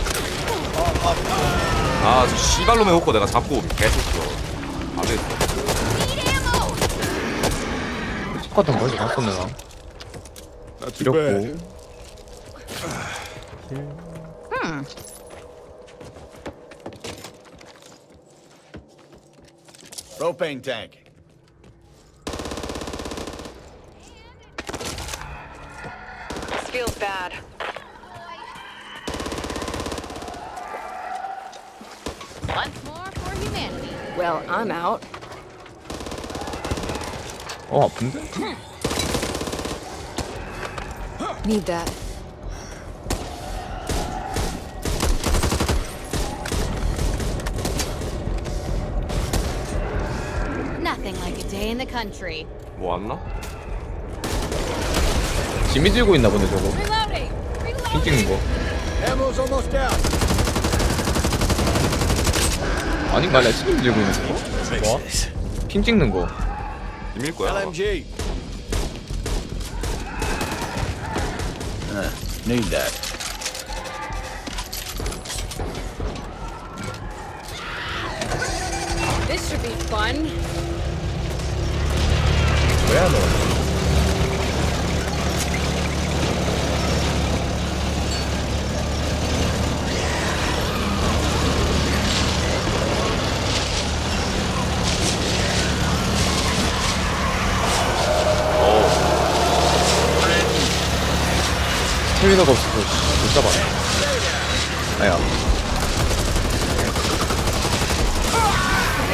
아, 저 씨발놈의 호커 내가 잡고 계속 써. 안 되겠어. 똑같은 거지 봤었네 나 Not too bad. 이렇고 Propane tank. I'm out. 어 아픈데? Need that. Nothing like a day in the country. 뭐 왔나? 짐이 들고 있나 보네 저거 Reloading! 핑 찍는 거 Ammo's almost out. 아닌가 나 짐이 들고 있는 거? 뭐? 핑 찍는 거 비밀 거야. LMG. Uh, need that.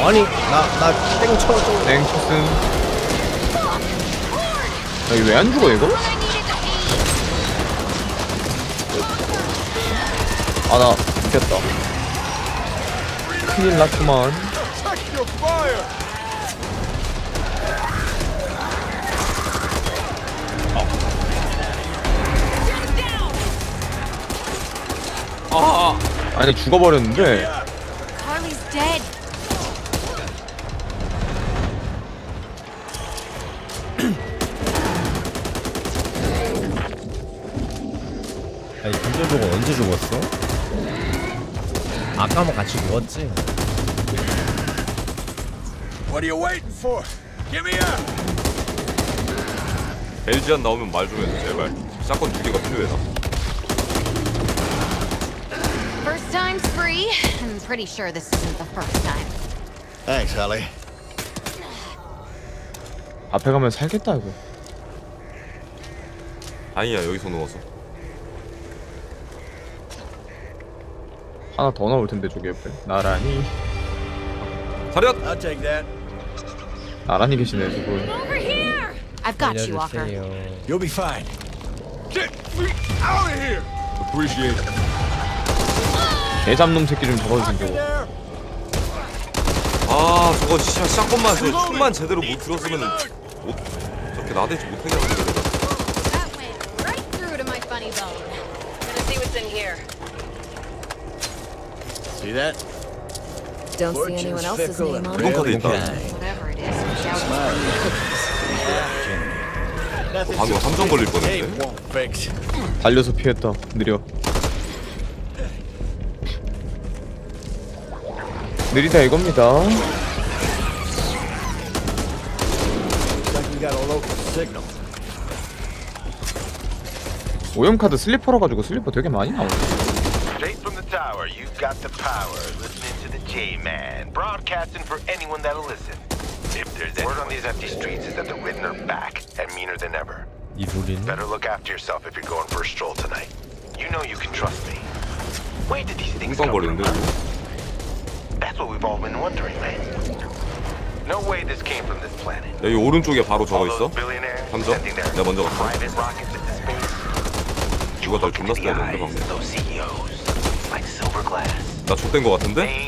아니 나나 땡쳐 땡 초슨 야 이거 왜안 죽어 이거? 아나 이겼다. 큰일 났구만. your fire. 아. 아니 죽어버렸는데 누웠지? What are you waiting for? Give me up. LG안 나오면 말 좀 해줘 제발. 샷건 두 개가 필요해 나. First time's free. I'm pretty sure this isn't the first time. Thanks, Holly. 앞에 가면 살겠다 이거 아니야 여기서 누워서. 하나 더 나올 텐데 저기 옆에 나란히 차렷. I'll take that. 나란히 계시네 저분 Over here! I've got you, Walker. 알려주세요. You'll be fine. Get me out of here. Appreciate it. 개잡놈 새끼 좀 잡아주세요 저거 There. 아 저거 진짜 샷건만 저 춤만 제대로 못 들었으면 못 저렇게 나대지 못하게 하는데 내가. That went right through to my funny bone. Gonna see what's in here. See that? Don't see anyone else's name on it. 카드. Whatever it is, 방금 함정 걸릴 fix. 달려서 피했다 느려 느리다 이겁니다 signal. 오염 카드 슬리퍼라 가지고 슬리퍼 되게 많이 나오네 got the power. Listening to the J-Man, broadcasting for anyone that'll listen. If there's any word on these empty streets is that the Ridden are back and meaner than ever. 이 소리는 Better look after yourself if you're going for a stroll tonight. You know you can trust me. Where did these things come from? 웅성거리는데. That's what we've all been wondering, man. No way this came from this planet. 여기 오른쪽에 바로 저거 All 있어. those billionaires 함정. sending their 내가 먼저 갔어. private rockets into space. 누가 날 Look 존나 into the 써야 되는데 eyes 방금. 나 좆된 거 같은데?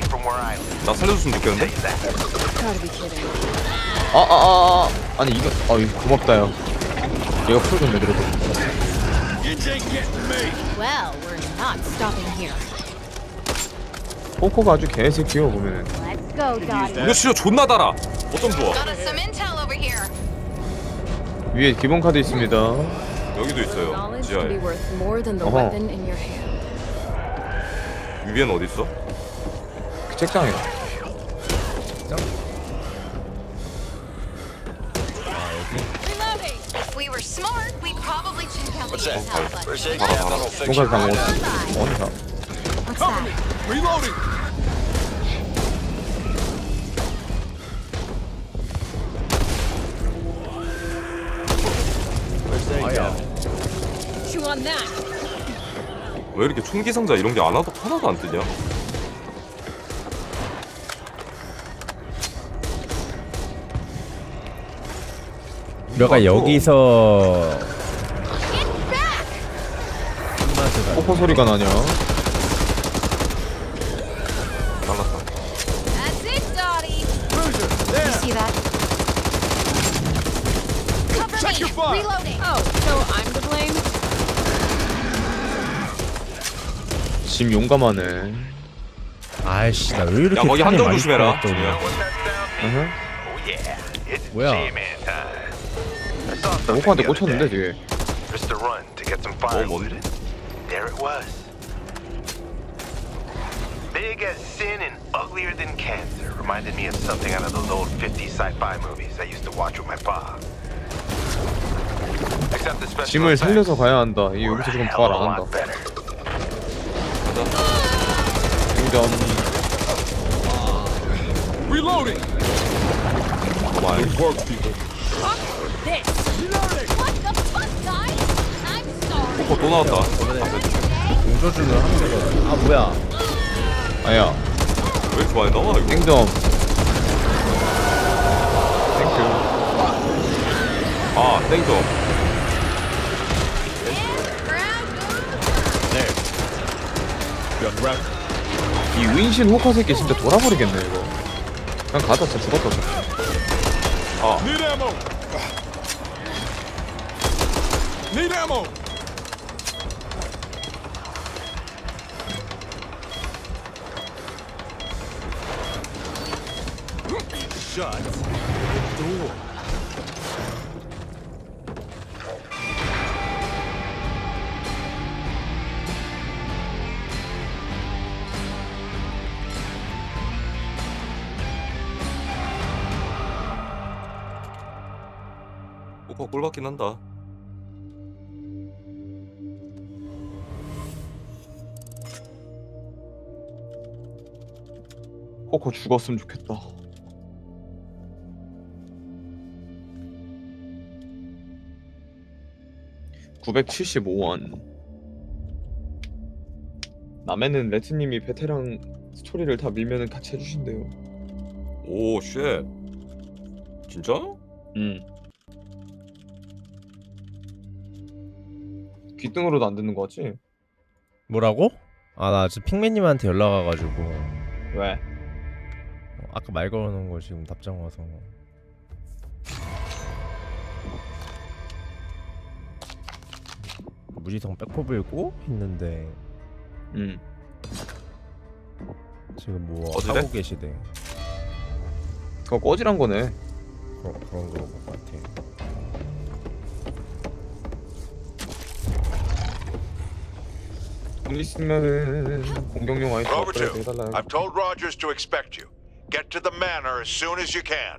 나 살려줬으면 좋겠는데? Kidding. 아아아 아, 아. 아니 이거 아 이거 고맙다 야 얘가 stopping here. 포코가 아주 개새끼여 보면은. 이거 진짜 존나 달아. 어쩜 좋아. 위에 기본 카드 있습니다 여기도 있어요. 지하에. 어허. 위에는 어디 있어? 그 intel. But 봐라 봐라. 뭔가 다 먹었어 다 왜 이렇게 총기 상자 이런 게안 와도 하나도 안 뜨냐? 우리가 여기서 폭포 소리가 나냐? 잘랐다. That's it, Dottie. You see that? Cover me. Reloading. Oh, so I'm to blame? 심 용감하네. 아이씨 나 왜 이렇게 야, 거기 템이 한정 많이 조심해라. 들어갔더니. 으흠. Oh 뭐야? Something 호크한테 꽂혔는데 some 어. 뭔데? There it was. Big as sin and uglier than cancer. Reminded me of something out of those old 50s sci-fi movies I used to watch with my pa. Except the special 짐을 effects 살려서 가야 한다. 이 were 여기서 a 지금 hell 부활 of a 안 lot 한다. better. 충전. Reloading! 와이. Good work, people. This. What the fuck, guys? I'm sorry. 폭포 또 나왔다. 공조주는 한 개가 아 뭐야 아야. 왜 이렇게 많이 나와 이거? 땡점. 땡큐. 아 땡점. Got wrapped. 이 윈신 호카 새끼 진짜 돌아버리겠네 이거. 그냥 가다 진짜 죽었다. 진짜. 아. Need ammo! Need ammo! 꼴받긴 한다. 호커 죽었으면 좋겠다. (975원) 남해는 레트님이 베테랑 스토리를 다 밀면은 같이 해주신대요. Oh shit. 진짜? 음. 귀등으로도 안 듣는 거 같지? 뭐라고? 아 나 지금 핑맨님한테 연락 와가지고 왜? 어, 아까 말 걸어놓은 거 지금 답장 와서 무지성 백포블 go 했는데 음. 지금 뭐 어디래? 하고 계시대 그거 꺼지란 거네. 그런 그런 거 같아 돈 있으면은 공격용 아이템 Over 업그레이드. 해달라. I've told Rogers to expect you. Get to the manor as soon as you can.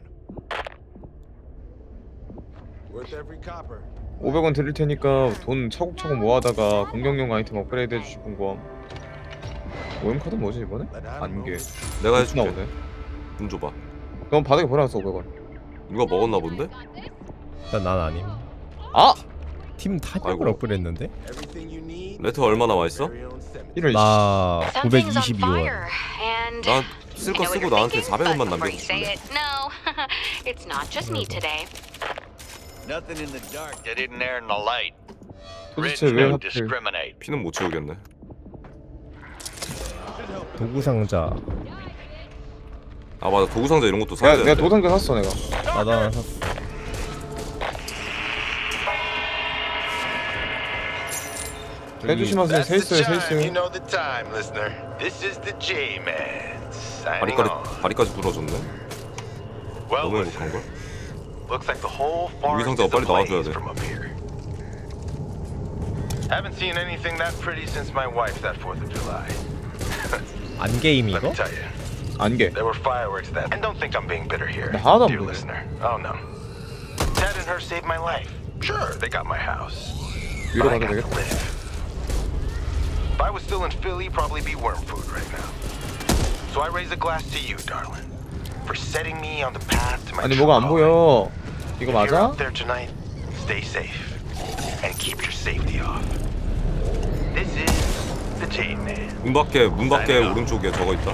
Worth every copper. 500원 드릴 테니까 돈 차곡차곡 모아다가 공격용 아이템 업그레이드 해주시는 거. 오염 카드 뭐지 이번에? 안개. 내가 해줄게. 나오네. 돈 줘봐. 그럼 바닥에 버려놨어 500원. 누가 먹었나 본데? 일단 난 아님 아! 팀 아이고. 업그레이드했는데? Everything you need. 레트 얼마 남아 있어? Very own cemetery. 이럴 나 Something's on 922원 fire, and 난쓸 거 쓰고 나한테 thinking, 400원만 but before you say 남겨줄래? 도대체 왜 하필. 피는 못 채우겠네. 도구 상자 아 맞아 도구 상자 이런 것도 사야 돼. 내가 도상자 샀어 내가 나도 하나 샀어 해주시면서 That's 세 the 있어요 세 time. You 있어요 know the time, listener. This is the J-Man. Signing 다리까지 off. 다리까지 부러졌네. Well, 너무 listener, 행복한 걸. looks like the whole forest 상자가 is 빨리 나와줘야 ablaze 돼. from up here. Haven't seen anything that pretty since my wife that 4th of July. 안게임 Let me 이거? tell you, 안개 there were fireworks that. And don't think I'm being bitter here, 나 하나도 안 dear 보네. listener. Oh no. Ted and her saved my life. Sure, they got my house. 위로 But I 가도 got to 되겠다 live. If I was still in Philly, probably be worm food right now. So I raise a glass to you, darling, for setting me on the path to my 아니 true 뭐가 안 calling. 보여 이거 If you're 맞아? out there tonight, stay safe and keep your safety off. 문 밖에 문 밖에 오른쪽에 저거 있다.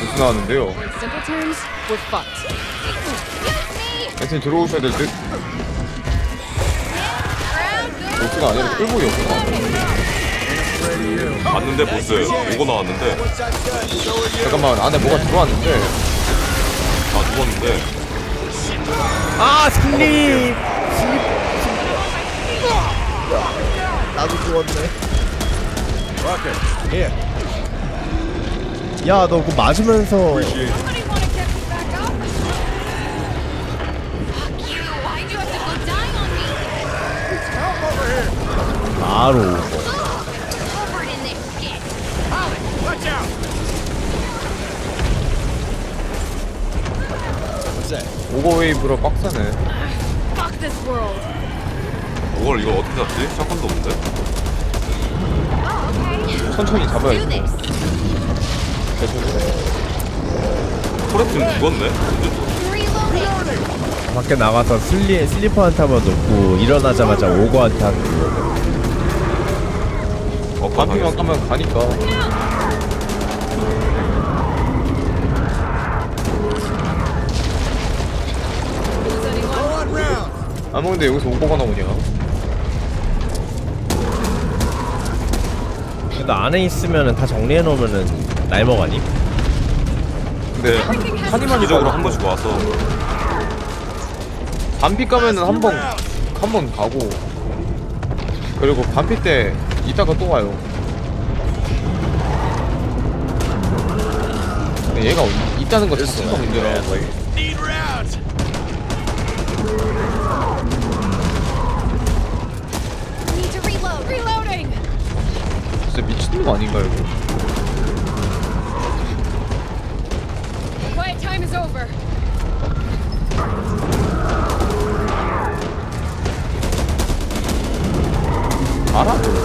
무슨 나왔는데요? In simple terms, we're fucked. 혜진이 들어오셔야 될 듯? 보스가 아니라 끌보이였구나 봤는데 보스. 오고 나왔는데. 잠깐만 안에 뭐가 들어왔는데? 아 죽었는데. 아 슬립! 나도 죽었네. 야너 그거 맞으면서 바로 out! 오버웨이브로 빡세네. 이걸 이걸 어떻게 잡지? 샷건도 없는데? 천천히 잡아야 Do 돼 this. 코레트는 죽었네? 밖에 나가서 슬리, 슬리퍼 한 타만 놓고 일어나자마자 오고 한 타. 그거는. 어 반피만 까면 가니까. 아무 근데 여기서 오버가 나오냐? 그래도 안에 있으면은 다 정리해 놓으면은 날 먹 아니? 근데 한이만 이적으로 한 번씩 와서. 반피 까면은 한 번 한 번 가고. 그리고 반피 때 이따가 또 와요 근데 얘가 이- 있다는 거 자체가 문제라 Need rounds! Need to reload. Reloading. 진짜 미친 거 아닌가 이거 Quiet time is over. 알아?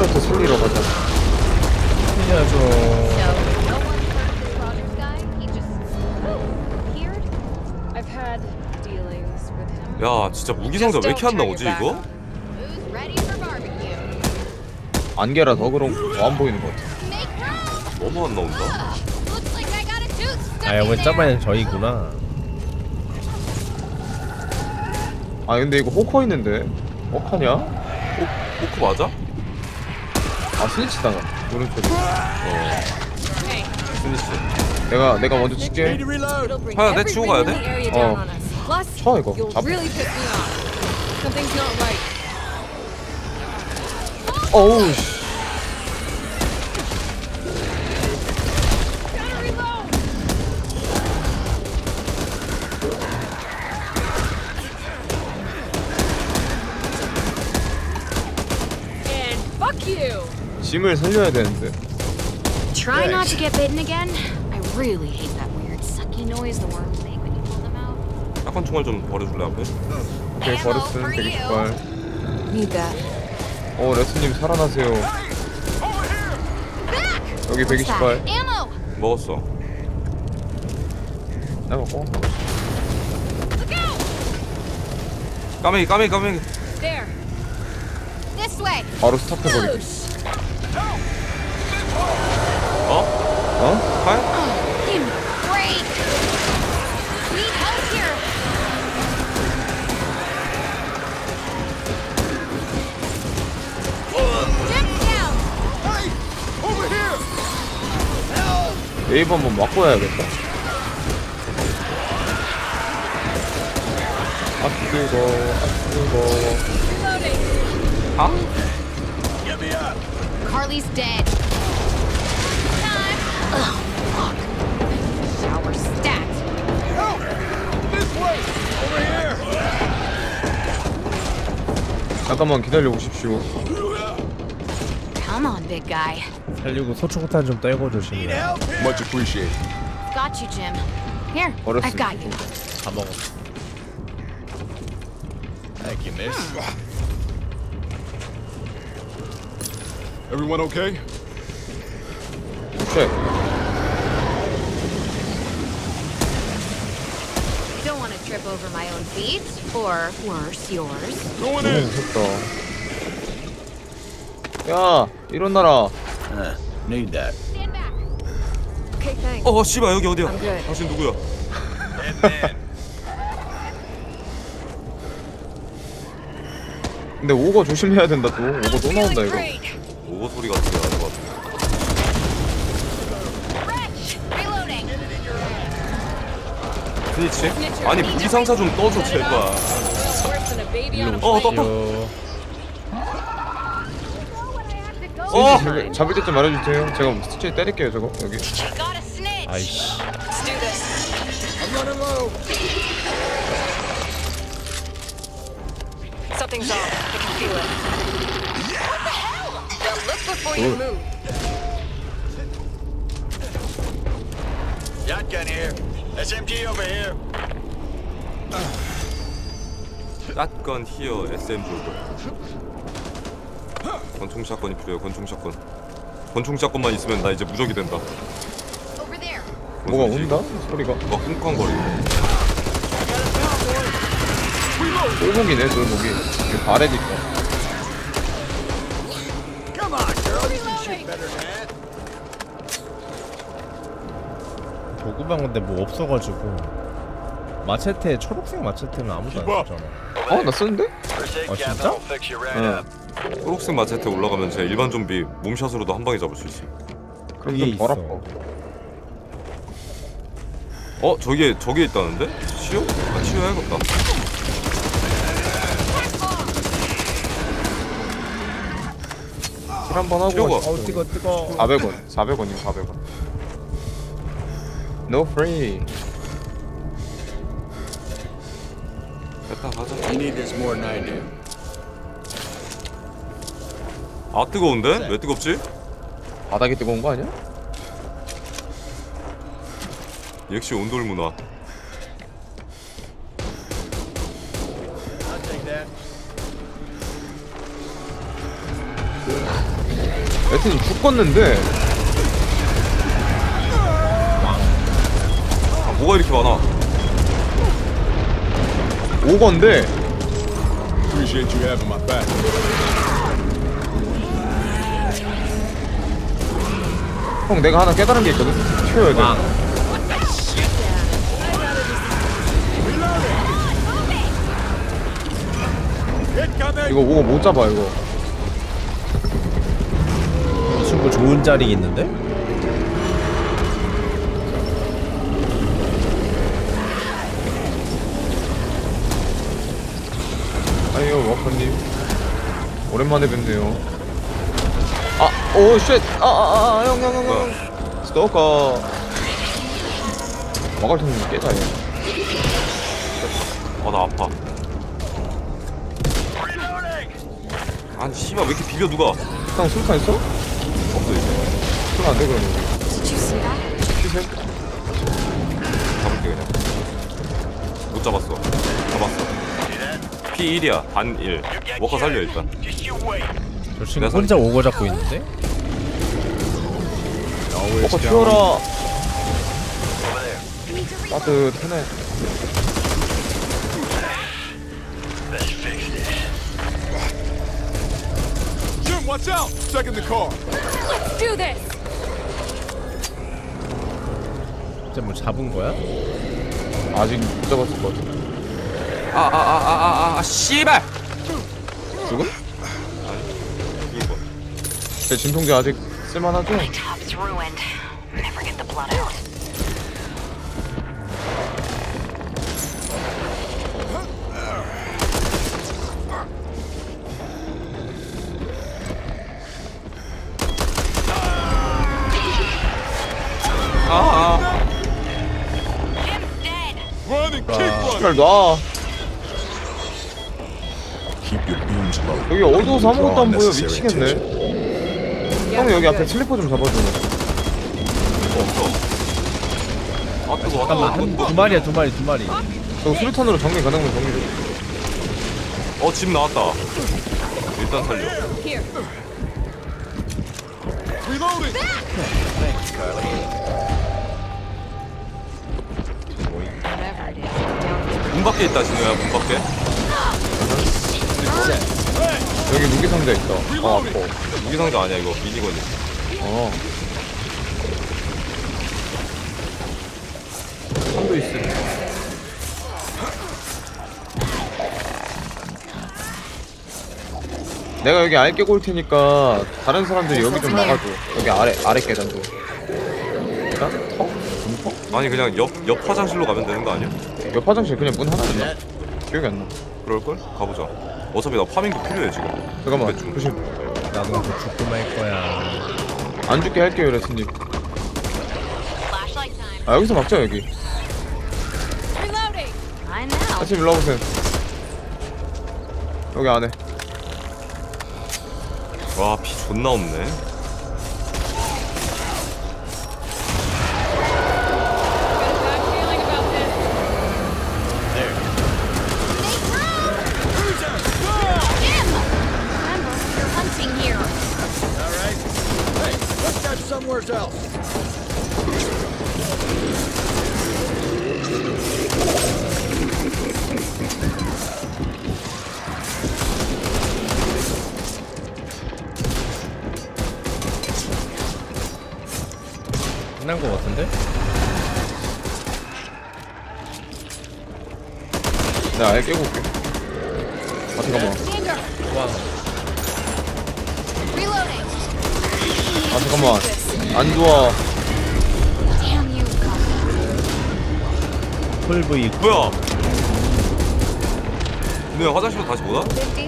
코레트 살리러 가자 살려줘. So, no one heard this Rogers guy? He just appeared? I've had dealings with him. 야 진짜 무기상자 왜 이렇게 안 나오지 이거? Who's ready for barbecue? 안개라 더 그런 거안 보이는 것 같아 Make room. 너무 안 나온다. Looks like I got a tooth stuck 아 in there. 저번엔 저희구나. 아 근데 이거 호커 있는데 어카냐? 호크 맞아? 아 스니치 당한 오른쪽에 Hey, 스니치. 내가 내가 먼저 칠게 하야, 내 치고 가야 돼? 어. 쳐 이거 잡. 어우 씨 짐을 살려야 되는데 Try not to get bitten again. I really hate that weird sucky noise the worms make when you pull them out. 약간 총알 좀 버려줄래 앞에? 오케이 버렸음 128 Need that. 어 레스님 살아나세요 여기 What's 128 that? Ammo. 먹었어. 내가 먹고. 까매기 까매기 까매기. There. This way. 바로 스탑해버리기 Dip down. 네이버 한번 맞고 와야겠다 아 뜨거 아 뜨거 Reloading. 아? Get me up! Carly's dead. Shower stacked. This way! Over here! 잠깐만 기다려 보십시오 Come on, big guy. 살리고 소초탄 좀 떼고 조심해. Much appreciated. Got you, Jim. Here, I've got you. 다 먹었어. Thank you, miss. Everyone okay? 쉣 Don't want to trip over my own feet, or worse, yours. Going 너무 무섭다 야 일어나라 Uh, need that. Okay, thanks. 어 씨발 여기 어디야? I'm good. 당신 누구야? 근데 오거 조심해야 된다 또 오거 또 나온다 이거 오고 소리 같은 게 스니치? 아니 무기 상사 좀 떠줘 제발. A 어. 요 어! 잡을, 잡을 때좀 말해주세요 제가 스치에 때릴게요 저거 여기 아이씨. Something's off. I can feel it. What the hell? Now look before you move. Shotgun here. SMG over here. 샷건 히어 SMG 오버. 권총 샷건이 필요해요. 권총 샷건. 권총 샷건만 있으면 나 이제 무적이 된다. Over there. 뭐가 온다? 소리가 뭐 쿵쾅거리고. 쫄목이 여기 바렛 있다 방 근데 뭐 없어가지고 마체테 초록색 마체테는 아무도 안 쓰잖아 어? 나 쓰는데? 아 진짜? 응 초록색 마체테 올라가면 제 일반 좀비 몸샷으로도 한 방에 잡을 수 있어. 그럼 위에 좀덜 있어. 아파 어 저기에 저기에 있다는데? 치유? 아 치유 해야겠다. 킬 한번 하고. 어우 뜨거 뜨거 400원 400원이요 400원 No free 됐다 가자. You need this more than I do. 아 뜨거운데? 왜 뜨겁지? 바닥이 뜨거운 거 아니야? 역시 온돌 문화. I'll take that. 여튼 죽었는데 뭐가 이렇게 많아? 5건데 Appreciate you having my back. 형 내가 하나 깨달은 게 있거든 튀어야 돼 왕. 이거 오거 못 잡아 이거 이 친구 좋은 자리 있는데? 아니요 워커님 오랜만에 뵙네요 아! Oh shit! 아아아형형형형 뭐야? 스토커 대갈통 깨자 얘 아 나 아파. 아니 씨발 왜 이렇게 비벼 누가? 형 술탄 있어? 없어 이제. 술 안 돼 그러면? 피셈? 잡을게 그냥. 못 잡았어. 잡았어. P1이야 반 1. 워커 살려 일단. 저 친구 내가 혼자 오고 잡고 있는데? 워커 튀어라 따뜻하네 Jim, watch out! Checking the car. Let's do this. 진짜 뭐 잡은 거야? 아직 못 잡았을 것 같아 아 아 아 아 아 아 씨발. 죽음? 죽을 거. 제 진통제 아직 쓸만하죠? Never get the blood out. 아 아. 여기 어두워서 아무것도 안 보여. 미치겠네 형 여기 앞에 슬리퍼 좀 잡아줘 없어. 아 뜨거. 잠깐만 한, 두 마리야 두 마리 두 마리 저 수류탄으로 정리 가능하면 정리해 어집 나왔다. 일단 살려. 문 밖에 있다 진우야 문 밖에 여기 무기 상자 있다. 어 아파. 무기 상자 아니야 이거 미니건이 어. 한도 있음. 내가 여기 아래 깨고 올 테니까 다른 사람들이 여기 좀 막아줘. 여기 아래 아래 계단도. 계단? 터? 금터? 아니 그냥 옆, 옆 화장실로 가면 되는 거 아니야? 옆 화장실 그냥 문 하나 있나? 기억이 안 나. 그럴 걸? 가보자 어차피 나 파밍도 필요해 지금 잠깐만. 대충. 조심. 나도 곧 죽고 말 거야. 안 죽게 할게요, 레스님. 아 여기서 막자 여기. 레스님 일로 와보세요. 여기 안에. 와 피 존나 없네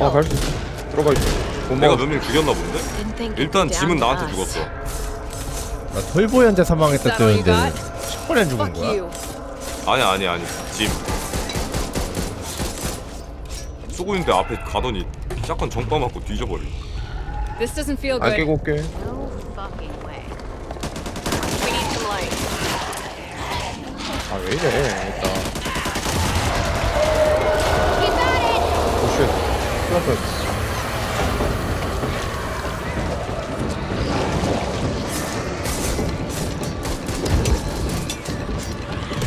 아갈 수 있어. 들어가 있어. 못 내가. 몇 명 죽였나 본데? 일단 짐은 나한테. 죽었어 나 톨보이한테 사망했다 뜨는데 got? 10번에 죽은 거야? 아니 아니 아니 짐 쏘고 있는데 앞에 가더니 샷건 정빠 맞고 뒤져버려 This doesn't feel 아 good. 깨고 올게. 아 왜 이래? 날 뻔했어.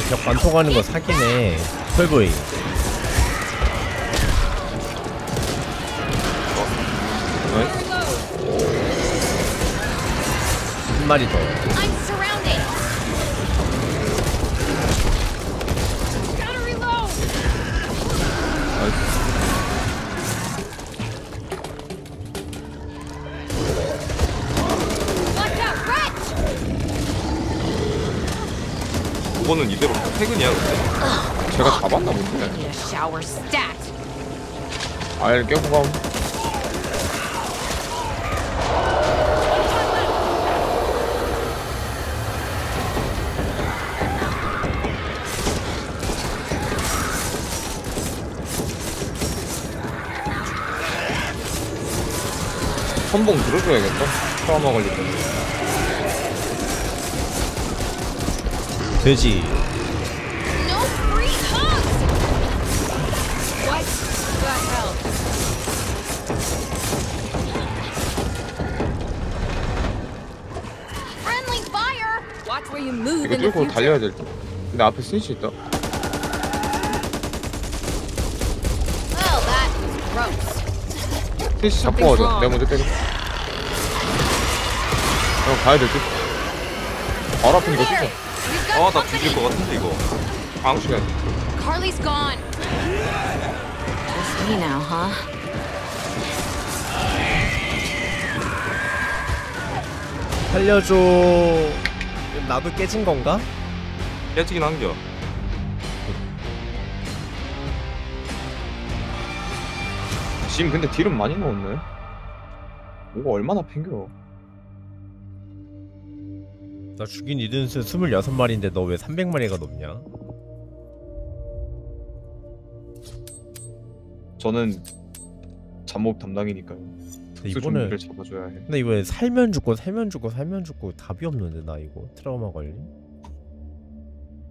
벽 관통하는 거 사기네. 나이스. 한 마리 더. 잡았나 본데. 아예 깨고 가. 선봉 들어줘야겠다. 트라우마 걸릴 때. 돼지. 뚫고. 달려야 될 듯. 근데 앞에 스니치 있다. 스니치 잡고 가자. 내가 먼저 때려. 형 가야 될 듯. 바로 앞에 이거 뚫자. We've got 아나 company. 뒤질 것 같은데 이거 아무 시간. Carly's gone. Just me now, huh? 살려줘. 나도 깨진 건가? 깨지긴 한겨 지금 근데 딜은 많이 넣었네. 뭐가 얼마나 팽겨. 나 죽인 Riddens 26마리인데 너 왜 300마리가 넘냐? 저는 잡몹 담당이니까요. 특수 이번에 좀비를 잡아줘야 해. 근데 이번에 살면 죽고 살면 죽고 살면 죽고 답이 없는데 나 이거 트라우마 걸림?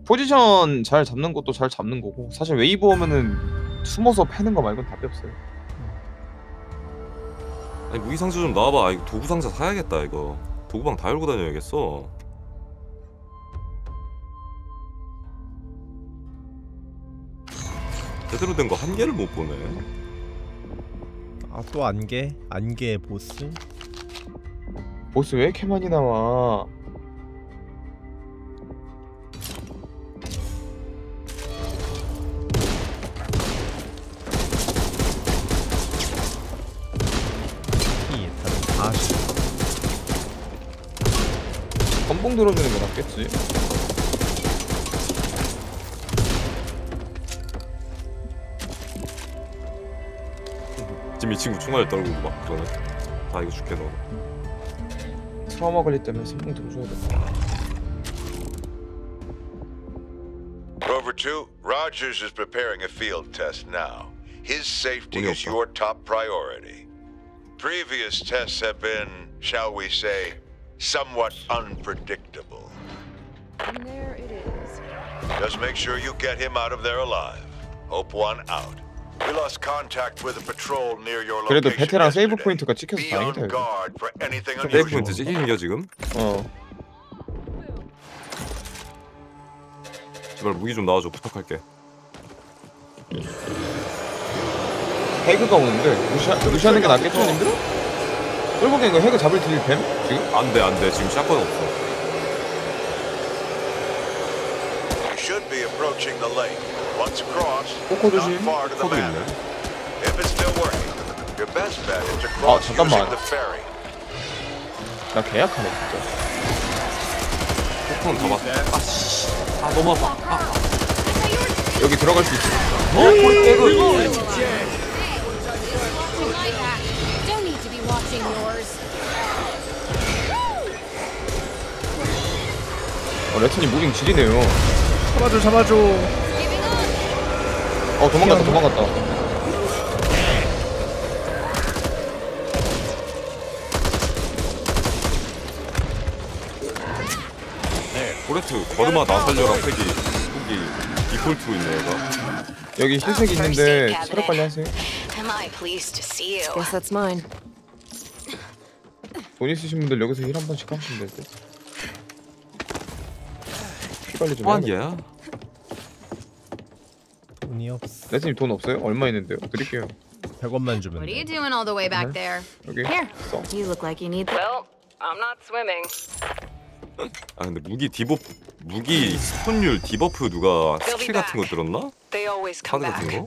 포지션 잘 잡는 것도 잘 잡는 거고 사실 웨이브 오면은 숨어서 패는 거 말고는 답이 없어요. 아니 무기 상자 좀 나와봐 아, 이거 도구 상자 사야겠다 이거 도구방 다 열고 다녀야겠어. 제대로 된 거 한 개를 못 보네. 아또 안개? 안개 보스? 보스 왜 이렇게 많이 나와? 피 일단 40 건봉 들어주는 게 낫겠지. 지금 이 친구 총알 떨고 막 그러네. 다 이거 죽게 넣어. 트라우마 걸리 때문에 선봉 들어줘야겠다. Rover 2, Rogers is preparing a field test now. His safety Unio is pa. your top priority. Previous tests have been, shall we say, somewhat unpredictable. And there it is. Just make sure you get him out of there alive. Hope one out. We lost contact with a patrol near your 그래도 location 베테랑 세이브. 포인트가 찍혀서 Be 다행이다. on 이거. guard for anything 세이브 unusual. 포인트 찍히는겨 지금? 어. 제발 무기 좀 나와줘 부탁할게. 해그가 오는데 무시하, 무시하는 게 낫겠죠, 님들? 쫄보게 이거 해그 잡을 딜 뱀? 지금? 안돼 안돼 지금 샷건 없어. 코코 조심. far to the 코도. 있네. If it's still working, your best bet is to cross 잠깐만. 나 계약하네 진짜. 포크는 잡았어. 아씨. 아 너무 아파. 아. 여기 들어갈 수 있어. Be watching yours. 어, 레튼이 무빙 지리네요. 잡아줘 잡아줘 어 도망갔다 도망갔다. 코레트 걸음아 나 살려라 팩이 훅이 디폴트로 있네 얘가. 여기 흰색 있는데 체력 관리 하세요. Am I pleased to see you? Guess that's mine. 돈 있으신 분들 여기서 heal 한 번씩 하시면 될 듯. 피 관리 좀뭐 해야 한 돼. 개야? 돈이 없어 레튼님 돈 없어요? 얼마 있는데요? 드릴게요. 100원만 주면 What are you 돼 doing all the way back there? 여기. Here. 써. You look like you need Well, I'm not swimming. 아 근데 무기 debuff 무기 spawn율 debuff 누가 스킬 같은 거 들었나? They always come 카드 같은 back. 거?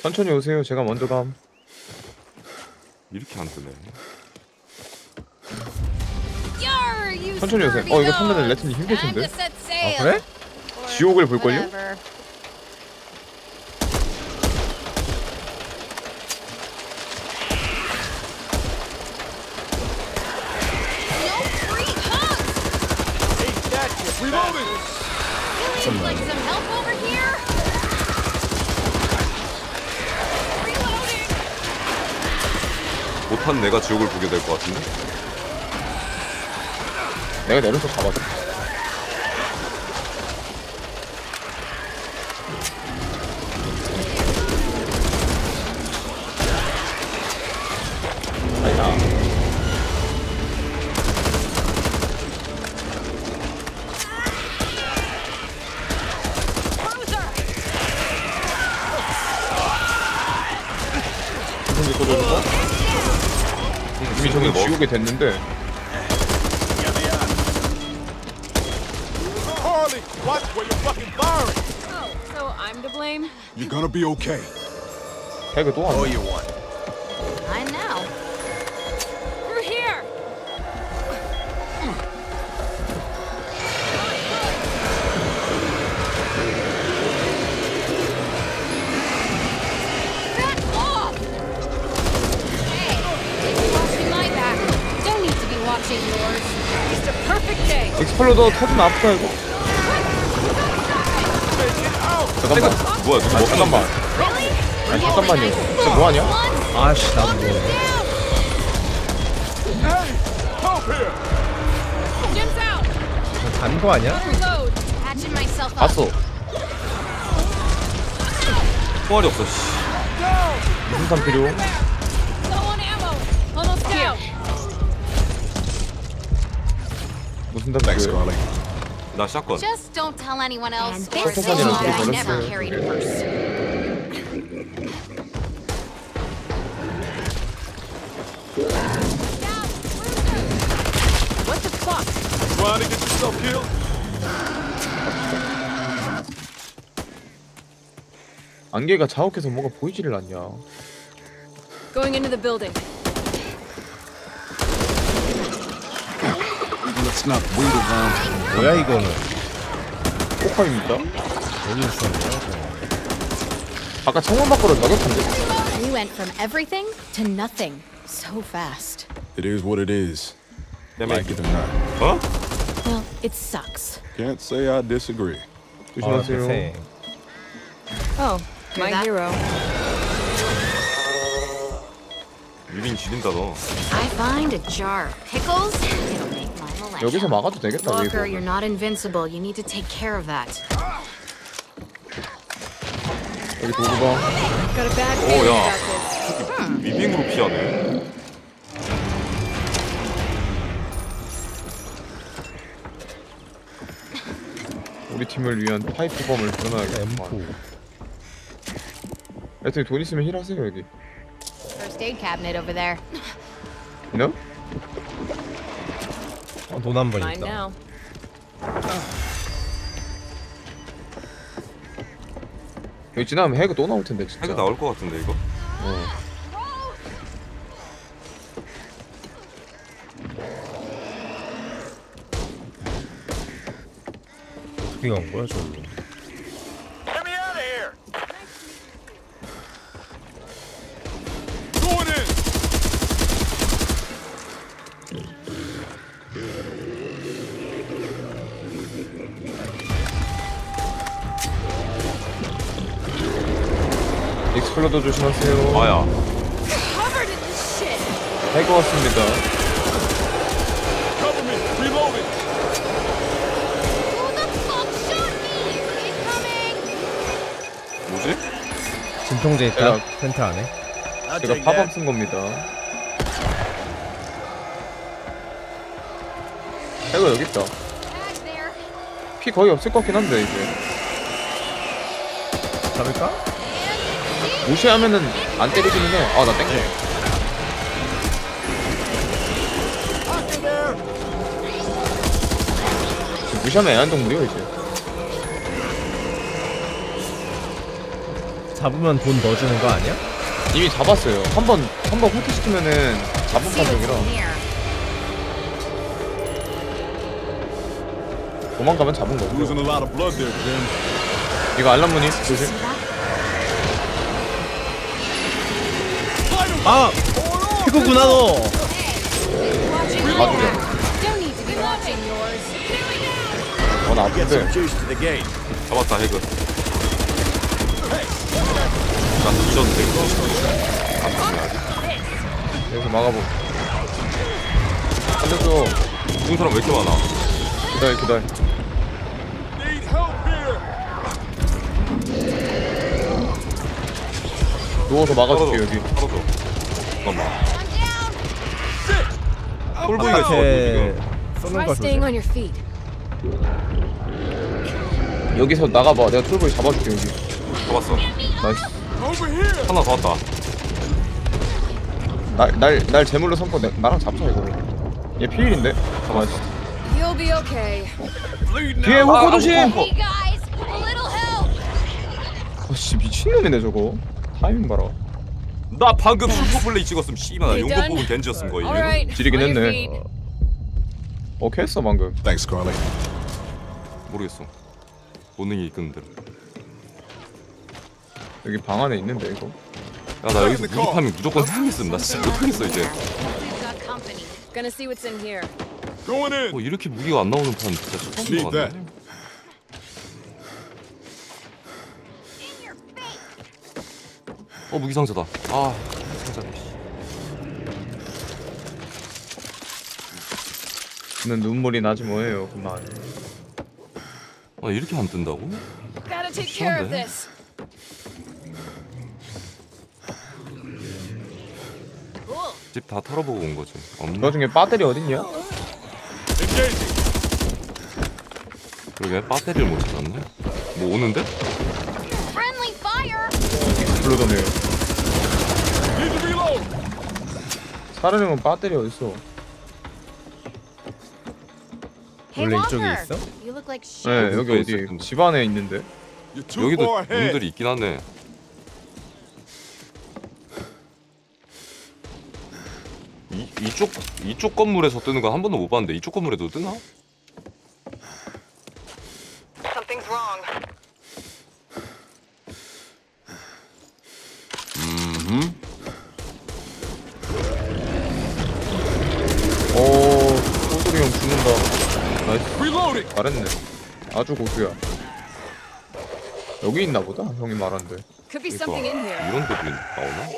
천천히 오세요. 제가 먼저 감. 이렇게 안 뜨네. Yar, you 천천히 오세요. scurvy 어 이거 타면 dogs. 레튼이 힘들 Time to 텐데. set sail. 아 그래? 지옥을 볼 걸요? Whatever. No free hugs. Feeling like some help over here? Reloading. 못한 내가 지옥을 보게 될 것 같은데? 내가 내려서 잡아줘. 이미 저기 뭐? 지옥에 됐는데 Harley, watch where you're fucking firing. Oh, so I'm to blame? You're gonna be okay. 해그 또 왔네. you want? Day. 엑스플로더 터지면 아프다 이거. 잠깐만. 뭐야 아 잠깐만. 아 잠깐만요. 진짜 뭐하냐? 아씨 나도 뭐 out. 간거 아니야? 봤어. 총알이 없어 씨. 무슨 산 필요? 무슨 Thanks, 답변? Scarlet. 나 샷건. Just don't tell anyone else. And or this say I never carried a purse. What the fuck? Trying to get yourself killed? 안개가 자욱해서 뭐가 보이지를 않냐. Going into the building. Let's not wait around. 뭐야 이거는? 포카입니다. 어디 있었냐? 아까 창문 밖으로 저격한데. We went from everything to nothing so fast. It is what it is. 때문에 Like it or not. 어? Well, it sucks. Can't say I disagree. 조심하세요. Oh, my that? hero. 유빈 지린다 너. I find a jar of pickles. 여기서 막아도 되겠다. Walker, you're not invincible. You need to take care of that. 여기 도구가. Got a bad feeling yeah. about this. 위빙으로 피하네. 우리 팀을 위한 파이프 범을 드러나야겠구만. M4. 하여튼 돈 있으면 힐하세요 여기. First aid cabinet over there. You know? 어, 돈한 번 있다. 여기 지나면 해그 또 나올 텐데 진짜. 해가 나올 것 같은데 이거. 어. 어떻게 간 거야 저기? 익스플로더 조심하세요. 아야. 해그 왔습니다. 뭐지? 진통제 있다. 야. 텐트 안에. 제가 that. 쓴 겁니다. 해그 여기 있다. 피 거의 없을 것 같긴 한데 이제. 잡을까? 무시하면은 안 때리기는 해. 아나 땡겨. 지금 무시하면 애완동물이요 이제. 잡으면 돈 넣어주는 거 아니야? 이미 잡았어요. 한번 한번 홀키 시키면은 잡은 판정이라. 도망가면 잡은 거고. 이거 알람무늬 조심. 아! 피구구나 너! 맞으려. 어나 아픈데. 잡았다 해그. 나 뒤졌는데 이거. 여기서 막아보. 살려줘. 죽은 사람 왜 이렇게 많아? 기다려 기다려. 누워서 막아줄게. 여기. 잠깐만. 앞에 지금. 쏘는 조심. feet. 여기서 나가봐. 내가 Tallboy 잡아줄게 여기. 잡았어. nice. Over here! 하나 더 왔다. 날날 제물로 삼고 내, 나랑 잡자 이거. 얘 피일인데. 잡았어. 뒤에. Hocker 조심. a little help. 아씨 미친놈이네 저거. 타이밍 봐라. 나 방금 슈퍼 플레이 찍었음. 씨발 나 용검 뽑은 겐지였음 거의. 지리긴 했네. 오케이 했어 방금. Thanks. 모르겠어. 본능이 이끄는 대로. 여기 방 안에 있는데 이거. 야나 여기서 무기 farming 무조건 해야겠음. 나 진짜 못하겠어 이제. We've got company. Gonna see what's in here. Going in! 뭐 이렇게 무기가 안 나오는 판 진짜 처음 Need 봐봤네. 어 무기 상자다. 아 상자네. 씨. 는 눈물이 나지 뭐예요 그만. 아 이렇게 안 뜬다고? Gotta take care of Sunday. this. 집 다 털어보고 온 거지. 없네. 너 중에 빠들이 어딨냐? 그러게 배터리를 못 찾았네. 뭐 오는데? Fire! 불러도네요. 사르르면 배터리 어딨어? 원래 이쪽에. 있어? You look like shit. 네 여기 여기 어디. 집 안에 있는데. 여기도 문들이 있긴 하네. 이, 이쪽 이쪽 건물에서 뜨는 건 한 번도 못 봤는데 이쪽 건물에도 뜨나? Something's wrong. 음. 오 호돌이 형 죽는다. nice. 잘했네. 아주 고수야. 여기 있나 보다. 형이 말한데. Could be 그러니까 something in here. 이런 데도 나오나?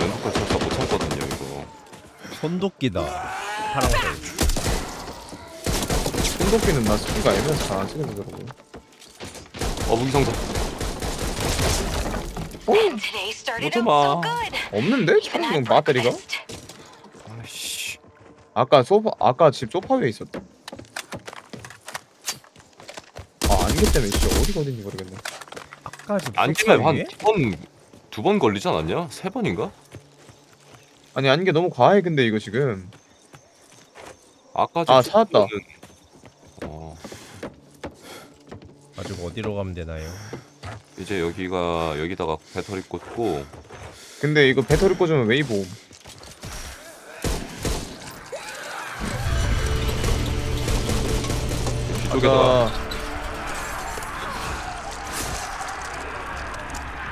왼쪽까지 설사 못 참거든요 이거. 손도끼다. 파란색. 손도끼는 나 스키가 애매해서 잘안 쓰게 되더라고. 어 무기상자. Today started 오지 out 마. so good. 없는데? 차량 배터리가? 아이씨. 아까 소파 아까 집 소파 위에 있었다. 아 안개 때문에 진짜 어디가 어딘지 모르겠네. 아까 집 위에? 한두번두 번 걸리지 않았냐? 세 번인가? 아니 안개 너무 과해 근데 이거 지금. 아까 아 찾았다. 어 아직 어디로 가면 되나요? 이제 여기가 여기다가 배터리 꽂고 근데 이거 배터리 꽂으면 웨이브 옴. 이쪽에다가 가자.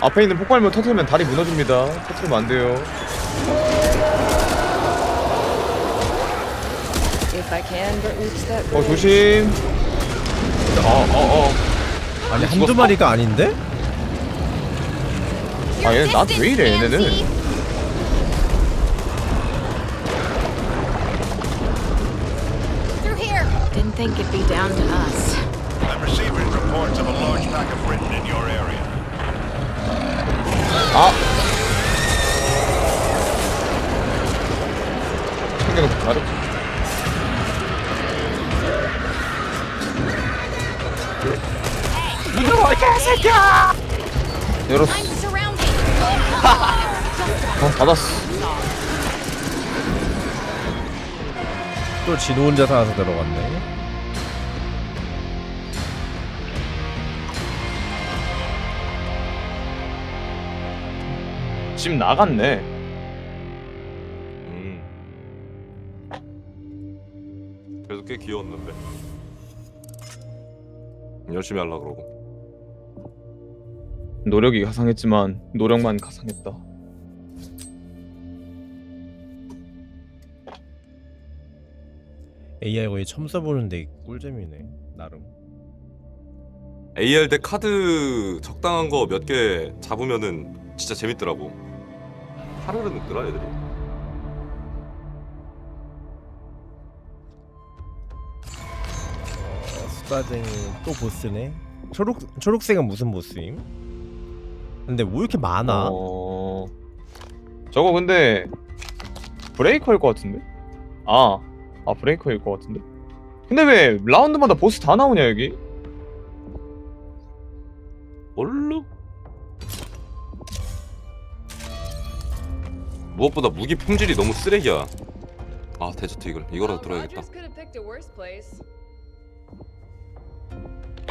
앞에 있는 폭발물 터트리면 다리 무너집니다. 터트리면 안 돼요. If I can but reach that 어 조심. 어어어 아니 한두 마리가 아닌데? 아 얘는 나한테 왜 이래 얘네는. Through here. Didn't think it'd be down to us. I'm receiving reports of a large pack of Britain in your area. 아. 챙겨놓고 잘했지. 이거 개새끼야! 열었어. 어, 닫았어. 또 진호 혼자 살아서 들어갔네. 집 나갔네. 음. 그래도 꽤 귀여웠는데 열심히 하려 그러고 노력이 가상했지만 노력만 가상했다. AI 거의 처음 써보는데 꿀잼이네. 나름. AR 대 카드 적당한 거 몇 개 잡으면은 진짜 재밌더라고 하루는 늙더라 애들이 어, 수다쟁이 또 보스네. 초록 초록색은 무슨 보스임? 근데 뭐 이렇게 많아? 어... 저거 근데 브레이커일 것 같은데? 아, 아 브레이커일 것 같은데? 근데 왜 라운드마다 보스 다 나오냐 여기? 얼룩 무엇보다 무기 품질이 너무 쓰레기야 아 데저트 이글 이거라도 들어야겠다.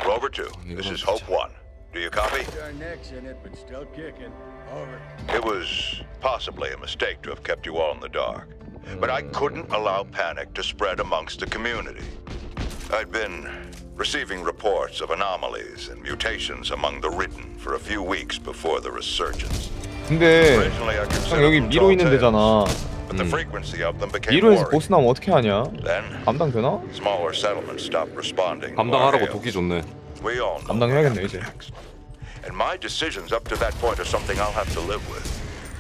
Rover 2, this is Hope 1. Do you copy? Our necks in it, but still kicking. Over. It was possibly a mistake to have kept you all in the dark, but I couldn't allow panic to spread amongst the community. I'd been receiving reports of anomalies and mutations among the written for a few weeks before the resurgence. 근데 Originally, I 형 considered 여기 them 미로 tall 있는 tales, 데잖아. but the frequency of them became 미로에서 worrying. 보스 나오면 어떻게 하냐? Then 감당 되나? smaller settlements stopped responding. to our 감당하라고 hails. 독이 좋네 We all know 감당해야겠네 이제. And my decisions up to that point are something I'll have to live with.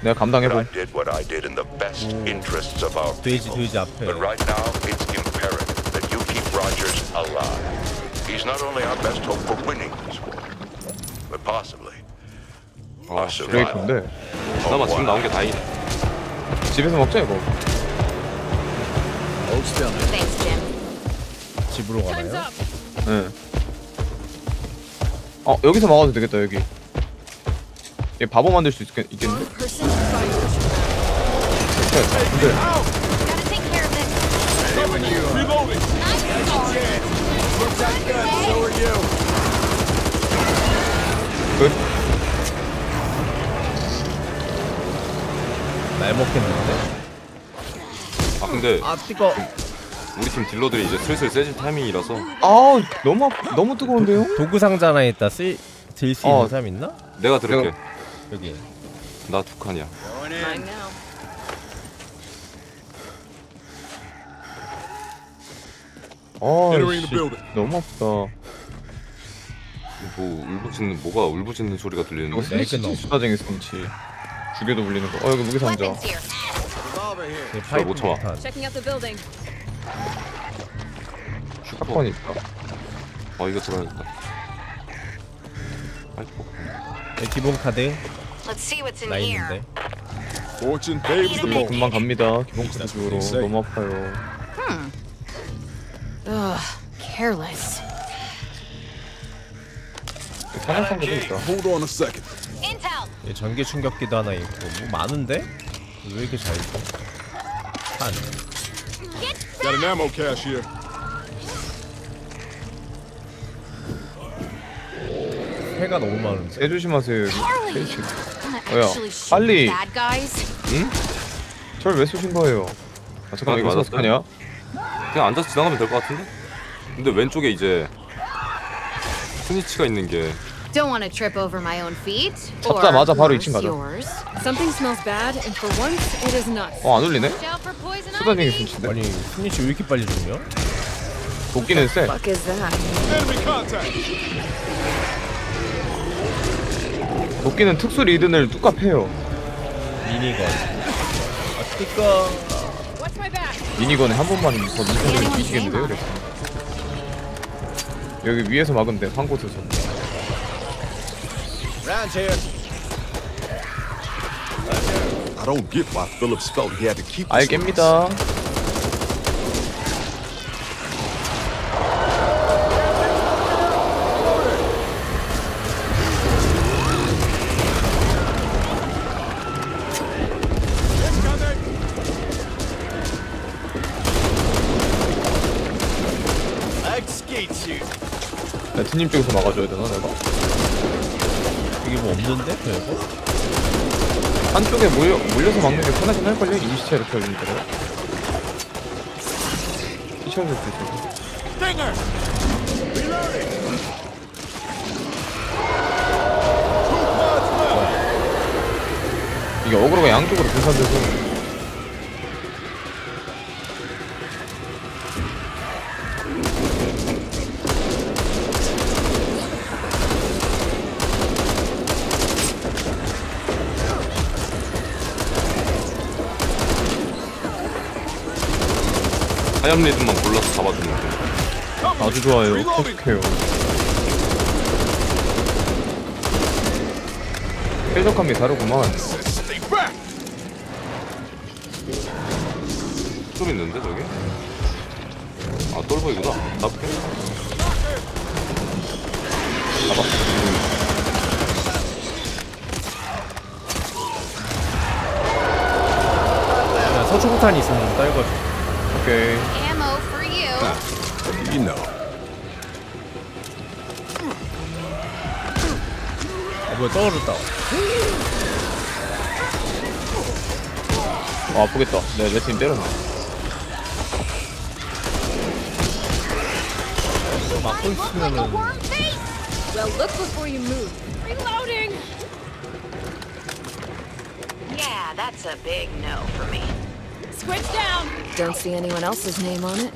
내가 But I 감당해볼. did what I did in the best interests of our 돼지 people. 돼지 앞에. But right now, it's imperative that you keep Rogers alive. He's not only our best hope for winning this war, but possibly our survival. 브레이커인데 그나마 지금 나온 게 다행이네 집에서 먹자 이거. Hold still. Thanks, Jim. 집으로 가나요? 예. 어 여기서 막아도 되겠다 여기. 얘 바보 만들 수 있겠, 있겠는데? 근데. 끝. 날 먹겠는데? 아 근데 아 뜨거. 우리 팀 딜러들이 이제 슬슬 세질 타이밍이라서 아 너무 아프- 너무 뜨거운데요? 도구 상자 하나 있다. 쓸 들수 어. 있는 사람 있나? 내가 들을게. 여기. 나 두 칸이야. Mine now. 아 Entering the 씨, building. 너무 아프다. 뭐 울부짖는 뭐가 울부짖는 소리가 이거 들리는데? 스니치 끝나고. 수다쟁이 스니치. 죽여도 울리는 거. 어 여기 무기 상자. Weapons here. 그 파이프 못 참아. 폭탄. Checking out the building. 사건이 있다. 어 이거 들어야겠다. 아이고. 네, 기본 카드 Let's see what's in 나 here. 있는데. Fortune favors the bold. 금방 갑니다. 기본 카드 쪽으로 너무 아파요. Hmm. Ugh, careless. 사냥상자도 있다. Hold on a second. Intel. 예, 전기 충격기도 하나 있고 뭐 많은데? 왜 이렇게 잘 있어? 한. Got an ammo cache here. 해가 너무 많은데. 세 조심하세요 여기. Wanna 뭐야? 빨리. bad guys? 절왜 쏘신 거예요? 아 잠깐 이거 맞았어요? 어떡하냐? 그냥 앉아서 지나가면 될 것 같은데? 근데 왼쪽에 이제 스니치가 있는 게 Don't want to trip over my own feet. Or 잡자마자 바로 worse, 2층 가자. yours. Something smells bad, and for once, it is not. 어안 울리네? 수다쟁이. 스니치인데? 아니 스니치 왜 이렇게 빨리 죽냐? 도끼는 세. Fuck is that? Enemy contact. 도끼는 특수 리든을 뚝갑 해요. 미니건. 아 뜨거. Watch my back. 미니건에 한 번만 더 미니건을? 그래서. 여기 위에서 막으면 돼. 한 곳에서. Round here. I don't get why Phillips felt he had to keep. 알겠습니다. 레트님 쪽에서 막아줘야 되나 내가? 이게 뭐 없는데? 별거? 한쪽에 몰려, 몰려서 막는 게 편하긴 할걸요? 임시체 이렇게 올리니까 피쳐줄 수 있어 이게 어그로가 양쪽으로 분산돼서 하얀 리듬만 골라서 잡아주는 거. 아주 좋아요 퍼스케요 쾌적함이 다르구만 좀 있는데 저기? 아 똘보이구나. 나쁘게. 야, 서초폭탄이 있으면 떨궈줘. 오케이. You know. 아 뭐야 떨어졌다. 어 아프겠다 네 레트님 때렸네 막고 있으면은 Well, look before you move. Reloading. Yeah, that's a big no for me. Switch down. Don't see anyone else's name on it.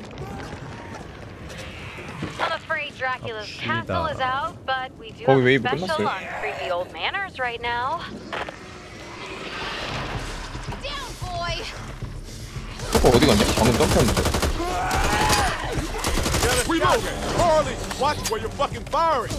I'm afraid Dracula's castle is out, but we do 거기 have a 웨이브 special 끝났어요. on creepy old manors right now. Down, boy! 초코 어디 갔냐? 방금 점프했는데 Reloading. Harley, watch where you're fucking firing.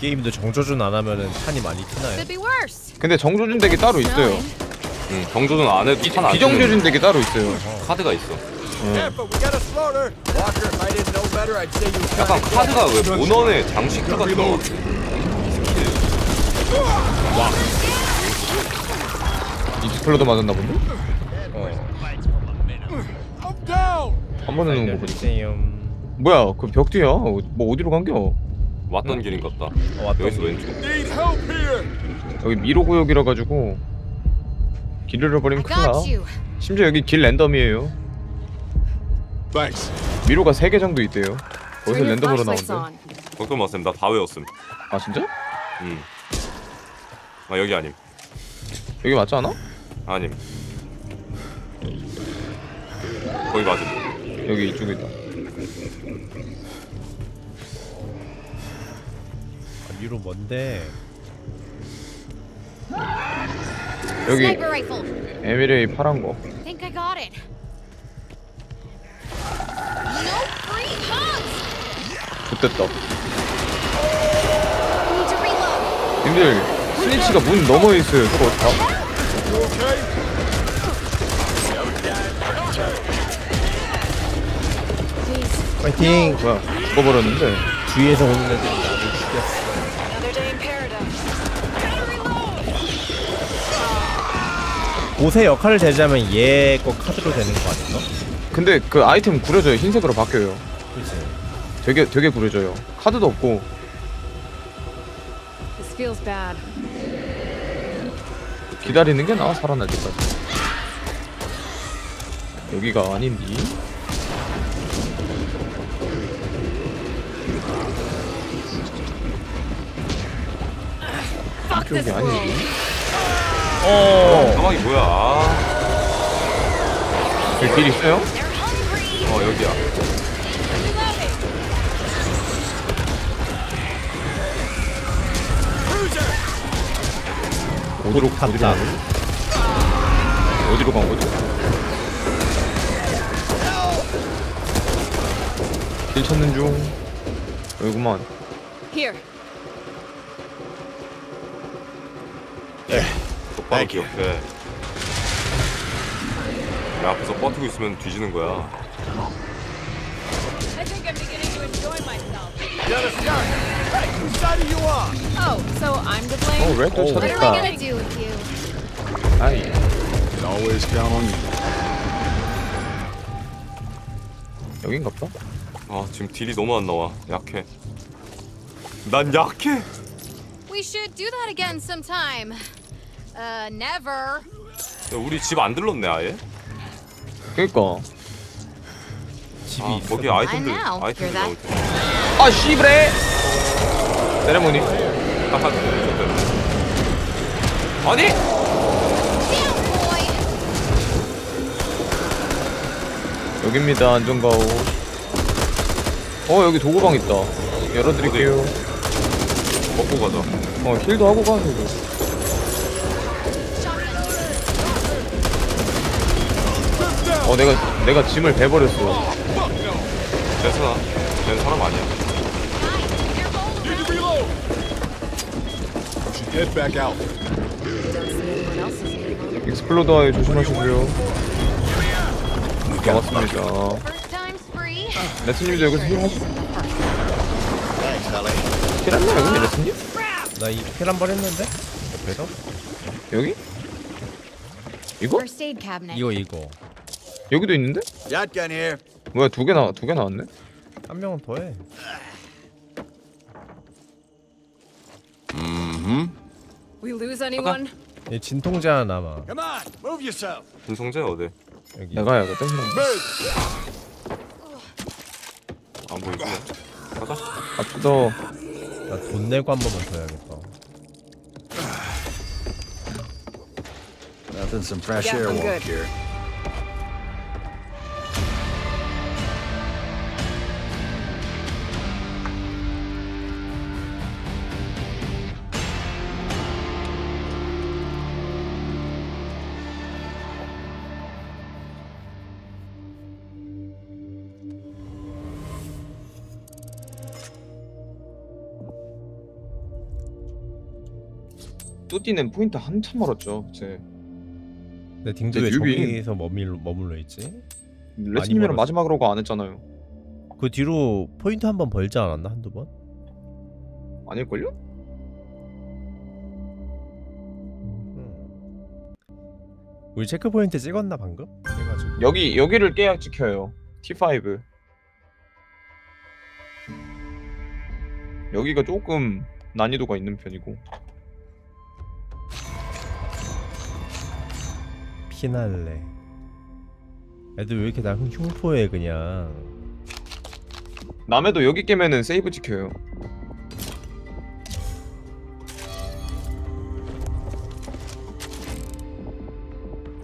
게임도 정조준 안 하면은 탄이 많이 트나요? Worse. 근데 정조준 deck이 따로 있어요. 응, 정조준 안 해도 탄안 비정조준 deck이 따로 있어요. 카드가 있어. 응. 약간 카드가 왜 모넌의 장식들 같은 거 Exploder 맞았나 본데? Down. 한 번에 넣은 거 보니까. 뭐야 그 벽 뒤야? 어, 뭐 어디로 간겨? 왔던 길인 것 같다. 어, 왔던 여기서 길. 왼쪽. Need help here. 여기 미로 구역이라 가지고 길을 잃어버리면 I 큰일 나. 심지어 여기 길 랜덤이에요. 미로가 3개 정도 있대요. 거기서 랜덤으로 나온대. 걱정 마셈. 나다 외웠음. 아 진짜? 응. 아 여기 아님. 여기 맞지 않아? 아님. 거기 맞음. 여기 이쪽에 있다. 위로 뭔데? 여기. 에미레이 파란 거. Think I got it. No free hugs. 좋됐다. Need to reload. 님들 스니치가 문 너머에 있어요. 저거 다. 파이팅! 뭐야 죽어버렸는데. 뒤에서 오는 애들 옷의 역할을 제지하면 얘 거 카드로 되는 거 아닌가? 근데 그 아이템 구려져요. 흰색으로 바뀌어요. 그치? 되게 되게 구려져요. 카드도 없고 This feels bad. 기다리는 게 나아 살아날 때까지. 여기가 아닌디. Fuck this 이쪽이. 아닌디. 어. 사막이 뭐야? 아. 여기 길 있어요? 어 여기야. 어디로 갔다. 어디로 간 거지? 길 찾는 중. 여기구만. Here. 똑바로 기억해. 내 앞에서 버티고 있으면 뒤지는 거야. I think I'm beginning to enjoy myself. Get us done. Hey, whose side are you on? Oh, so I'm to blame? 어, 렉도 오. What are we 찾았다. gonna do with you? 아이. Can always count on you. 여긴갑다. 아 지금 딜이 너무 안 나와. 약해. 난 약해. We should do that again sometime. Uh, never. 야, 우리 집 안 들렀네 아예. 그니까. 집이 아, 있어. 거기 아이템들 I know. 아이템들 You're that- 나올 때. 아 씨브레. 세레모니. 딱 아니 boy. 여기입니다. 안전가오. 어 여기 도구방 있다. 열어드릴게요. 먹고 가자. 어 힐도 하고 가. 이거. 어 내가 내가 짐을 베버렸어. 괜찮아. 쟤는 사람 아니야. Head back out. Anymore. 익스플로더에 조심하시고요. 반갑습니다. 레스님도 여기서 힐하시. Thanks, Ellie. 힐했나 여기 레스님? 나이필한번 했는데? 옆에서? 여기? 이거? First aid cabinet. 이거 이거. 여기도 있는데? Here. 뭐야 두 개나두개 나왔네? 한 명은 더 해. We lose anyone? 얘 진통제 하나 남아. Come on, move yourself. 김성재 어디? 여기. 내가 해야겠다. 안 보이지? 가자. 갑시다. 나돈 내고 한 번만 더 해야겠다. Nothing some fresh Yeah, air I'm good. cure. 뚜띠는 포인트 한참 멀었죠. 제왜 newbie. 저기서 머밀, 머물러 있지? 레스님이랑 멀었어. 마지막으로가 안 했잖아요. 그 뒤로 포인트 한 번 벌지 않았나 한두 번? 아닐걸요? 우리 checkpoint 찍었나 방금? 그래가지고 여기 여기를 깨야 찍혀요. T5. 여기가 조금 난이도가 있는 편이고 피날레. 애들 왜 이렇게 나 흉- 흉포해 그냥. 남해도 여기 깨면은 세이브 찍혀요.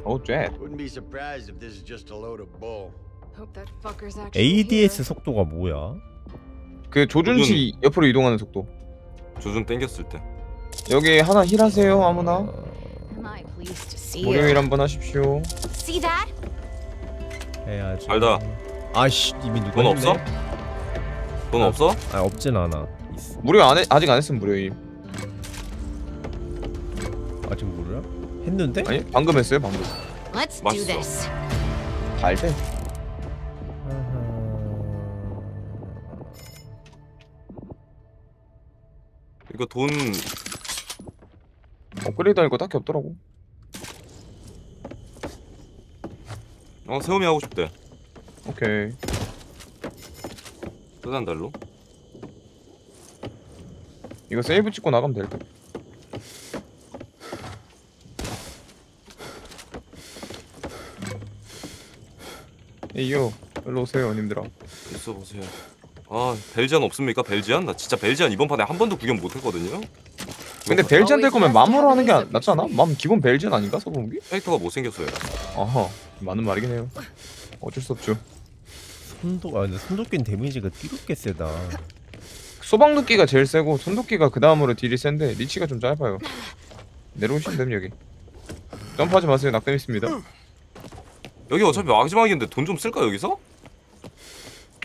oh shit. Wouldn't be surprised if this is just a load of bull. Hope that fucker's actually ADS 속도가 뭐야? 그 조준시 옆으로 이동하는 속도. 조준 땡겼을 때. 여기 하나 힐하세요 아무나. Am I pleased to it? 한번 하십시오. See that? 해야지. 알다. 아씨 이미 누가 돈? 없어? 돈 없어? 아 없진 않아. 있어. 무료 안 해, 아직 안 했으면 무료임. 아직 모르야? 했는데? 아니 방금 했어요 방금. Let's do 맛있어. this. 달대. 이거 돈 업그레이드 할거 딱히 없더라고. 어 세움이 하고 싶대. 오케이. 뜨단 달로. 이거 세이브 찍고 나가면 될 듯. 에이요 일로 오세요 님들아 있어 보세요. 아 벨지안 없습니까? 벨지안? 나 진짜 벨지안 이번 판에 한 번도 구경 못했거든요. 근데 벨지안 될 거면 맘으로 하는 게 안- 낫지 않아? 맘 기본 벨지안 아닌가 서브무기? 캐릭터가 못생겼어요. 아하 맞는 말이긴 해요 어쩔 수 없죠 손도 아 근데 손도끼는 데미지가 끼롭게 세다. 소방도끼가 제일 세고 손도끼가 그 다음으로 딜이 센데 리치가 좀 짧아요 내려오시면 됩니다 여기 점프하지 마세요 낙뎀 있습니다 여기 어차피 마지막인데 돈 좀 쓸까 여기서?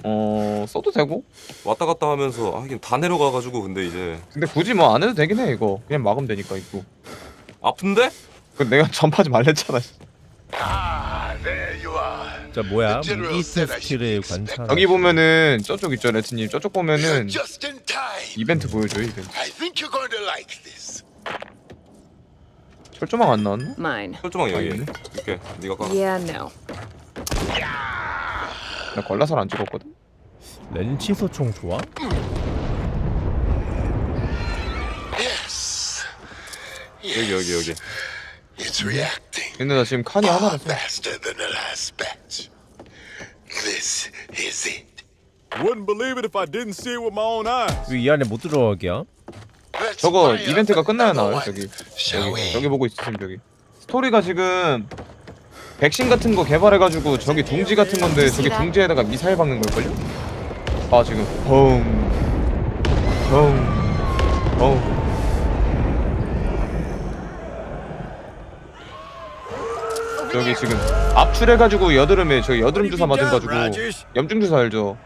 어 써도 되고 왔다 갔다 하면서 아 하긴 다 내려가가지고 근데 이제 근데 굳이 뭐 안 해도 되긴 해 이거 그냥 막으면 되니까 이거 아픈데? 그 내가 점프하지 말랬잖아 자 뭐야? 무기 테스트를 관찰. 여기 보면은 저쪽 있죠 레트님 저쪽 보면은 Just in time. 이벤트 보여줘요 이벤트 I think you're going to like this. 철조망 안 나왔나? Mine. 철조망 여기. 있네. 이렇게 네가 까. Yeah, no. 나 걸라살 안 찍었거든 렌치 소총 좋아? 여기 여기 여기. It's reacting 근데 나 지금 칸이 하나라서 faster than the last batch. This is it. Wouldn't believe it if I didn't see it with my own eyes. 왜 이 안에 못 들어가게야? 저거 이벤트가 끝나야 나와요 저기 여기 저기 보고 있으면 저기 스토리가 지금 백신 같은 거 개발해가지고 저기 둥지 같은 건데 저기 둥지에다가 미사일 박는 걸걸요? 아 지금 펑 펑 펑 저기 지금 압출해가지고 여드름에 저기 여드름 주사 맞아가지고 염증 주사 알죠?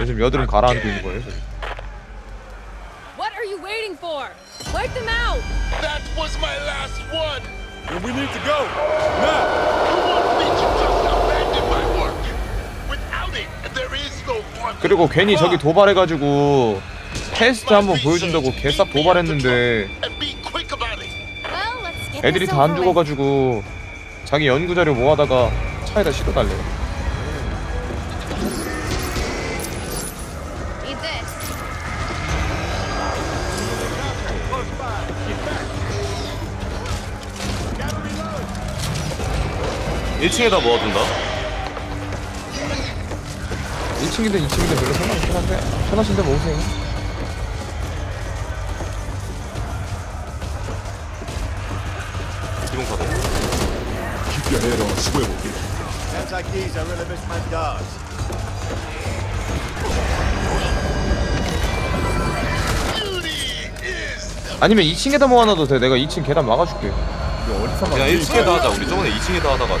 요즘 여드름 가라앉고 있는 거예요 저기. What are you waiting for? Wipe them out! That was my last one. Then we need to go. You want me to just abandon my work? Without it, there is no point. 그리고 괜히 저기 도발해가지고 테스트 한번 보여준다고 개싹 도발했는데 애들이 다 안. 죽어가지고 자기 연구 자료 모아다가 차에다 실어달래요. 1층에다 모아둔다. 1층이든 2층이든 별로 상관없긴 한데 편하신 데 모으세요. 기본 카드. Keep your head on a swivel. Times like these, I really miss my dogs. 아니면 2층에다 모아놔도 돼. 내가 2층 계단 막아줄게. 그냥 1층에다 하자. 우리 저번에 2층에다 하다가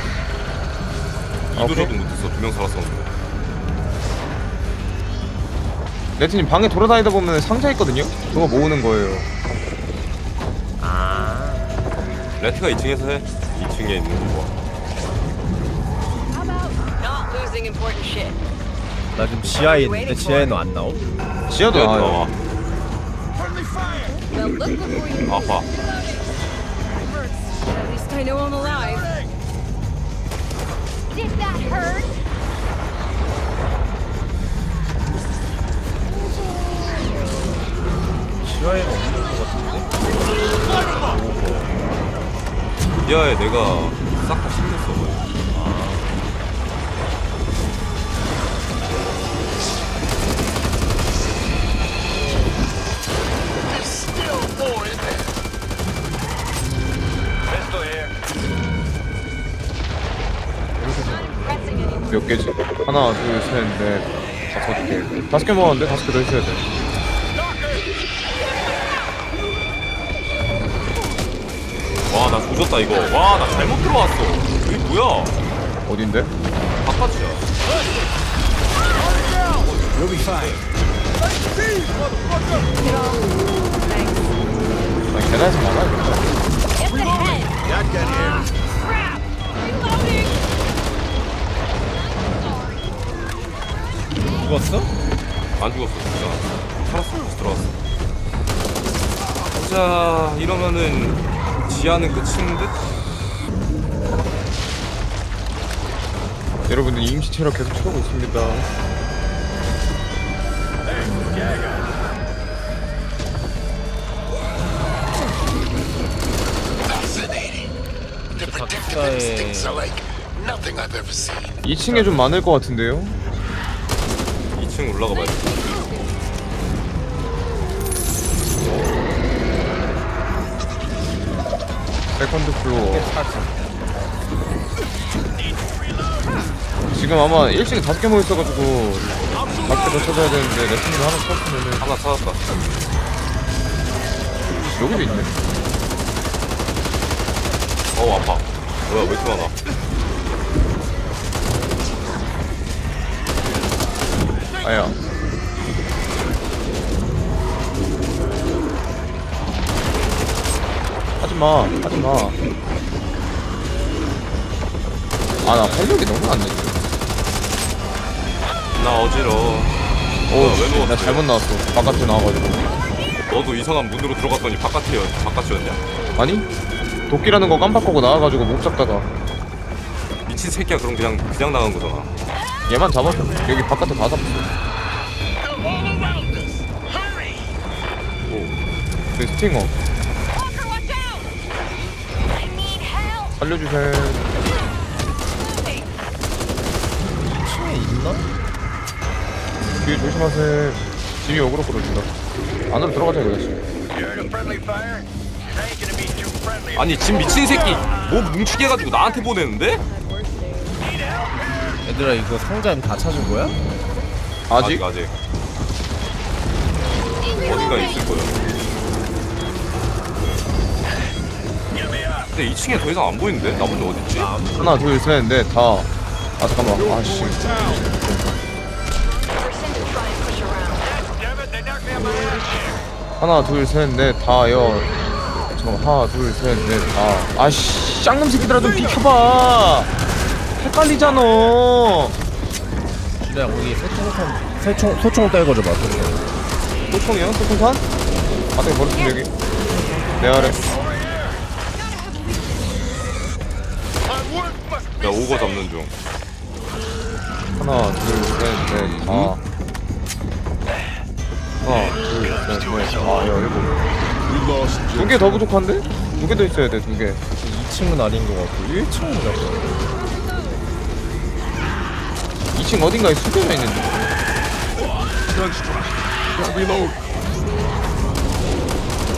이. 이도저도 못했어. 두 명 살았었는데. 레트님 방에 돌아다니다 보면 상자 있거든요? 그거 모으는 거예요. 레트가 2층에서 해 2층에 있는 거 봐. Not losing important shit. 나 지금 지하에 있는데 지하에는 안 나오? 지하도 지하도 나와요. Well, look before you 아파 hurts. At least I know I'm alive. Did that hurt? 지하에는 없는 것 같은데? 지하에 내가 싹 다 챙겼어 거의 There's still more in there. Pistol here. 몇 개지? 하나, 둘, 셋, 넷, 다섯 개. 다섯 개 모았는데 다섯 개더 있어야 돼. 와 나 조졌다 이거 와 나 잘못 들어왔어 여기 뭐야 어딘데? 바깥이야 You'll be fine. 아니, 계단에서 막아야겠다. Get here. 죽었어? 안 죽었어 진짜 살았어 들어왔어 자 이러면은 지하는 끝인 듯? 여러분들 임시 체력 계속 채우고 있습니다. 각자의 instincts are like nothing I've ever seen. 2층에 좀 많을 것 같은데요? 2층 올라가 봐야 돼. second floor. 지금 아마 1층에 다섯 개 모여 있어가지고 다섯 개더 찾아야 되는데 내 친구 하나 찾으면은 하나 찾았다. 여기도 있네. 어우 아파. 뭐야 왜 이렇게 많아 아야. 하지마, 하지마. 아, 나 활력이 너무 안 돼. 나 어지러워 오, 왜 씨, 나 누웠어요? 잘못 나왔어. 바깥에 나와가지고. 너도 이상한 문으로 들어갔더니 바깥이었, 바깥이었냐? 아니? 도끼라는 거 깜빡하고 나와가지고 못 잡다가 미친 새끼야 그럼 그냥 그냥 나간 거잖아 얘만 잡았어. 여기 바깥에 다 잡았어. Hurry! 그 스팅어. 살려주세요. 2층에 있나? 뒤에 조심하세요. 짐이 어그로 끌어준다. 안으로 들어가자, 이거 다시. Hearing a friendly fire? Ain't gonna be too friendly. 아니 진 미친 새끼 뭐 뭉치게 해가지고 나한테 보내는데? 얘들아 이거 상자 다 찾은 거야? 아직? 아직 어디가 있을 거야 근데 2층에 더 이상 안 보이는데? 나머지 어딨지? 하나, 둘, 셋, 넷, 다. 아, 잠깐만. 아, 씨. Damn it, they knocked me on my ass here. 하나, 둘, 셋, 넷, 다, 여. 잠깐만. 하나, 둘, 셋, 넷, 다. 아씨, 쌍놈 새끼들아 좀 비켜봐. 헷갈리잖아. 지뢰야 거기 소총탄 소총 소총 떨궈 줘봐 소총 소총이요? 소총탄? 바닥에 버렸음 여기. 내 아래. 야 오거 잡는 중 하나, 둘, 셋, 넷, 다. 하나, 둘, 셋, 넷, 다, 여, 일곱. 두개 더 부족한데? 두 개 더 있어야 돼, 두 개. 2층은 아닌 것 같고 1층은 같고 2층 어딘가에 숨겨져 있는데.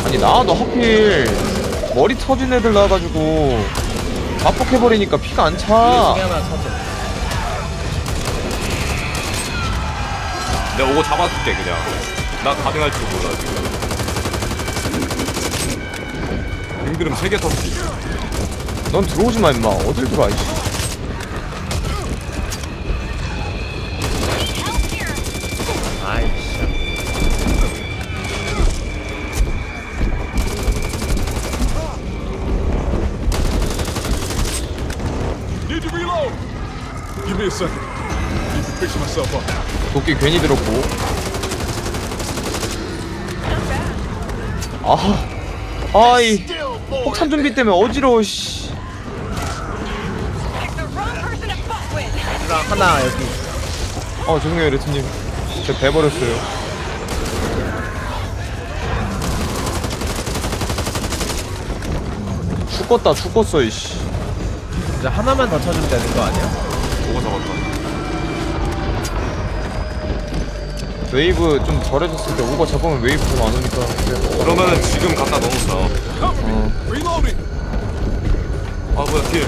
아니 나와도 하필 머리 터진 애들 나와가지고 압폭해버리니까 피가 안 차. 하나 찾아 내가 오거 잡아줄게 그냥 나 가능할 줄 몰라 지금 빙그름 3개 터치 넌 들어오지 마 임마. 어딜 들어와 이씨. 도끼 괜히 들었고. 아 아이 폭탄 준비 때문에 어지러워 씨. 하나 하나 여기. 어 죄송해요 레트님. 제가 배버렸어요. 죽었다 죽었어 이씨. 이제 하나만 더 찾으면 되는 거 아니야? 뭐가 잡았다. 웨이브 좀 덜해졌을 때 오버 잡으면 웨이브 좀 안 오니까. 그러면은 지금 갖다 넣어놓자. 어. 아 뭐야 길.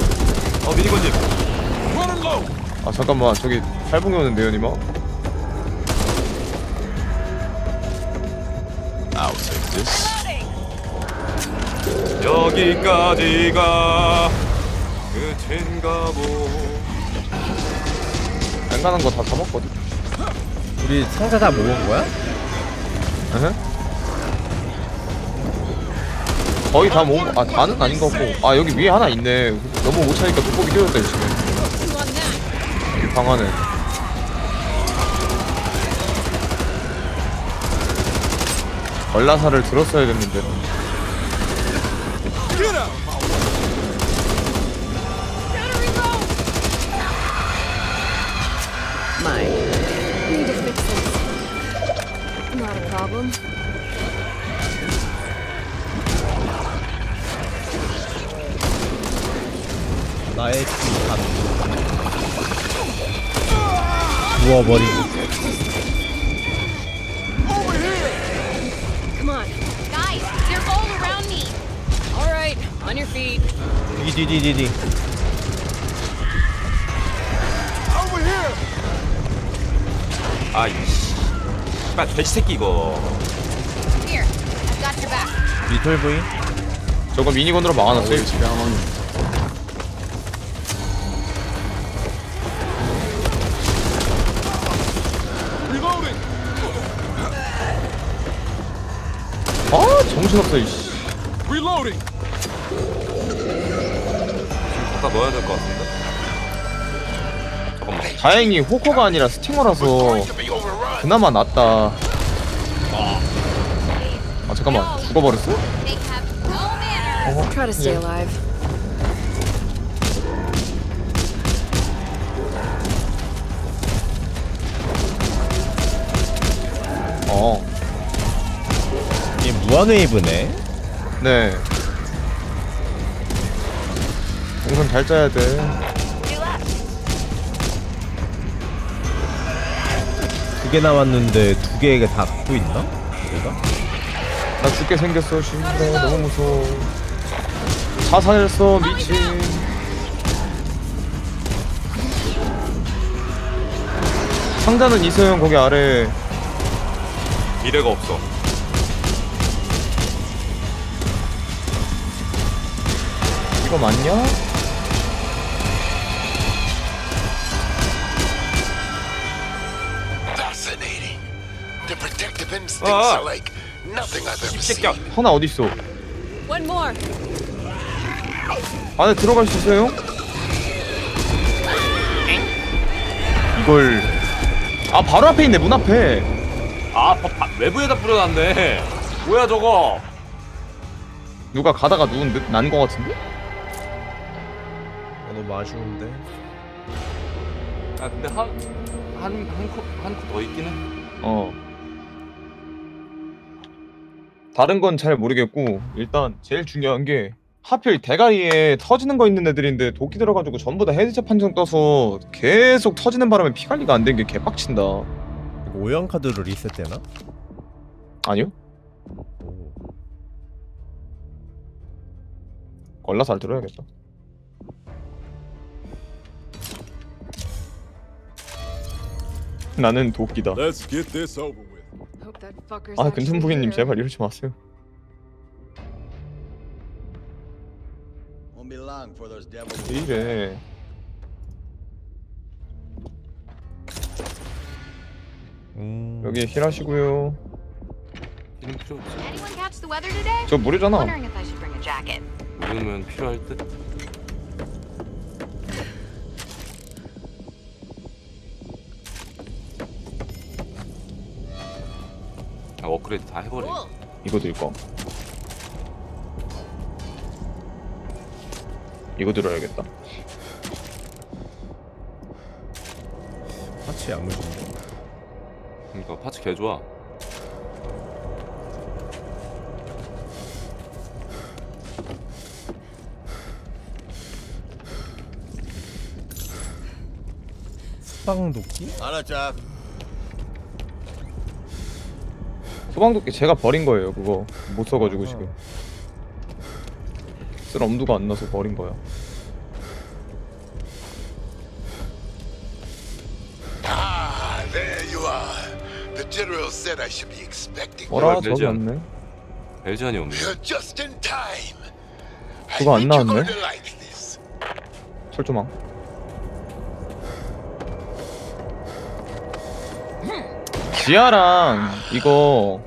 어 미니건님. Running low. 아 잠깐만 저기 살붕이 오는데요 니마. 여기까지가 끝인가 보. 안거다 잡았거든 우리 상자 다 모은 거야? 에헤. 거의 다 모은 거- 아 다는 아닌 것 같고. 아 여기 위에 하나 있네. 너무 못 차니까 돋보기 띄웠다 열심히 여기 방 안에. 얼라사를 들었어야 됐는데 부어버리고 Come on. Guys, they're all around me. All right, on your feet. 디디디디디 Over here. 아이씨. 빨 돼지 새끼 이거. 리톨 부인 저거 미니건으로 막아놨어요 집에 정신 없어 이씨 Reloading. 갖다 넣어야 될 것 같은데. 잠깐만. 다행히 호커가 아니라 스팅어라서 그나마 낫다 아 잠깐만 죽어버렸어? Try to stay alive. 이게 무한웨이브네 네. 동선 잘 짜야 돼. 두개 남았는데 두 개가 다 갖고 있나? 내가? 나 죽게 생겼어, 씨발. 너무 무서워. 자살했어, 미친. 상자는 있어요, 거기 아래. 미래가 없어. I've ever seen. 새끼야. 하나 어딨어? 안에 들어갈 수 있어요? 이걸 아 바로 앞에 있네 문 앞에 아 바, 바, 외부에다 뿌려놨네. 뭐야 저거? 누가 가다가 누운 듯난거 같은데? 아, 너무 아쉬운데 아 근데 한한한코한 코 더 있긴 해. 어 다른 건 잘 모르겠고 일단 제일 중요한 게 하필 대가리에 터지는 거 있는 애들인데 도끼 들어가지고 전부 다 headshot 판정 떠서 계속 터지는 바람에 피 관리가 안 된 게 개빡친다 이거 오형 카드로 리셋되나? 아니요? 걸라서 잘 들어야겠다 나는 도끼다 Let's get this over with. Hope that fucker's 아 actually 근천부기님 here. 제발 이러지 마세요 Won't be long before those devils. 왜 이래 음... 여기 힐하시고요 이름 필요 없어. Anyone catch the weather today? 저 무료잖아 Wondering if I should bring a jacket. 모르면 필요할 듯. 업그레이드 다 해버려. 이거 들까? 이거 들어야겠다. 파츠 야무진데. 그러니까 파츠 개 좋아. 수방도끼? 알았자. 소방도끼 제가 버린 거예요. 그거 못 써가지고 지금 쓸 엄두가 안 나서 버린 거야. Ah, there you are. The general said I should be expecting you. 어라 저기 없네. 벨지안이 없네. You're just in time. 그거 안 You're 나왔네. like this. 철조망. 지하랑 이거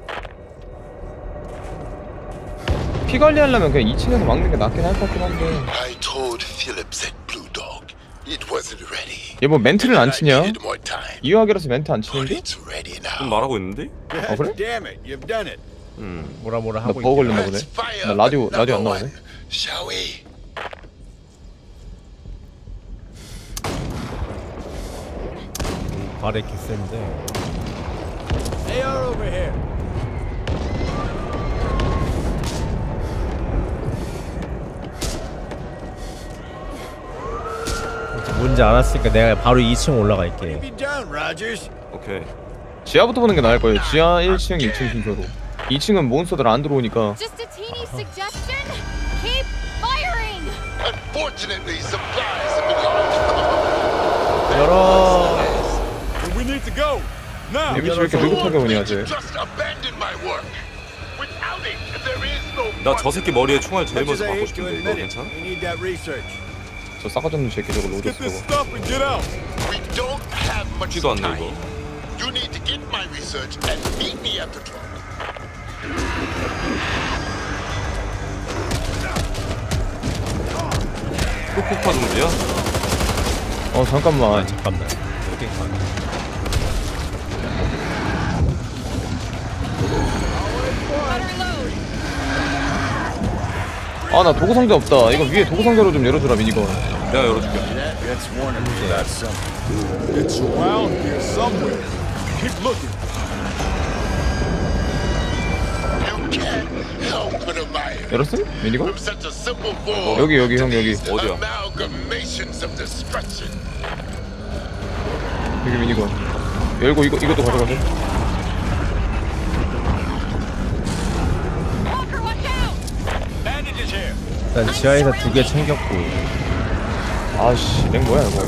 피 관리하려면 그냥 2층에서 막는 게 낫긴 할 것 같긴 한데 I told Phillips at Blue Dog it wasn't ready. 얘뭐 멘트를 안 치냐? 이화기라서 멘트 안 치는데? 좀 말하고 있는데? 아 그래? Damn it, you've done it. 음. 뭐라 뭐라 나 하고 버거 있긴 걸렸나 해. 보네 나 라디오 라디오 안 나오네 one, Shall we? 발에 개센데. AR over here. 뭔지 알았으니까 내가 바로 2층 올라갈게. Be done, Rogers. 오케이. 지하부터 보는 게 나을 거예요 지하 1층 2층 순서로 2층은 몬스터들 안 들어오니까 Just a teeny suggestion. Keep firing. Unfortunately, supplies have been low. 열어. We need to go. 데미지 왜 이렇게 느긋하게 오냐 쟤 Just abandon my work. Without it, there is no. 나저 새끼 머리에 총알 제일 먼저 받고 싶은데 이거 괜찮아? 저 싸가지 없는 새끼 저거 have much 죽지도 않네 time. 이거. You need to get my research and meet me at the truck. 또 폭파 동지야? 어 잠깐만 잠깐만. 오케 아나 도구 상자 없다 이거 위에 도구 상자로 좀 열어주라 미니건 내가 열어줄게. 열었음? 미니건? 여기 여기 형 여기 어디야? 여기 미니건 열고 이거 이것도 가져가세요 일단 지하에서 두 개 챙겼고. 아씨 랭 뭐야 이거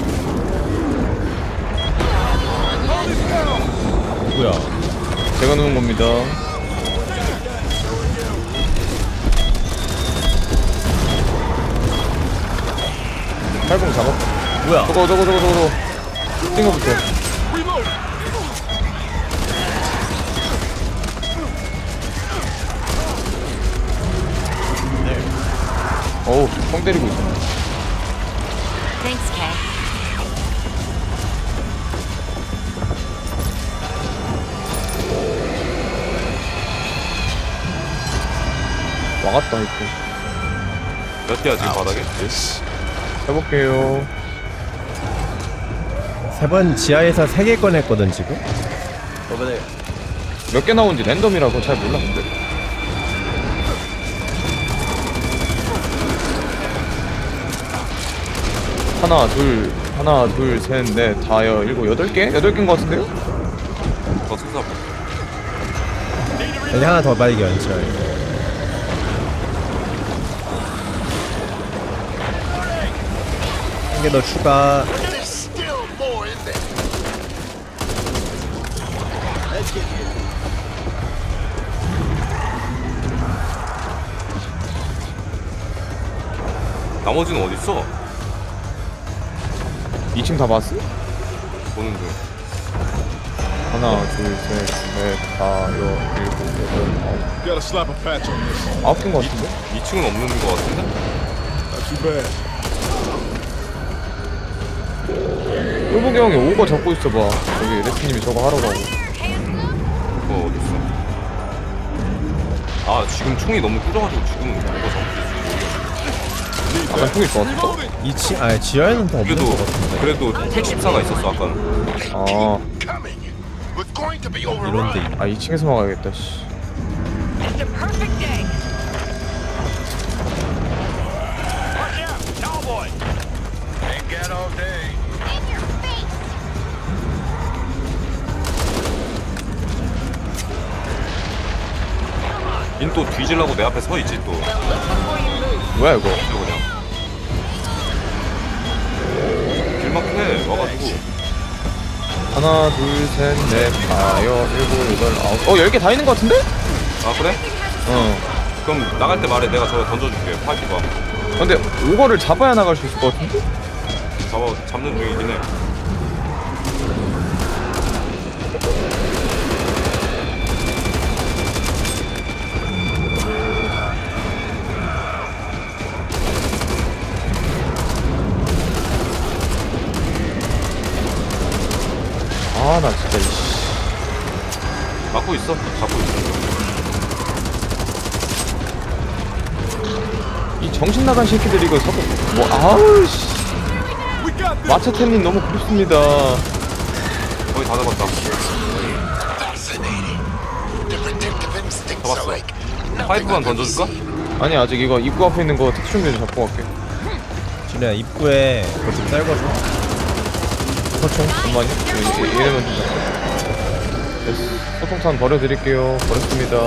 누구야? 제가 누운 겁니다 팔봉 작업 뭐야? 저거 저거 저거 저거 저거 띵거부터 어우 뻥 때리고 있어 Thanks, Kay. 와갔다 이렇게 몇 개야 지금 바닥에? 해볼게요 세 번 지하에서 세 개 꺼냈거든 지금. Over there. 몇개 나온지 랜덤이라서 잘 몰라 근데 하나 둘 하나 둘 셋 넷 다 여 일곱 여덟 개 여덟 개인 것 같은데요? 더 수사. 여기 하나 더 발견. 지하에. 한개 더 추가. 나머지는 어디 있어? 2층 다 봤어? 보는 중. 하나 둘 셋 넷 다 여 일곱 여덟 아홉 Gotta slap a patch on this. 아홉 개인 것 같은데? 2층은 없는 거 같은데? Not too bad. 똘보기 형이 오거 잡고 있어봐 여기 레스님이 저거 하러 가고 그거 어디 있어? 아 지금 총이 너무 꾸져가지고 지금 뭔가 잡을 아까 총이 좋았어 2층 아니 지하에는 더 없는 그래도 것 같은데 그래도 택14가 있었어 아까는 아 We're going to be overrun. 이런데 아 2층에서 막아야겠다 씨 It's a perfect day. Watch out, cowboy. Ain't got all day. 인또 뒤질라고 내 앞에 서 있지 또 뭐야 이거 그냥 길막해 와가지고. 하나 둘셋넷 다여 일곱 여덟 아홉. 어 10개 다 있는 것 같은데? 아 그래? 어. 그럼 나갈 때 말해. 내가 저거 던져줄게. 파이프가 근데 오거를 잡아야 나갈 수 있을 것 같은데? 잡아 잡는 중이긴 해 막고 있어? 잡고 있어. 이 정신 나간 새끼들이 이거 자꾸 뭐 아우 씨. 마차템님 너무 그립습니다. 거의 다 잡았다. 잡았어. 파이프만 던져줄까? 아니 아직 이거 입구 앞에 있는 거 특수면 잡고 갈게. 준우야 입구에 그거 좀 떨궈줘. 소총 잠깐만요. 이- 이러면 좀 잡고 소총탄 버려드릴게요. 버렸습니다.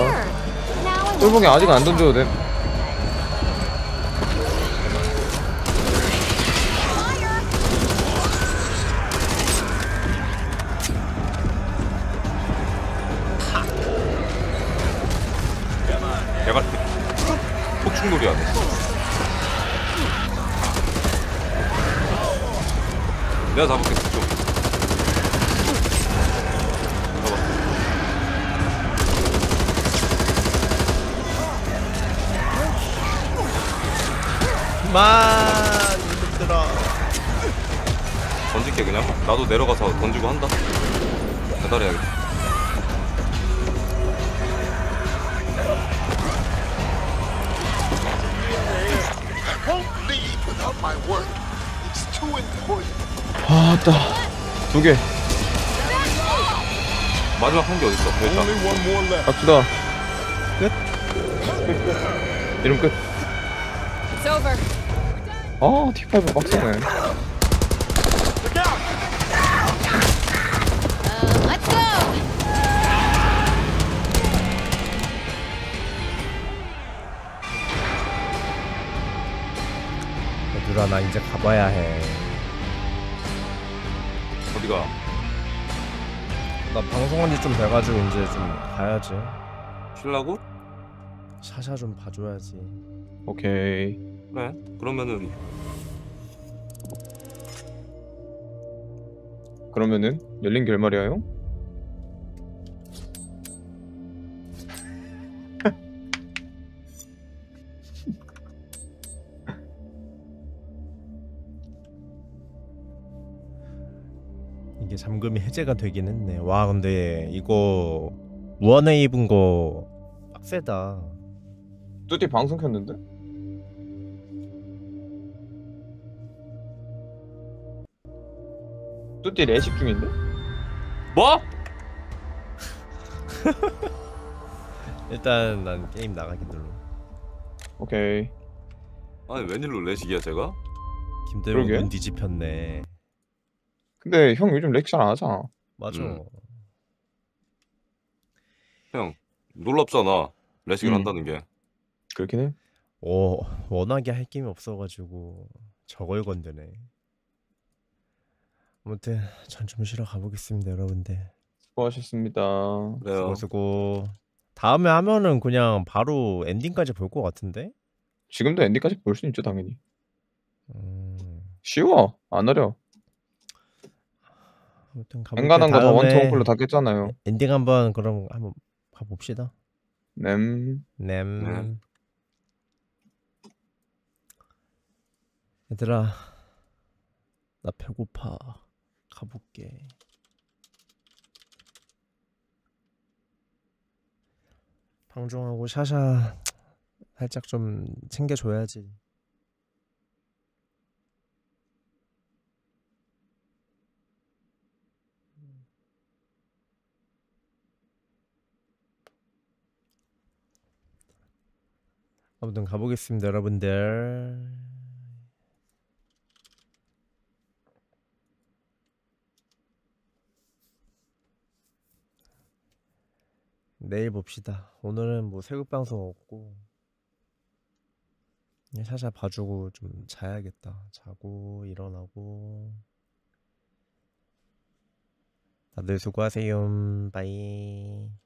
똘봉이 아직 안 던져도 돼 left. 갑시다 끝 이름 끝 It's over. 아, T5 빡세네. Let's go. 얘들아 나 이제 가봐야 해 나 방송한 지좀 돼가지고 이제 좀 가야지 쉴라고? 샤샤 좀 봐줘야지 오케이. 그래 그러면은 그러면은 열린 결말이야요? 잠금이 해제가 되긴 했네 와 근데 이거 무한에 입은 거 빡세다 뚜띠 방송 켰는데? 뚜띠 레식 중인데? 뭐? 일단 난 게임 나가긴 눌러 오케이. 아니 웬일로 레식이야 제가? 그러게. 눈 뒤집혔네 근데 형 요즘 렉 잘 안 하잖아. 맞아 음. 형 놀랍잖아 레식을 음. 한다는 게 그렇긴 해. 오 워낙에 할 게임이 없어가지고 저걸 건드네 아무튼 전 좀 쉬러 가보겠습니다 여러분들 수고하셨습니다. 그래요 수고 수고 다음에 하면은 그냥 바로 엔딩까지 볼 것 같은데 지금도 엔딩까지 볼 수 있죠, 당연히. 음, 쉬워. 안 어려. 아무튼 가볼게 엔간한 거다 다음에 원투 원플로 다 깼잖아요. 엔딩 한번 그럼 한번 가봅시다 냄. 냄 네. 얘들아 나 배고파 가볼게 방종하고 샤샤 살짝 좀 챙겨줘야지. 아무튼 가보겠습니다, 여러분들. 내일 봅시다. 오늘은 뭐 새벽 방송 없고 샤샤 봐주고 좀 자야겠다. 자고 일어나고 다들 수고하세요. 바이.